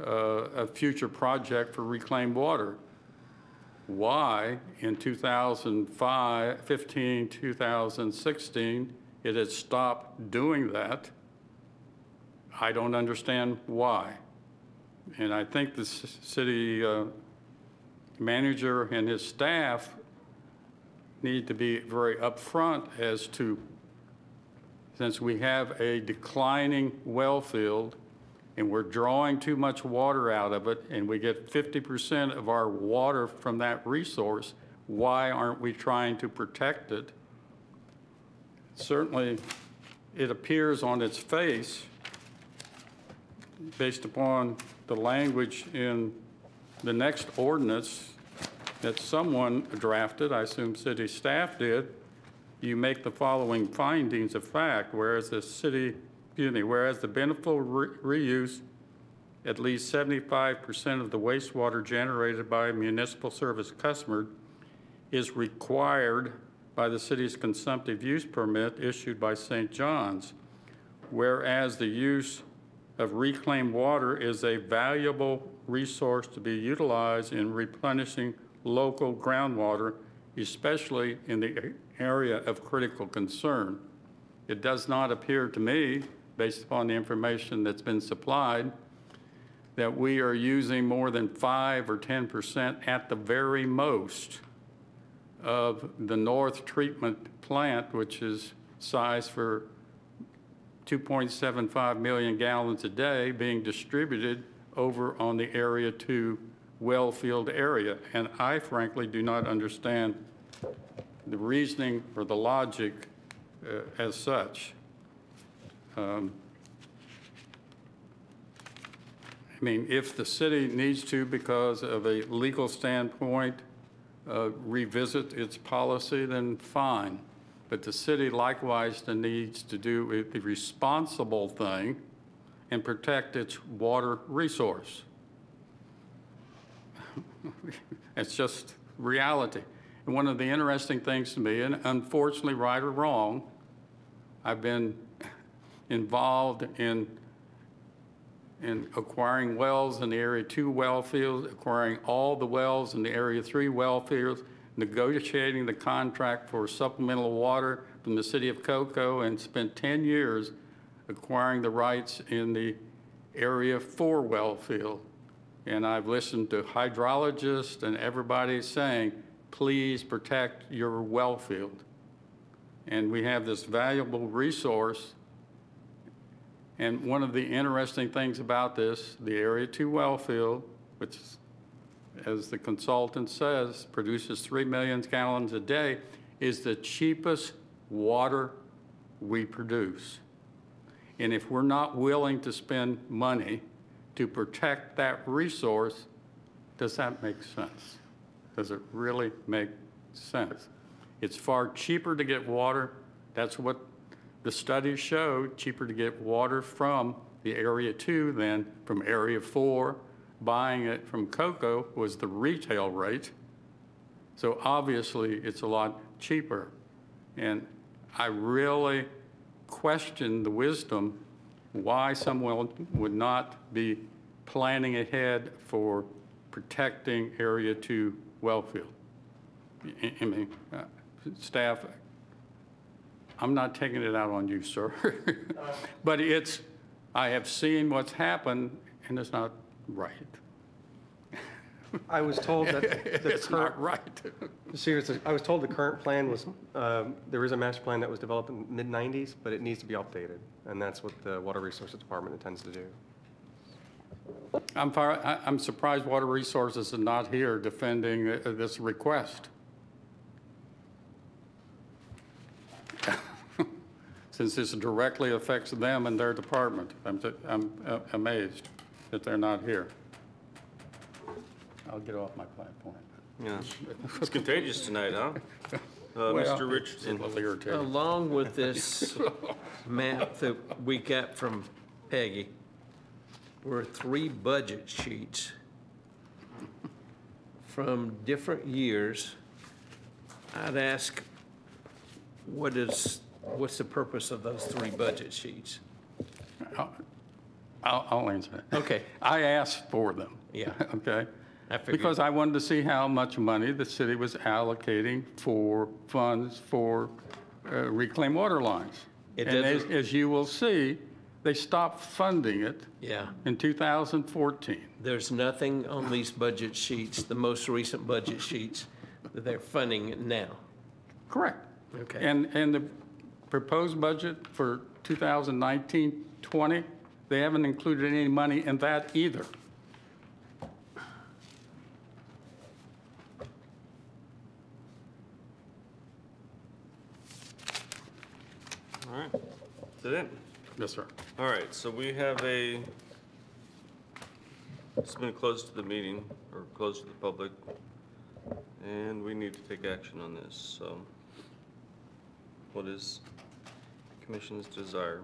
uh, a future project for reclaimed water. Why in 2005, 15, 2016, it had stopped doing that, I don't understand why. And I think the city uh, manager and his staff need to be very upfront as to, since we have a declining well field and we're drawing too much water out of it and we get 50% of our water from that resource, why aren't we trying to protect it? Certainly, it appears on its face based upon the language in the next ordinance that someone drafted, I assume city staff did, you make the following findings of fact, whereas the city, excuse me, whereas the beneficial re- reuse at least 75% of the wastewater generated by a municipal service customer is required by the city's consumptive use permit issued by St. John's, whereas the use of reclaimed water is a valuable resource to be utilized in replenishing local groundwater, especially in the area of critical concern. It does not appear to me, based upon the information that's been supplied, that we are using more than 5 or 10% at the very most of the North Treatment Plant, which is sized for 2.75 million gallons a day being distributed over on the Area 2 well field area. And I frankly do not understand the reasoning or the logic uh, as such. Um, I mean, if the city needs to, because of a legal standpoint, uh, revisit its policy, then fine. But the city likewise needs to do the responsible thing and protect its water resource. It's just reality. And one of the interesting things to me, and unfortunately, right or wrong, I've been involved in in acquiring wells in the Area 2 well fields, acquiring all the wells in the Area 3 well fields, negotiating the contract for supplemental water from the city of Cocoa, and spent 10 years acquiring the rights in the Area 4 well field. And I've listened to hydrologists and everybody saying, please protect your well field. And we have this valuable resource and one of the interesting things about this, the Area 2 well field, which, as the consultant says, produces 3 million gallons a day, is the cheapest water we produce. And if we're not willing to spend money to protect that resource, does that make sense? Does it really make sense? It's far cheaper to get water. That's what the studies show, cheaper to get water from the Area 2 than from Area 4. Buying it from Cocoa was the retail rate. So obviously, it's a lot cheaper. And I really question the wisdom why someone would not be planning ahead for protecting Area 2 wellfield. I I mean, uh, staff, I'm not taking it out on you, sir. But it's, I have seen what's happened, and it's not right. I was told that the It's current, not right. seriously, I was told the current plan was, um, there is a master plan that was developed in the mid-'90s, but it needs to be updated, and that's what the Water Resources Department intends to do. I'm, far- I- I'm surprised Water Resources is not here defending uh, this request. Since this directly affects them and their department. I'm, I'm uh, amazed that they're not here. I'll get off my platform. Yeah. It's contagious tonight, huh? Uh, Well, Mr. it's a Richardson? little irritating. Along with this map that we got from Peggy, were three budget sheets from different years. I'd ask, what is, what's the purpose of those three budget sheets? I'll, I'll answer that. Okay. I asked for them. Yeah. Okay? I. Because I wanted to see how much money the city was allocating for funds for uh, reclaimed water lines. It And as, as you will see, they stopped funding it Yeah. in 2014. There's nothing on these budget sheets, the most recent budget sheets, that they're funding it now. Correct. Okay. And, and the proposed budget for 2019-20, they haven't included any money in that either. All right. Is that it? Yes, sir. All right, so we have a, it's been closed to the meeting, or closed to the public, and we need to take action on this, so. what is the commission's desire?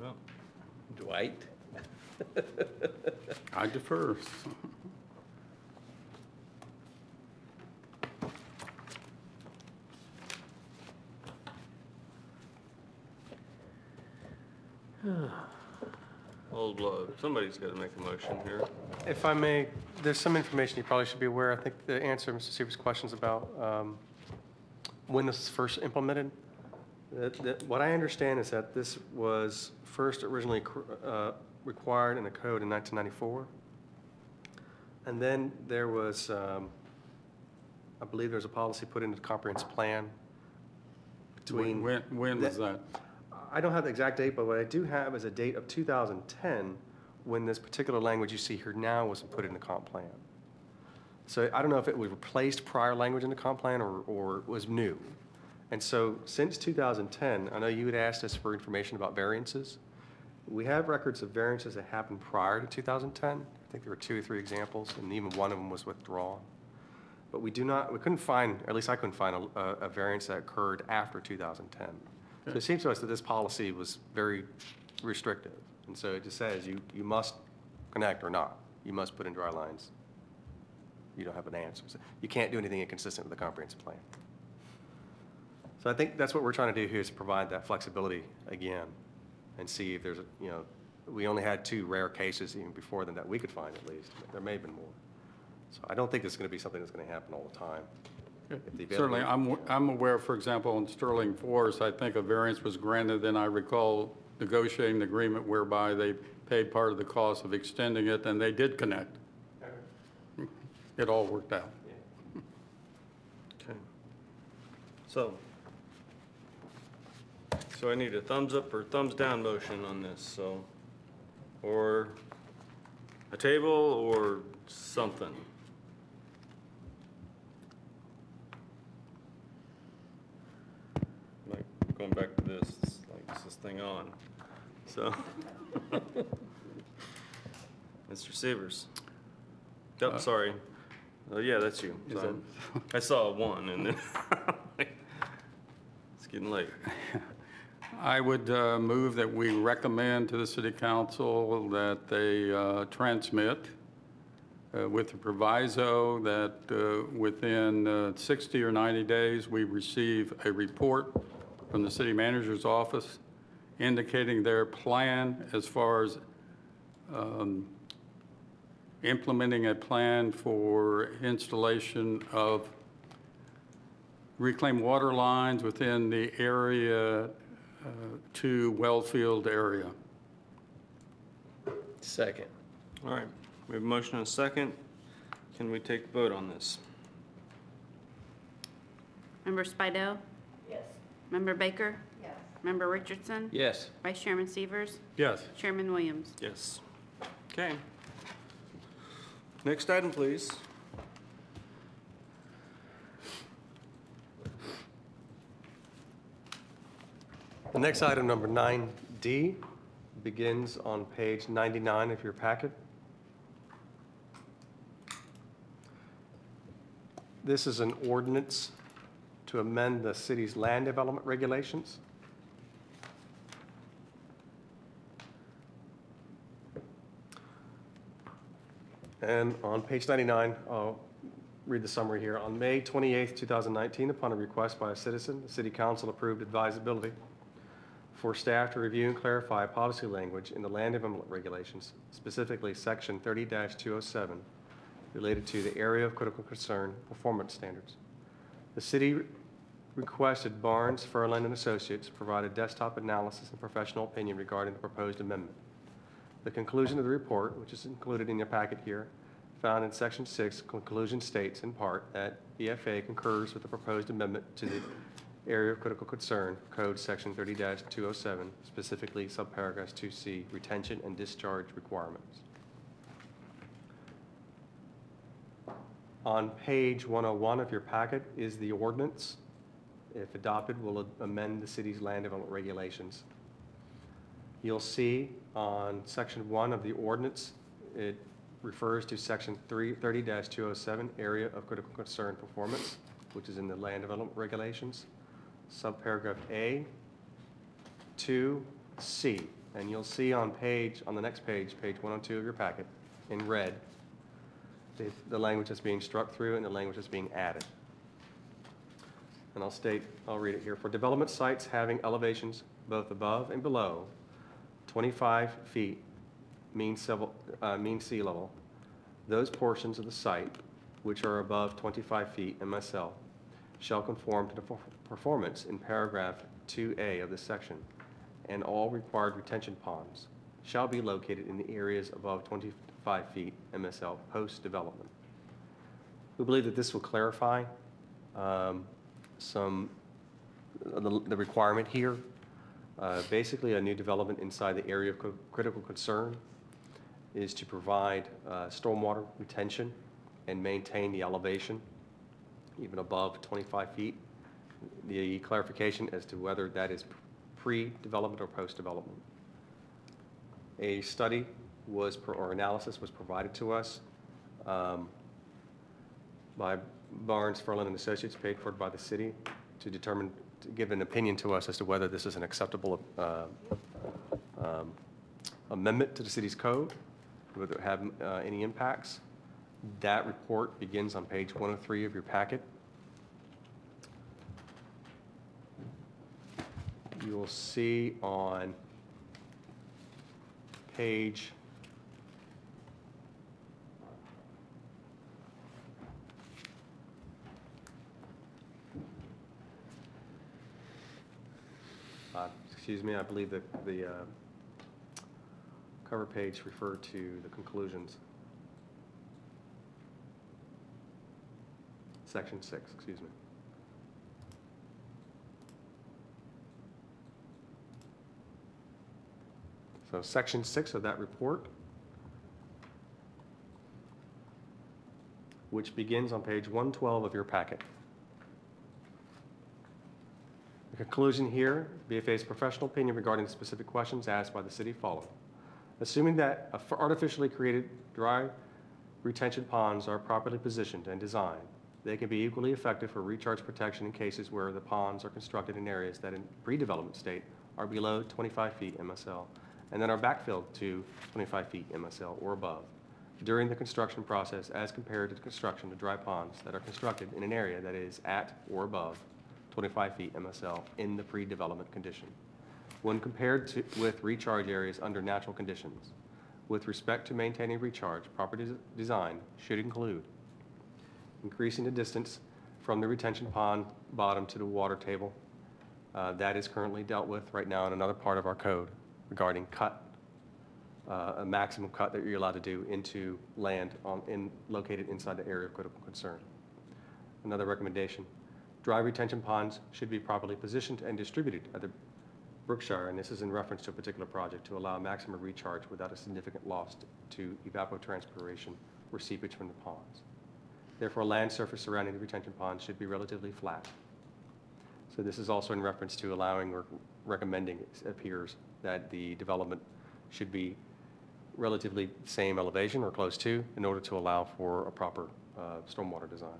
Well, Dwight? I defer. Old blood. Somebody's got to make a motion here. If I may, there's some information you probably should be aware. I think the answer to Mr. Seaver's questions about um, when this was first implemented. That- that- What I understand is that this was first originally uh, required in the code in 1994. And then there was, um, I believe there was a policy put into the comprehensive plan between. When, when was that? I don't have the exact date, but what I do have is a date of 2010, when this particular language you see here now was put in the comp plan. So I don't know if it was replaced prior language in the comp plan or, or was new. And so since 2010, I know you had asked us for information about variances. We have records of variances that happened prior to 2010. I think there were two or three examples, and even one of them was withdrawn. But we do not, we couldn't find, or at least I couldn't find a, a- a variance that occurred after 2010. So it seems to us that this policy was very restrictive. And so it just says you, you must connect or not. You must put in dry lines. You don't have an answer. So You can't do anything inconsistent with the comprehensive plan. So I think that's what we're trying to do here is provide that flexibility again and see if there's, a you know, we only had two rare cases even before then that we could find at least. There may have been more. So I don't think this is going to be something that's going to happen all the time. If the Certainly, availability- I'm, I'm aware, for example, in Sterling Forest, I think a variance was granted, and I recall negotiating an agreement whereby they paid part of the cost of extending it, and they did connect. It all worked out. Okay. So, so I need a thumbs up or thumbs down motion on this, so, or a table or something. Like, going back to this, it's like, is this thing on? So. Mr. Severs. Oh, sorry. Oh, yeah, that's you. So, I saw one and then, it's getting late. I would uh, move that we recommend to the city council that they uh, transmit uh, with the proviso that uh, within uh, 60 or 90 days, we receive a report from the city manager's office indicating their plan as far as um, implementing a plan for installation of reclaimed water lines within the area uh, to Wellfield area. Second. All right, we have a motion and a second. Can we take a vote on this? Member Spidel? Yes. Member Baker? Yes. Member Richardson? Yes. Vice Chairman Severs? Yes. Chairman Williams? Yes. Okay. Next item, please. The next item, number 9D, begins on page 99 of your packet. This is an ordinance to amend the city's land development regulations. And on page 99, I'll read the summary here. On May 28, 2019, upon a request by a citizen, the city council approved advisability for staff to review and clarify policy language in the land development regulations, specifically section 30-207, related to the area of critical concern performance standards. The city requested Barnes, Ferland, and Associates provide a desktop analysis and professional opinion regarding the proposed amendment. The conclusion of the report, which is included in your packet here, found in section six, conclusion states in part that BFA concurs with the proposed amendment to the area of critical concern, code section thirty two oh seven, specifically subparagraphs two C, retention and discharge requirements. On page one oh one of your packet is the ordinance if adopted, will amend the city's land development regulations. You'll see on section one of the ordinance, it refers to section three, thirty two oh seven, area of critical concern performance, which is in the land development regulations, subparagraph A, two, C. And you'll see on page, on the next page, page one oh two of your packet, in red, the, the language that's being struck through and the language that's being added. And I'll state, I'll read it here. For development sites having elevations both above and below 25 feet mean civil, uh, mean sea level, those portions of the site which are above 25 feet MSL shall conform to the performance in paragraph 2A of this section, and all required retention ponds shall be located in the areas above 25 feet MSL post-development. We believe that this will clarify um, some, the the requirement here. Uh, Basically, a new development inside the area of co- critical concern is to provide uh, stormwater retention and maintain the elevation even above 25 feet. The clarification as to whether that is pre-development or post-development. A study was, or analysis was provided to us um, by Barnes, Ferland and Associates, paid for by the city, to determine, give an opinion to us as to whether this is an acceptable uh, um, amendment to the city's code, whether it have uh, any impacts. That report begins on page 103 of your packet. You will see on page Uh, Excuse me, I believe that the uh, cover page referred to the conclusions. Section six, excuse me. So section six of that report, which begins on page 112 of your packet. The conclusion here, BFA's professional opinion regarding specific questions asked by the city follow. Assuming that artificially created dry retention ponds are properly positioned and designed, they can be equally effective for recharge protection in cases where the ponds are constructed in areas that in pre-development state are below 25 feet MSL and then are backfilled to 25 feet MSL or above during the construction process as compared to the construction of dry ponds that are constructed in an area that is at or above 25 feet MSL in the pre-development condition. When compared to, with recharge areas under natural conditions, with respect to maintaining recharge, proper des- design should include increasing the distance from the retention pond bottom to the water table. Uh, That is currently dealt with right now in another part of our code regarding cut, uh, a maximum cut that you're allowed to do into land on, in, located inside the area of critical concern. Another recommendation, dry retention ponds should be properly positioned and distributed at the Brookshire, and this is in reference to a particular project, to allow maximum recharge without a significant loss to evapotranspiration or seepage from the ponds. Therefore, land surface surrounding the retention ponds should be relatively flat. So this is also in reference to allowing or recommending, it appears, that the development should be relatively same elevation or close to in order to allow for a proper uh, stormwater design.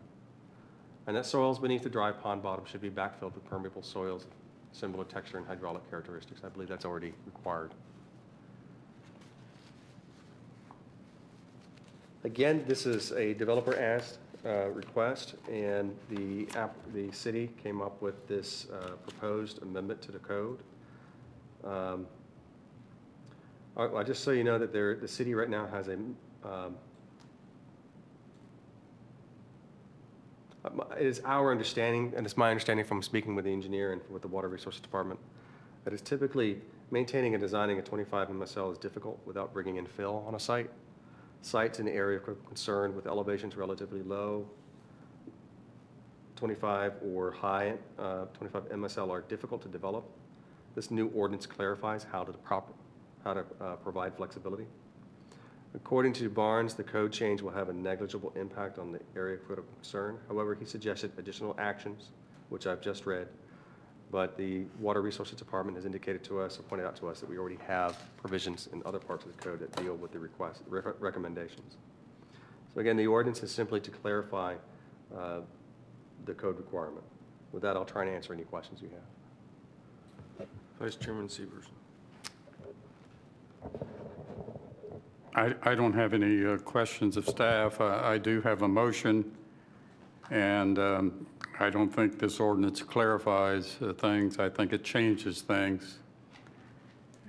And that soils beneath the dry pond bottom should be backfilled with permeable soils, similar texture and hydraulic characteristics. I believe that's already required. Again, this is a developer asked uh, request, and the the city came up with this uh, proposed amendment to the code. Um, I- I just so you know that there, the city right now has a, um, uh, it is our understanding, and it's my understanding from speaking with the engineer and with the Water Resources Department, that it's typically maintaining and designing a 25 MSL is difficult without bringing in fill on a site. Sites in the area of concern with elevations relatively low, 25 or high, uh, 25 MSL are difficult to develop. This new ordinance clarifies how to proper, how to uh, provide flexibility. According to Barnes, the code change will have a negligible impact on the area of concern. However, he suggested additional actions which I've just read. But the Water Resources Department has indicated to us, or pointed out to us, that we already have provisions in other parts of the code that deal with the request, re- recommendations. So again, the ordinance is simply to clarify uh, the code requirement. With that, I'll try and answer any questions you have. Vice Chairman Severs. I, I don't have any uh, questions of staff. I I do have a motion, and um, I don't think this ordinance clarifies uh, things. I think it changes things.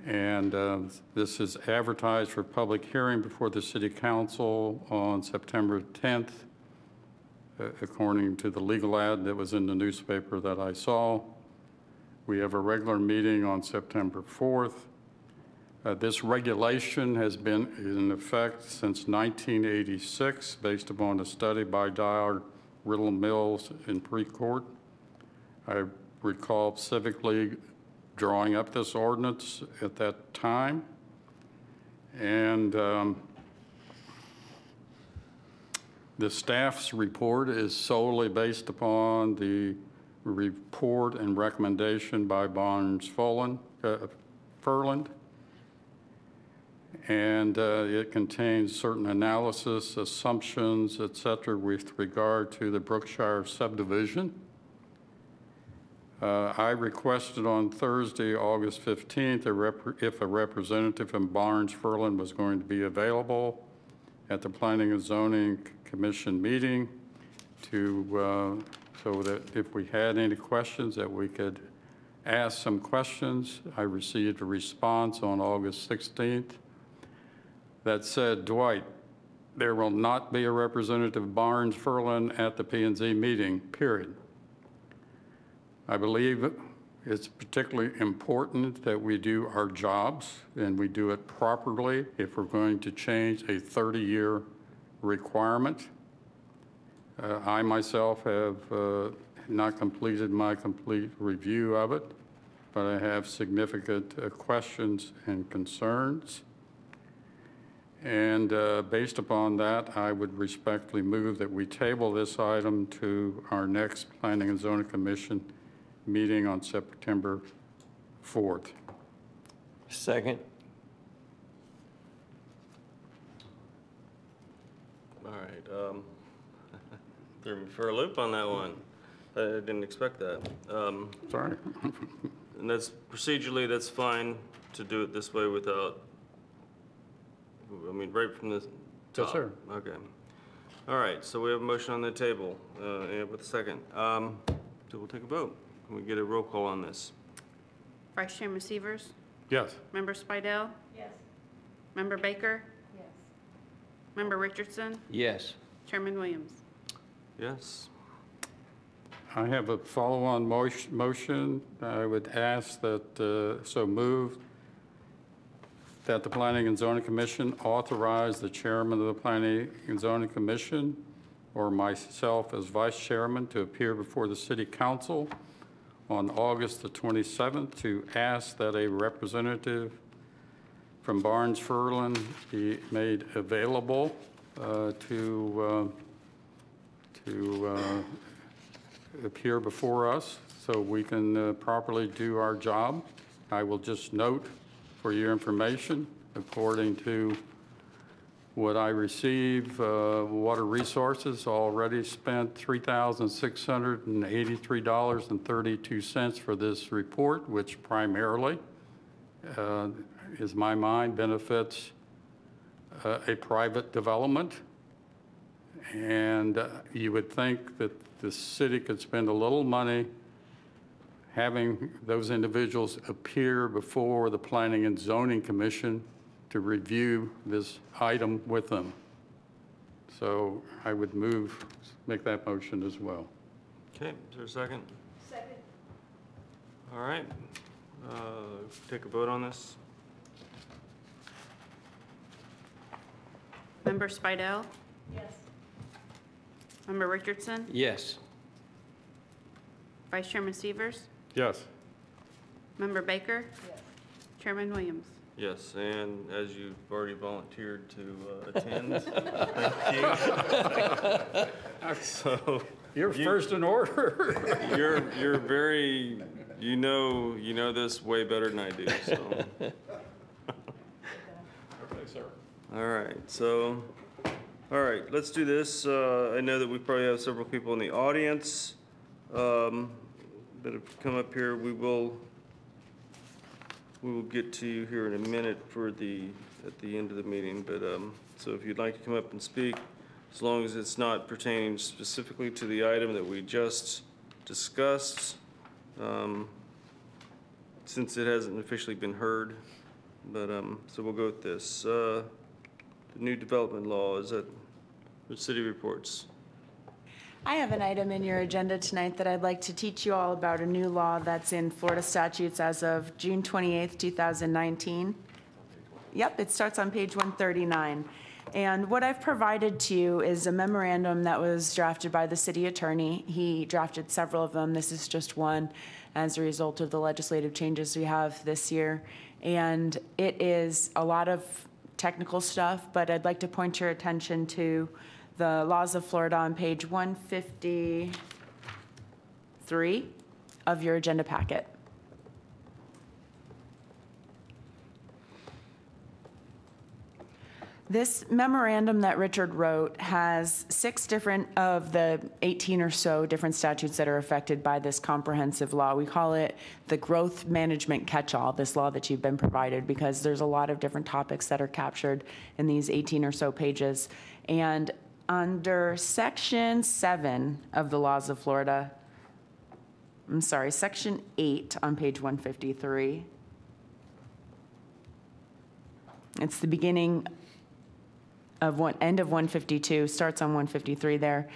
And uh, this is advertised for public hearing before the city council on September 10th, uh, according to the legal ad that was in the newspaper that I saw. We have a regular meeting on September 4th. Uh, This regulation has been in effect since 1986, based upon a study by Dyer, Riddle Mills, and Precourt. I recall Civic League drawing up this ordinance at that time. And um, the staff's report is solely based upon the report and recommendation by Barnes Follen- uh, Ferland. And uh, it contains certain analysis, assumptions, et cetera, with regard to the Brookshire subdivision. Uh, I requested on Thursday, August 15th, a if a representative from Barnes Ferland was going to be available at the Planning and Zoning Commission meeting to, uh, so that if we had any questions, that we could ask some questions. I received a response on August 16th that said, Dwight, there will not be a representative Barnes Ferland at the P and Z meeting, period. I believe it's particularly important that we do our jobs and we do it properly if we're going to change a 30-year requirement. Uh, I myself have uh, not completed my complete review of it, but I have significant uh, questions and concerns. And uh, based upon that, I would respectfully move that we table this item to our next Planning and Zoning Commission meeting on September 4th. Second. All right, um, threw me for a loop on that one. I didn't expect that. Um, Sorry. And that's procedurally, that's fine to do it this way without, I mean, right from the top. Yes, sir. Okay. All right, so we have a motion on the table, uh, and with a second. Um, So we'll take a vote. Can we get a roll call on this? Vice Chairman Severs? Yes. Member Spidel? Yes. Member Baker? Yes. Member Richardson? Yes. Chairman Williams? Yes? I have a follow-on motion. I would ask that, uh, so moved, that the Planning and Zoning Commission authorize the chairman of the Planning and Zoning Commission or myself as vice chairman to appear before the city council on August the 27th to ask that a representative from Barnes Ferland be made available uh, to, uh, to uh, appear before us so we can uh, properly do our job. I will just note for your information, according to what I receive, uh, Water Resources already spent $3,683.32 for this report, which primarily, uh, is my mind, benefits uh, a private development. And uh, you would think that the city could spend a little money having those individuals appear before the Planning and Zoning Commission to review this item with them. So I would move, make that motion as well. Okay, is there a second? Second. All right. Uh, Take a vote on this? Member Spidel? Yes. Member Richardson? Yes. Vice Chairman Severs? Yes. Member Baker? Yes. Chairman Williams? Yes, and as you've already volunteered to uh, attend, thank you. So You're first in order. You're, you're very, you know, you know this way better than I do, so. Okay, sir. All right, so, all right, let's do this. Uh, I know that we probably have several people in the audience um, that have come up here. We will, we will get to you here in a minute for the, at the end of the meeting, but, um, so if you'd like to come up and speak, as long as it's not pertaining specifically to the item that we just discussed, um, since it hasn't officially been heard. But, um, so we'll go with this. Uh, The new development law, is that, the city reports? I have an item in your agenda tonight that I'd like to teach you all about a new law that's in Florida statutes as of June 28th, 2019. Yep, it starts on page 139. And what I've provided to you is a memorandum that was drafted by the city attorney. He drafted several of them. This is just one as a result of the legislative changes we have this year. And it is a lot of technical stuff, but I'd like to point your attention to the laws of Florida on page 153 of your agenda packet. This memorandum that Richard wrote has six different of the 18 or so different statutes that are affected by this comprehensive law. We call it the growth management catch-all, this law that you've been provided, because there's a lot of different topics that are captured in these 18 or so pages. And under section seven of the laws of Florida, I'm sorry, section eight on page 153. It's the beginning of one, end of 152, starts on 153 there.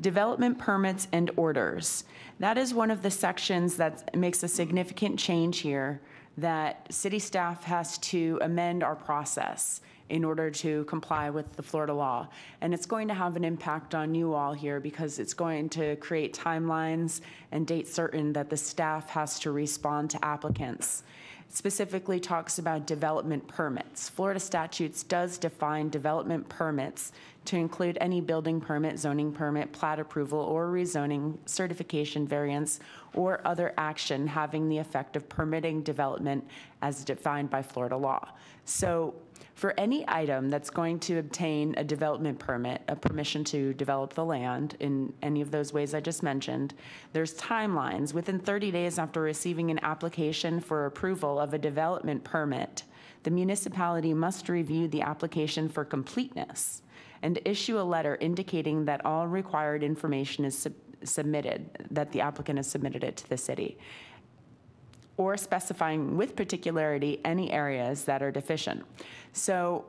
Development permits and orders. That is one of the sections that makes a significant change here that city staff has to amend our process in order to comply with the Florida law. And it's going to have an impact on you all here because it's going to create timelines and date certain that the staff has to respond to applicants specifically talks about development permits. Florida statutes does define development permits to include any building permit, zoning permit, plat approval, or rezoning, certification variance, or other action having the effect of permitting development as defined by Florida law. So for any item that's going to obtain a development permit, a permission to develop the land in any of those ways I just mentioned, there's timelines. Within 30 days after receiving an application for approval of a development permit, the municipality must review the application for completeness and issue a letter indicating that all required information is sub- submitted, that the applicant has submitted it to the city or specifying with particularity any areas that are deficient. So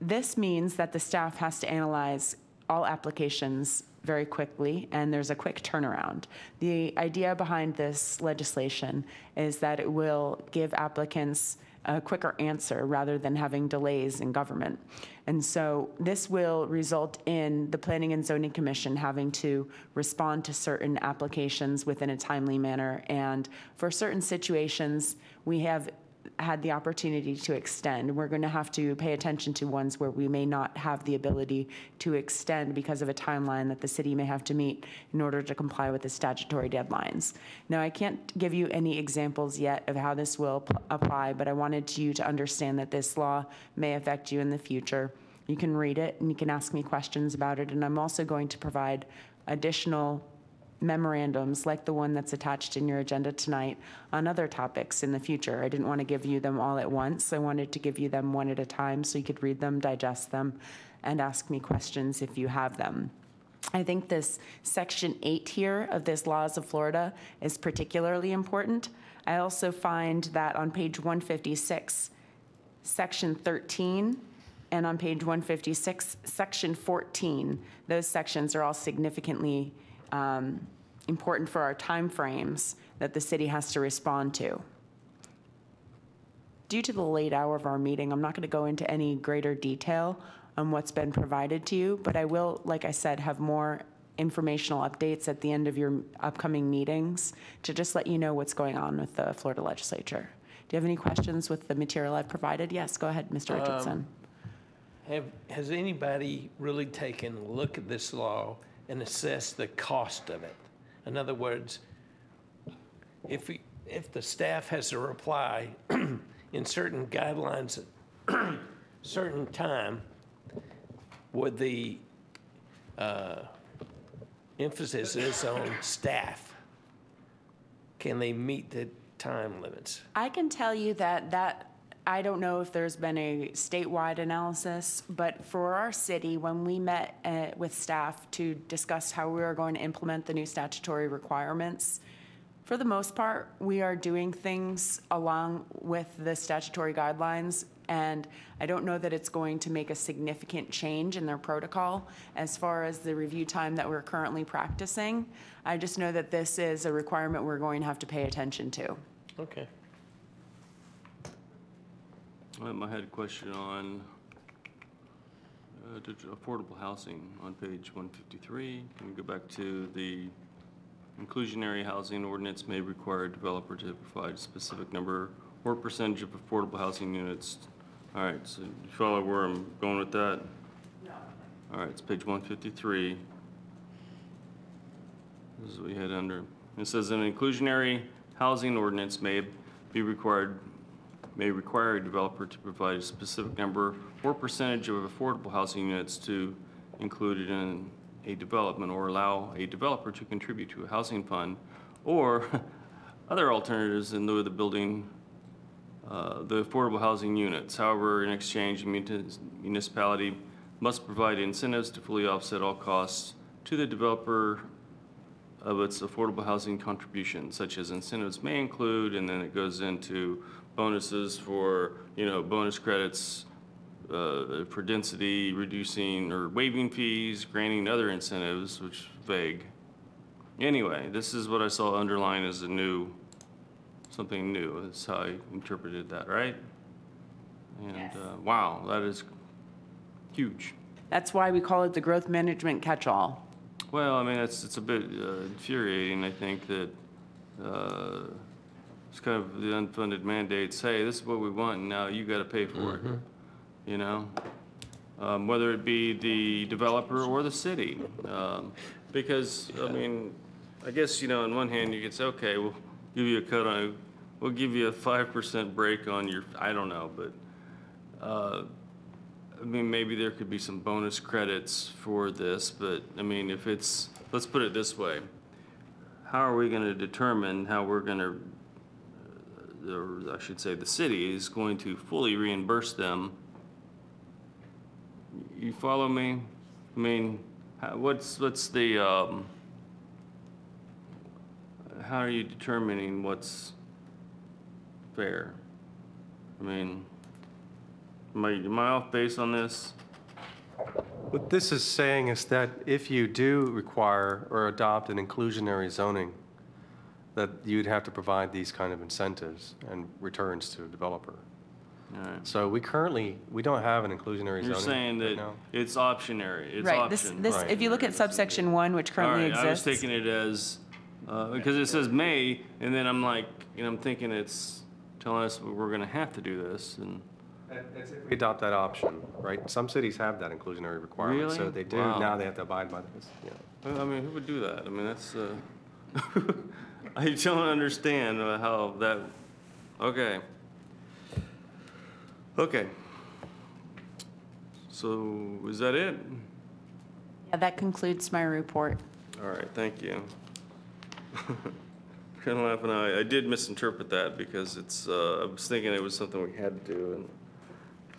this means that the staff has to analyze all applications very quickly, and there's a quick turnaround. The idea behind this legislation is that it will give applicants a quicker answer rather than having delays in government. And so this will result in the Planning and Zoning Commission having to respond to certain applications within a timely manner. And for certain situations, we have had the opportunity to extend. We're going to have to pay attention to ones where we may not have the ability to extend because of a timeline that the city may have to meet in order to comply with the statutory deadlines. Now, I can't give you any examples yet of how this will apply, but I wanted you to understand that this law may affect you in the future. You can read it and you can ask me questions about it, and I'm also going to provide additional memorandums like the one that's attached in your agenda tonight on other topics in the future. I didn't want to give you them all at once. I wanted to give you them one at a time so you could read them, digest them, and ask me questions if you have them. I think this section eight here of this laws of Florida is particularly important. I also find that on page 156, section 13, and on page 156, section 14, those sections are all significantly um, important for our timeframes that the city has to respond to. Due to the late hour of our meeting, I'm not going to go into any greater detail on what's been provided to you, but I will, like I said, have more informational updates at the end of your upcoming meetings to just let you know what's going on with the Florida legislature. Do you have any questions with the material I've provided? Yes, go ahead, Mr. Richardson. Have, has anybody really taken a look at this law and assess the cost of it. In other words, if we, if the staff has to reply in certain guidelines at certain time, would the uh, emphasis is on staff? Can they meet the time limits? I can tell you that that, I don't know if there's been a statewide analysis, but for our city, when we met uh, with staff to discuss how we are going to implement the new statutory requirements, for the most part, we are doing things along with the statutory guidelines, and I don't know that it's going to make a significant change in their protocol as far as the review time that we're currently practicing. I just know that this is a requirement we're going to have to pay attention to. Okay. Um, I had a question on uh, affordable housing on page 153. Can we go back to the inclusionary housing ordinance may require a developer to provide a specific number or percentage of affordable housing units? All right, so you follow where I'm going with that? No. All right, it's page 153. This is what we had under. It says an inclusionary housing ordinance may be required, may require a developer to provide a specific number or percentage of affordable housing units to included in a development or allow a developer to contribute to a housing fund or other alternatives in lieu of the building uh, the affordable housing units. However, in exchange, the municipality must provide incentives to fully offset all costs to the developer of its affordable housing contribution, such as incentives may include, and then it goes into bonuses for, you know, bonus credits uh, for density, reducing or waiving fees, granting other incentives, which is vague. Anyway, this is what I saw underlined as a new, something new. That's how I interpreted that, right? And, uh, wow, that is huge. That's why we call it the growth management catch-all. Well, I mean, it's, it's a bit uh, infuriating, I think, that uh, it's kind of the unfunded mandates, hey, this is what we want, and now you got to pay for it, you know? Um, Whether it be the developer or the city. Um, Because, I mean, I guess, you know, on one hand, you could say, okay, we'll give you a cut on, we'll give you a 5% break on your, I don't know, but uh, I mean, maybe there could be some bonus credits for this, but, I mean, if it's, let's put it this way. How are we gonna determine how we're gonna, uh, or I should say, the city is going to fully reimburse them? You follow me? I mean, what's, what's the, um, how are you determining what's fair? I mean, Am I, am I off base on this? What this is saying is that if you do require or adopt an inclusionary zoning, that you'd have to provide these kind of incentives and returns to a developer. All right. So we currently, we don't have an inclusionary zoning. You're saying right that now. it's optionary, it's Right, this, option. this, if you look at subsection one, which All currently right, I was exists. taking it as, uh, because it says may, and then I'm like, you know, I'm thinking it's telling us we're gonna have to do this, and, That's if we adopt that option, right? Some cities have that inclusionary requirement, so Really? they do, Wow. now they have to abide by this, yeah. well, I mean, who would do that? I mean, that's, uh, I don't understand how that, okay. Okay. So, is that it? Yeah, that concludes my report. All right, thank you. Kind of laughing, I, I did misinterpret that because it's, uh, I was thinking it was something we had to do and.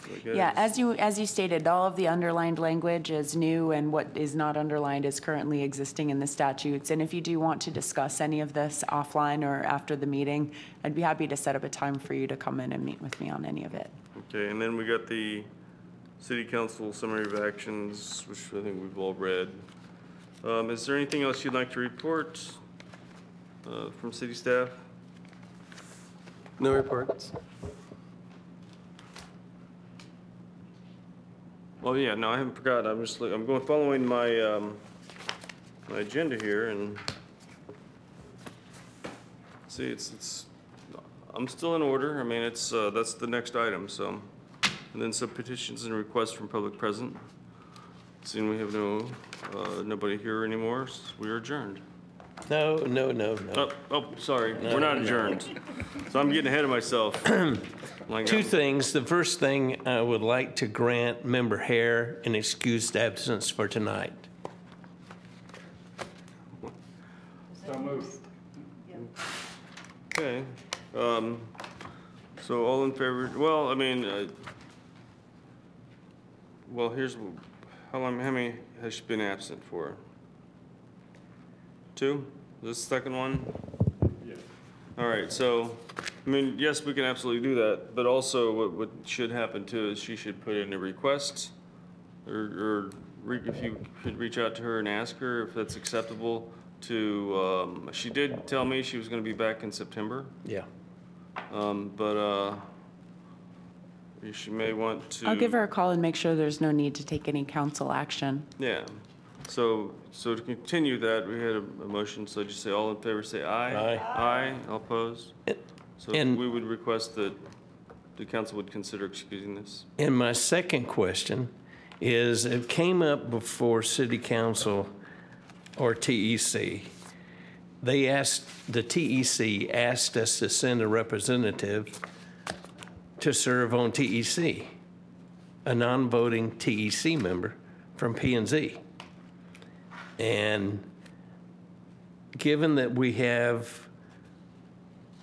I Yeah, as you, as you stated, all of the underlined language is new and what is not underlined is currently existing in the statutes. And if you do want to discuss any of this offline or after the meeting, I'd be happy to set up a time for you to come in and meet with me on any of it. Okay, and then we got the city council summary of actions, which I think we've all read. Um, is there anything else you'd like to report, uh, from city staff? No reports? Oh, yeah, no, I haven't forgotten, I'm just, I'm going, following my, um, my agenda here and see, it's, it's, I'm still in order, I mean, it's, uh, that's the next item, so. And then some petitions and requests from public present. Seeing we have no, uh, nobody here anymore, we are adjourned. No, no, no, no. Oh, oh, sorry, we're not adjourned. So I'm getting ahead of myself. Like, Two things. The first thing, I would like to grant Member Hare an excused absence for tonight. So moved. Okay, um, so all in favor, well, I mean, uh, well, here's, how long, how many has she been absent for? Two? This second one? Yeah. All right, so, I mean, yes, we can absolutely do that, but also what, what should happen too is she should put in a request, or, or re- if you could reach out to her and ask her if that's acceptable to, um, she did tell me she was gonna be back in September. Yeah. Um, but, uh, she may want to. I'll give her a call and make sure there's no need to take any council action. Yeah. So, so to continue that, we had a, a motion, so just say all in favor, say aye. Aye. Aye, all opposed? So and- we would request that the council would consider excusing this. And my second question is, it came up before city council or TEC. They asked, the TEC asked us to send a representative to serve on TEC, a non-voting TEC member from P and Z. And given that we have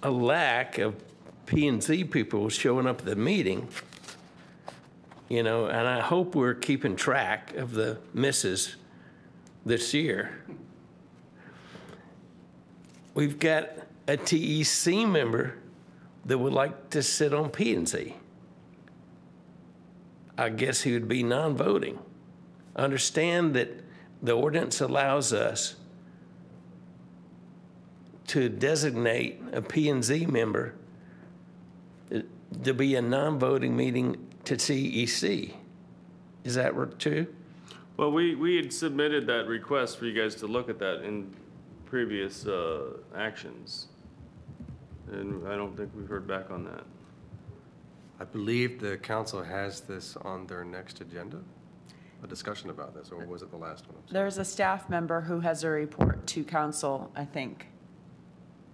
a lack of P and Z people showing up at the meeting, you know, and I hope we're keeping track of the misses this year. We've got a TEC member that would like to sit on P and Z. I guess he would be non-voting. Understand that the ordinance allows us to designate a P and Z member uh, to be a non-voting meeting to TEC. Is that r- true? Well, we, we had submitted that request for you guys to look at that in previous, uh, actions. And I don't think we've heard back on that. I believe the council has this on their next agenda, a discussion about this, or was it the last one? There's a staff member who has a report to council, I think.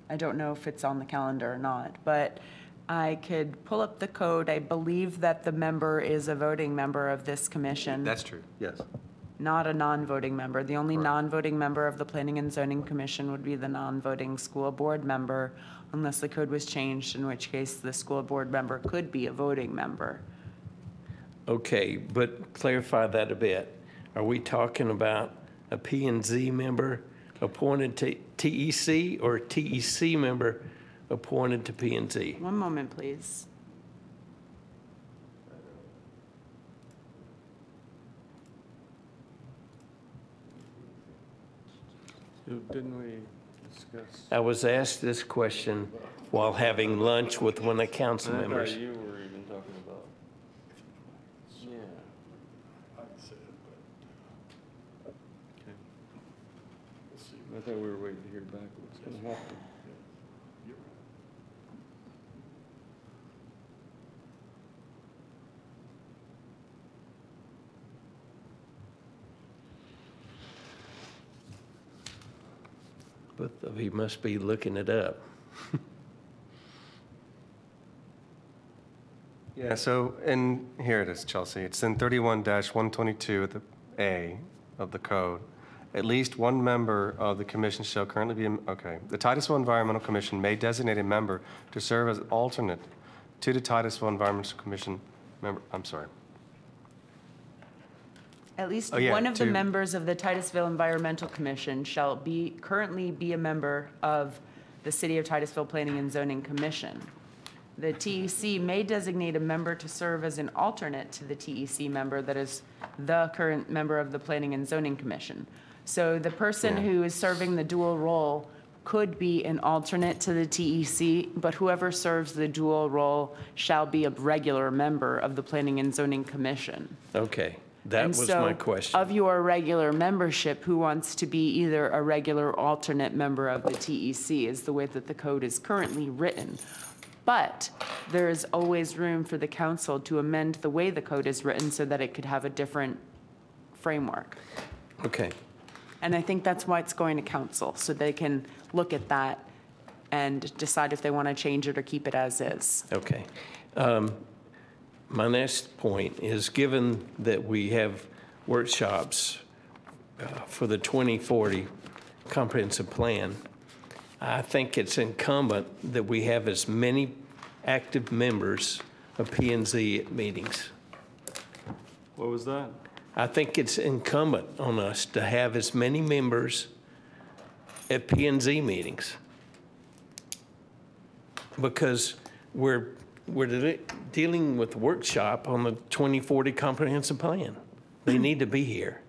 I don't know if it's on the calendar or not, but I could pull up the code. I believe that the member is a voting member of this commission, That's true, yes. not a non-voting member. The only non-voting member of the Planning and Zoning Commission would be the non-voting school board member, unless the code was changed, in which case the school board member could be a voting member. Okay, but clarify that a bit. Are we talking about a P and Z member appointed to TEC or a TEC member appointed to P and Z? One moment, please. Didn't we discuss? I was asked this question while having lunch with one of the council I thought members. you were even talking about. Yeah. Okay. I thought we were waiting to hear back what's gonna happen. Both of you must be looking it up. Yeah, so, and here it is, Chelsea. It's in 31-122 at the A of the code. At least one member of the commission shall currently be, okay. The Titusville Environmental Commission may designate a member to serve as alternate to the Titusville Environmental Commission member, I'm sorry. At least Oh, yeah, one of the members of the Titusville Environmental Commission shall be, currently be a member of the City of Titusville Planning and Zoning Commission. The TEC may designate a member to serve as an alternate to the TEC member that is the current member of the Planning and Zoning Commission. So the person who is serving the dual role could be an alternate to the TEC, but whoever serves the dual role shall be a regular member of the Planning and Zoning Commission. Okay, that And was so, my question. Of your regular membership, who wants to be either a regular alternate member of the TEC is the way that the code is currently written. But there is always room for the council to amend the way the code is written so that it could have a different framework. Okay. And I think that's why it's going to council, so they can look at that and decide if they want to change it or keep it as is. Okay. Um, My next point is, given that we have workshops uh, for the 2040 comprehensive plan, I think it's incumbent that we have as many active members of P and Z meetings. What was that? I think it's incumbent on us to have as many members at P and Z meetings. Because we're, we're de- dealing with workshop on the 2040 comprehensive plan. They need to be here.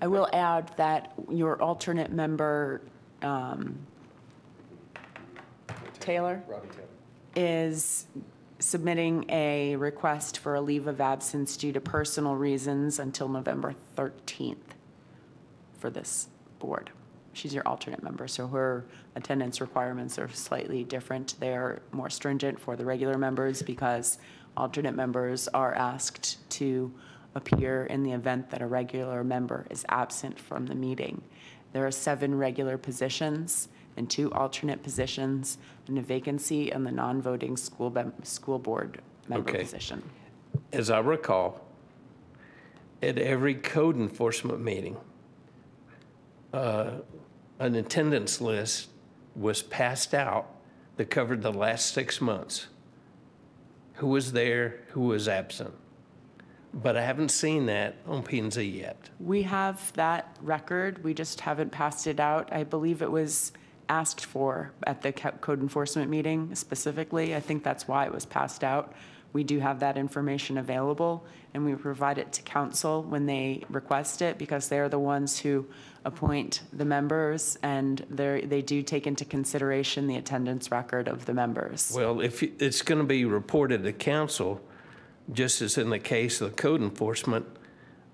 I will add that your alternate member, um, Taylor? Is submitting a request for a leave of absence due to personal reasons until November 13th for this board. She's your alternate member, so her attendance requirements are slightly different. They're more stringent for the regular members because alternate members are asked to appear in the event that a regular member is absent from the meeting. There are seven regular positions and two alternate positions, and a vacancy in the non-voting school, school board member Okay. position. As I recall, at every code enforcement meeting, uh, an attendance list was passed out that covered the last six months. Who was there, who was absent. But I haven't seen that on P and Z yet. We have that record, we just haven't passed it out. I believe it was asked for at the code enforcement meeting specifically. I think that's why it was passed out. We do have that information available, and we provide it to council when they request it, because they're the ones who appoint the members, and they do take into consideration the attendance record of the members. Well, if it's going to be reported to council, just as in the case of the code enforcement,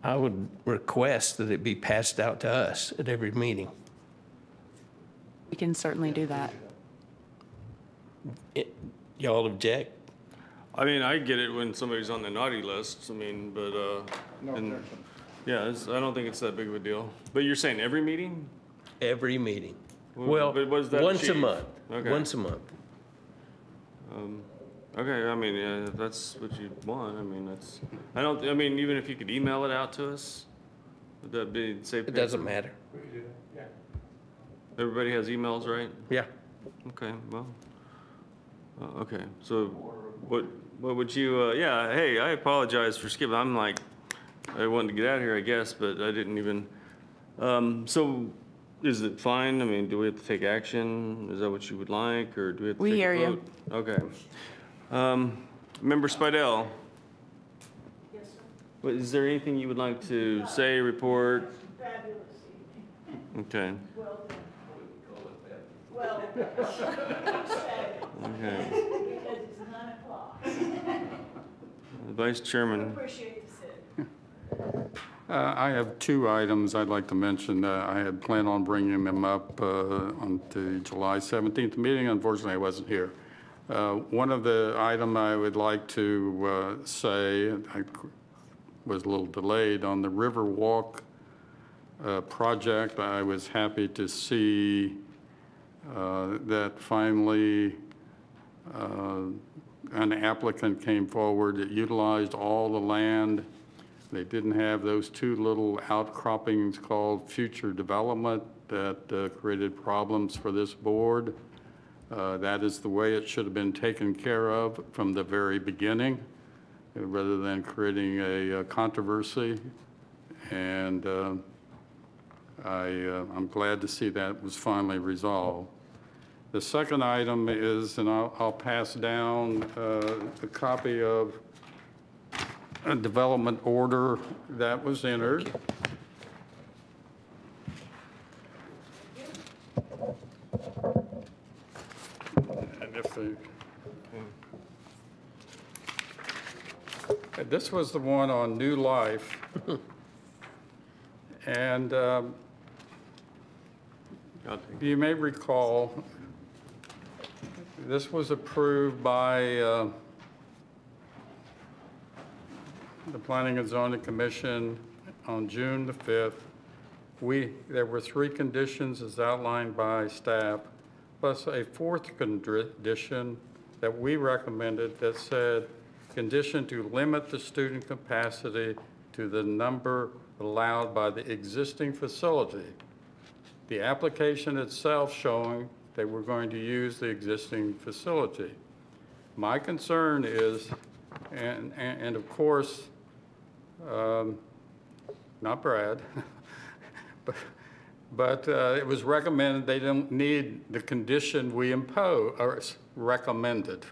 I would request that it be passed out to us at every meeting. We can certainly do that. It- Y'all object? I mean, I get it when somebody's on the naughty list, I mean, but, uh, and, yeah, it's, I don't think it's that big of a deal. But you're saying every meeting? Every meeting. Well, Well, but what does that once a achieve? month. Okay. Once a month. Um, Okay, I mean, yeah, if that's what you want, I mean, that's, I don't, I mean, even if you could email it out to us, would that be safe? It doesn't matter. Everybody has emails, right? Yeah. Okay, well, uh, okay, so what, what would you, uh, yeah, hey, I apologize for skipping, I'm like, I wanted to get out of here, I guess, but I didn't even, um, so is it fine? I mean, do we have to take action? Is that what you would like, or do we have to We take a hear you. vote? Okay. Um, Member Spidell? Yes, sir. Is there anything you would like to say, report? Fabulous. Okay. Okay. Vice Chairman, Uh, I have two items I'd like to mention. Uh, I had planned on bringing them up uh, on the July 17th meeting. Unfortunately, I wasn't here. Uh, One of the item I would like to uh, say, I was a little delayed, on the Riverwalk uh, project, I was happy to see uh, that finally uh, an applicant came forward that utilized all the land. They didn't have those two little outcroppings called future development that uh, created problems for this board. Uh, That is the way it should have been taken care of from the very beginning, rather than creating a uh, controversy. And uh, I, uh, I'm glad to see that was finally resolved. The second item is, and I'll, I'll pass down uh, a copy of a development order that was entered. And if the, and this was the one on New Life. And um, you may recall, this was approved by uh, the Planning and Zoning Commission on June the 5th, we, there were three conditions as outlined by staff, plus a fourth condition that we recommended that said, condition to limit the student capacity to the number allowed by the existing facility. The application itself showing they were going to use the existing facility. My concern is, and, and, and of course, um, not Brad, but, but uh, it was recommended they don't need the condition we impose, or recommended.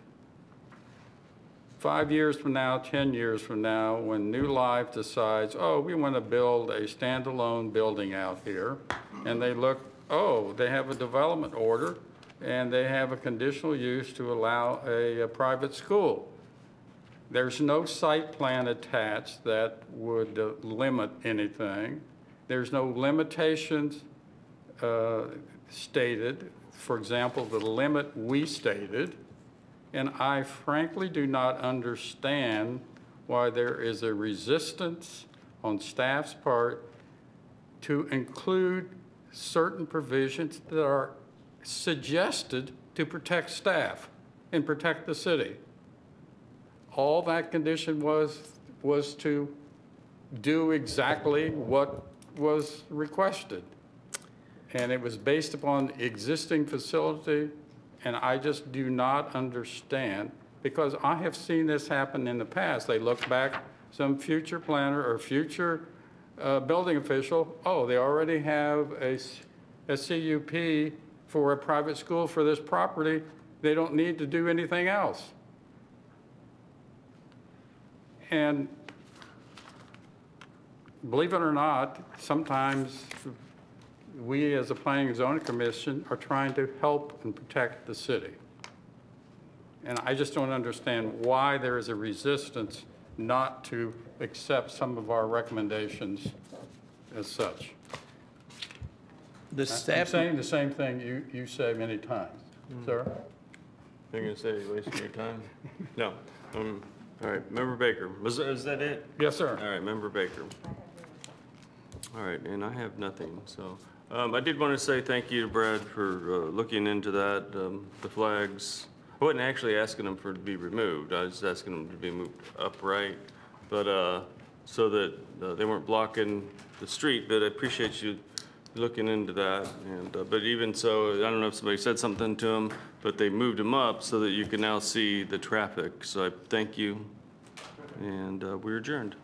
Five years from now, 10 years from now, when New Life decides, oh, we want to build a standalone building out here, and they look, oh, they have a development order, and they have a conditional use to allow a, a private school. There's no site plan attached that would uh, limit anything. There's no limitations uh, stated. For example, the limit we stated. And I frankly do not understand why there is a resistance on staff's part to include certain provisions that are suggested to protect staff and protect the city. All that condition was, was to do exactly what was requested. And it was based upon existing facility, and I just do not understand, because I have seen this happen in the past. They look back, some future planner or future uh, building official, oh, they already have a CUP for a private school for this property. They don't need to do anything else. And believe it or not, sometimes we as a planning and zoning commission are trying to help and protect the city. And I just don't understand why there is a resistance not to accept some of our recommendations as such. The I'm saying the same thing you, you say many times, sir. You're gonna say wasting your time? No. Um, all right, Member Baker. Was, is that it? Yes, sir. All right, Member Baker. All right, and I have nothing, so. Um, I did want to say thank you to Brad for, uh, looking into that, um, the flags. I wasn't actually asking them for to be removed. I was asking them to be moved upright, but, uh, so that, uh, they weren't blocking the street, but I appreciate you looking into that. And, uh, but even so, I don't know if somebody said something to them, but they moved them up so that you can now see the traffic. So I thank you, and, uh, we're adjourned.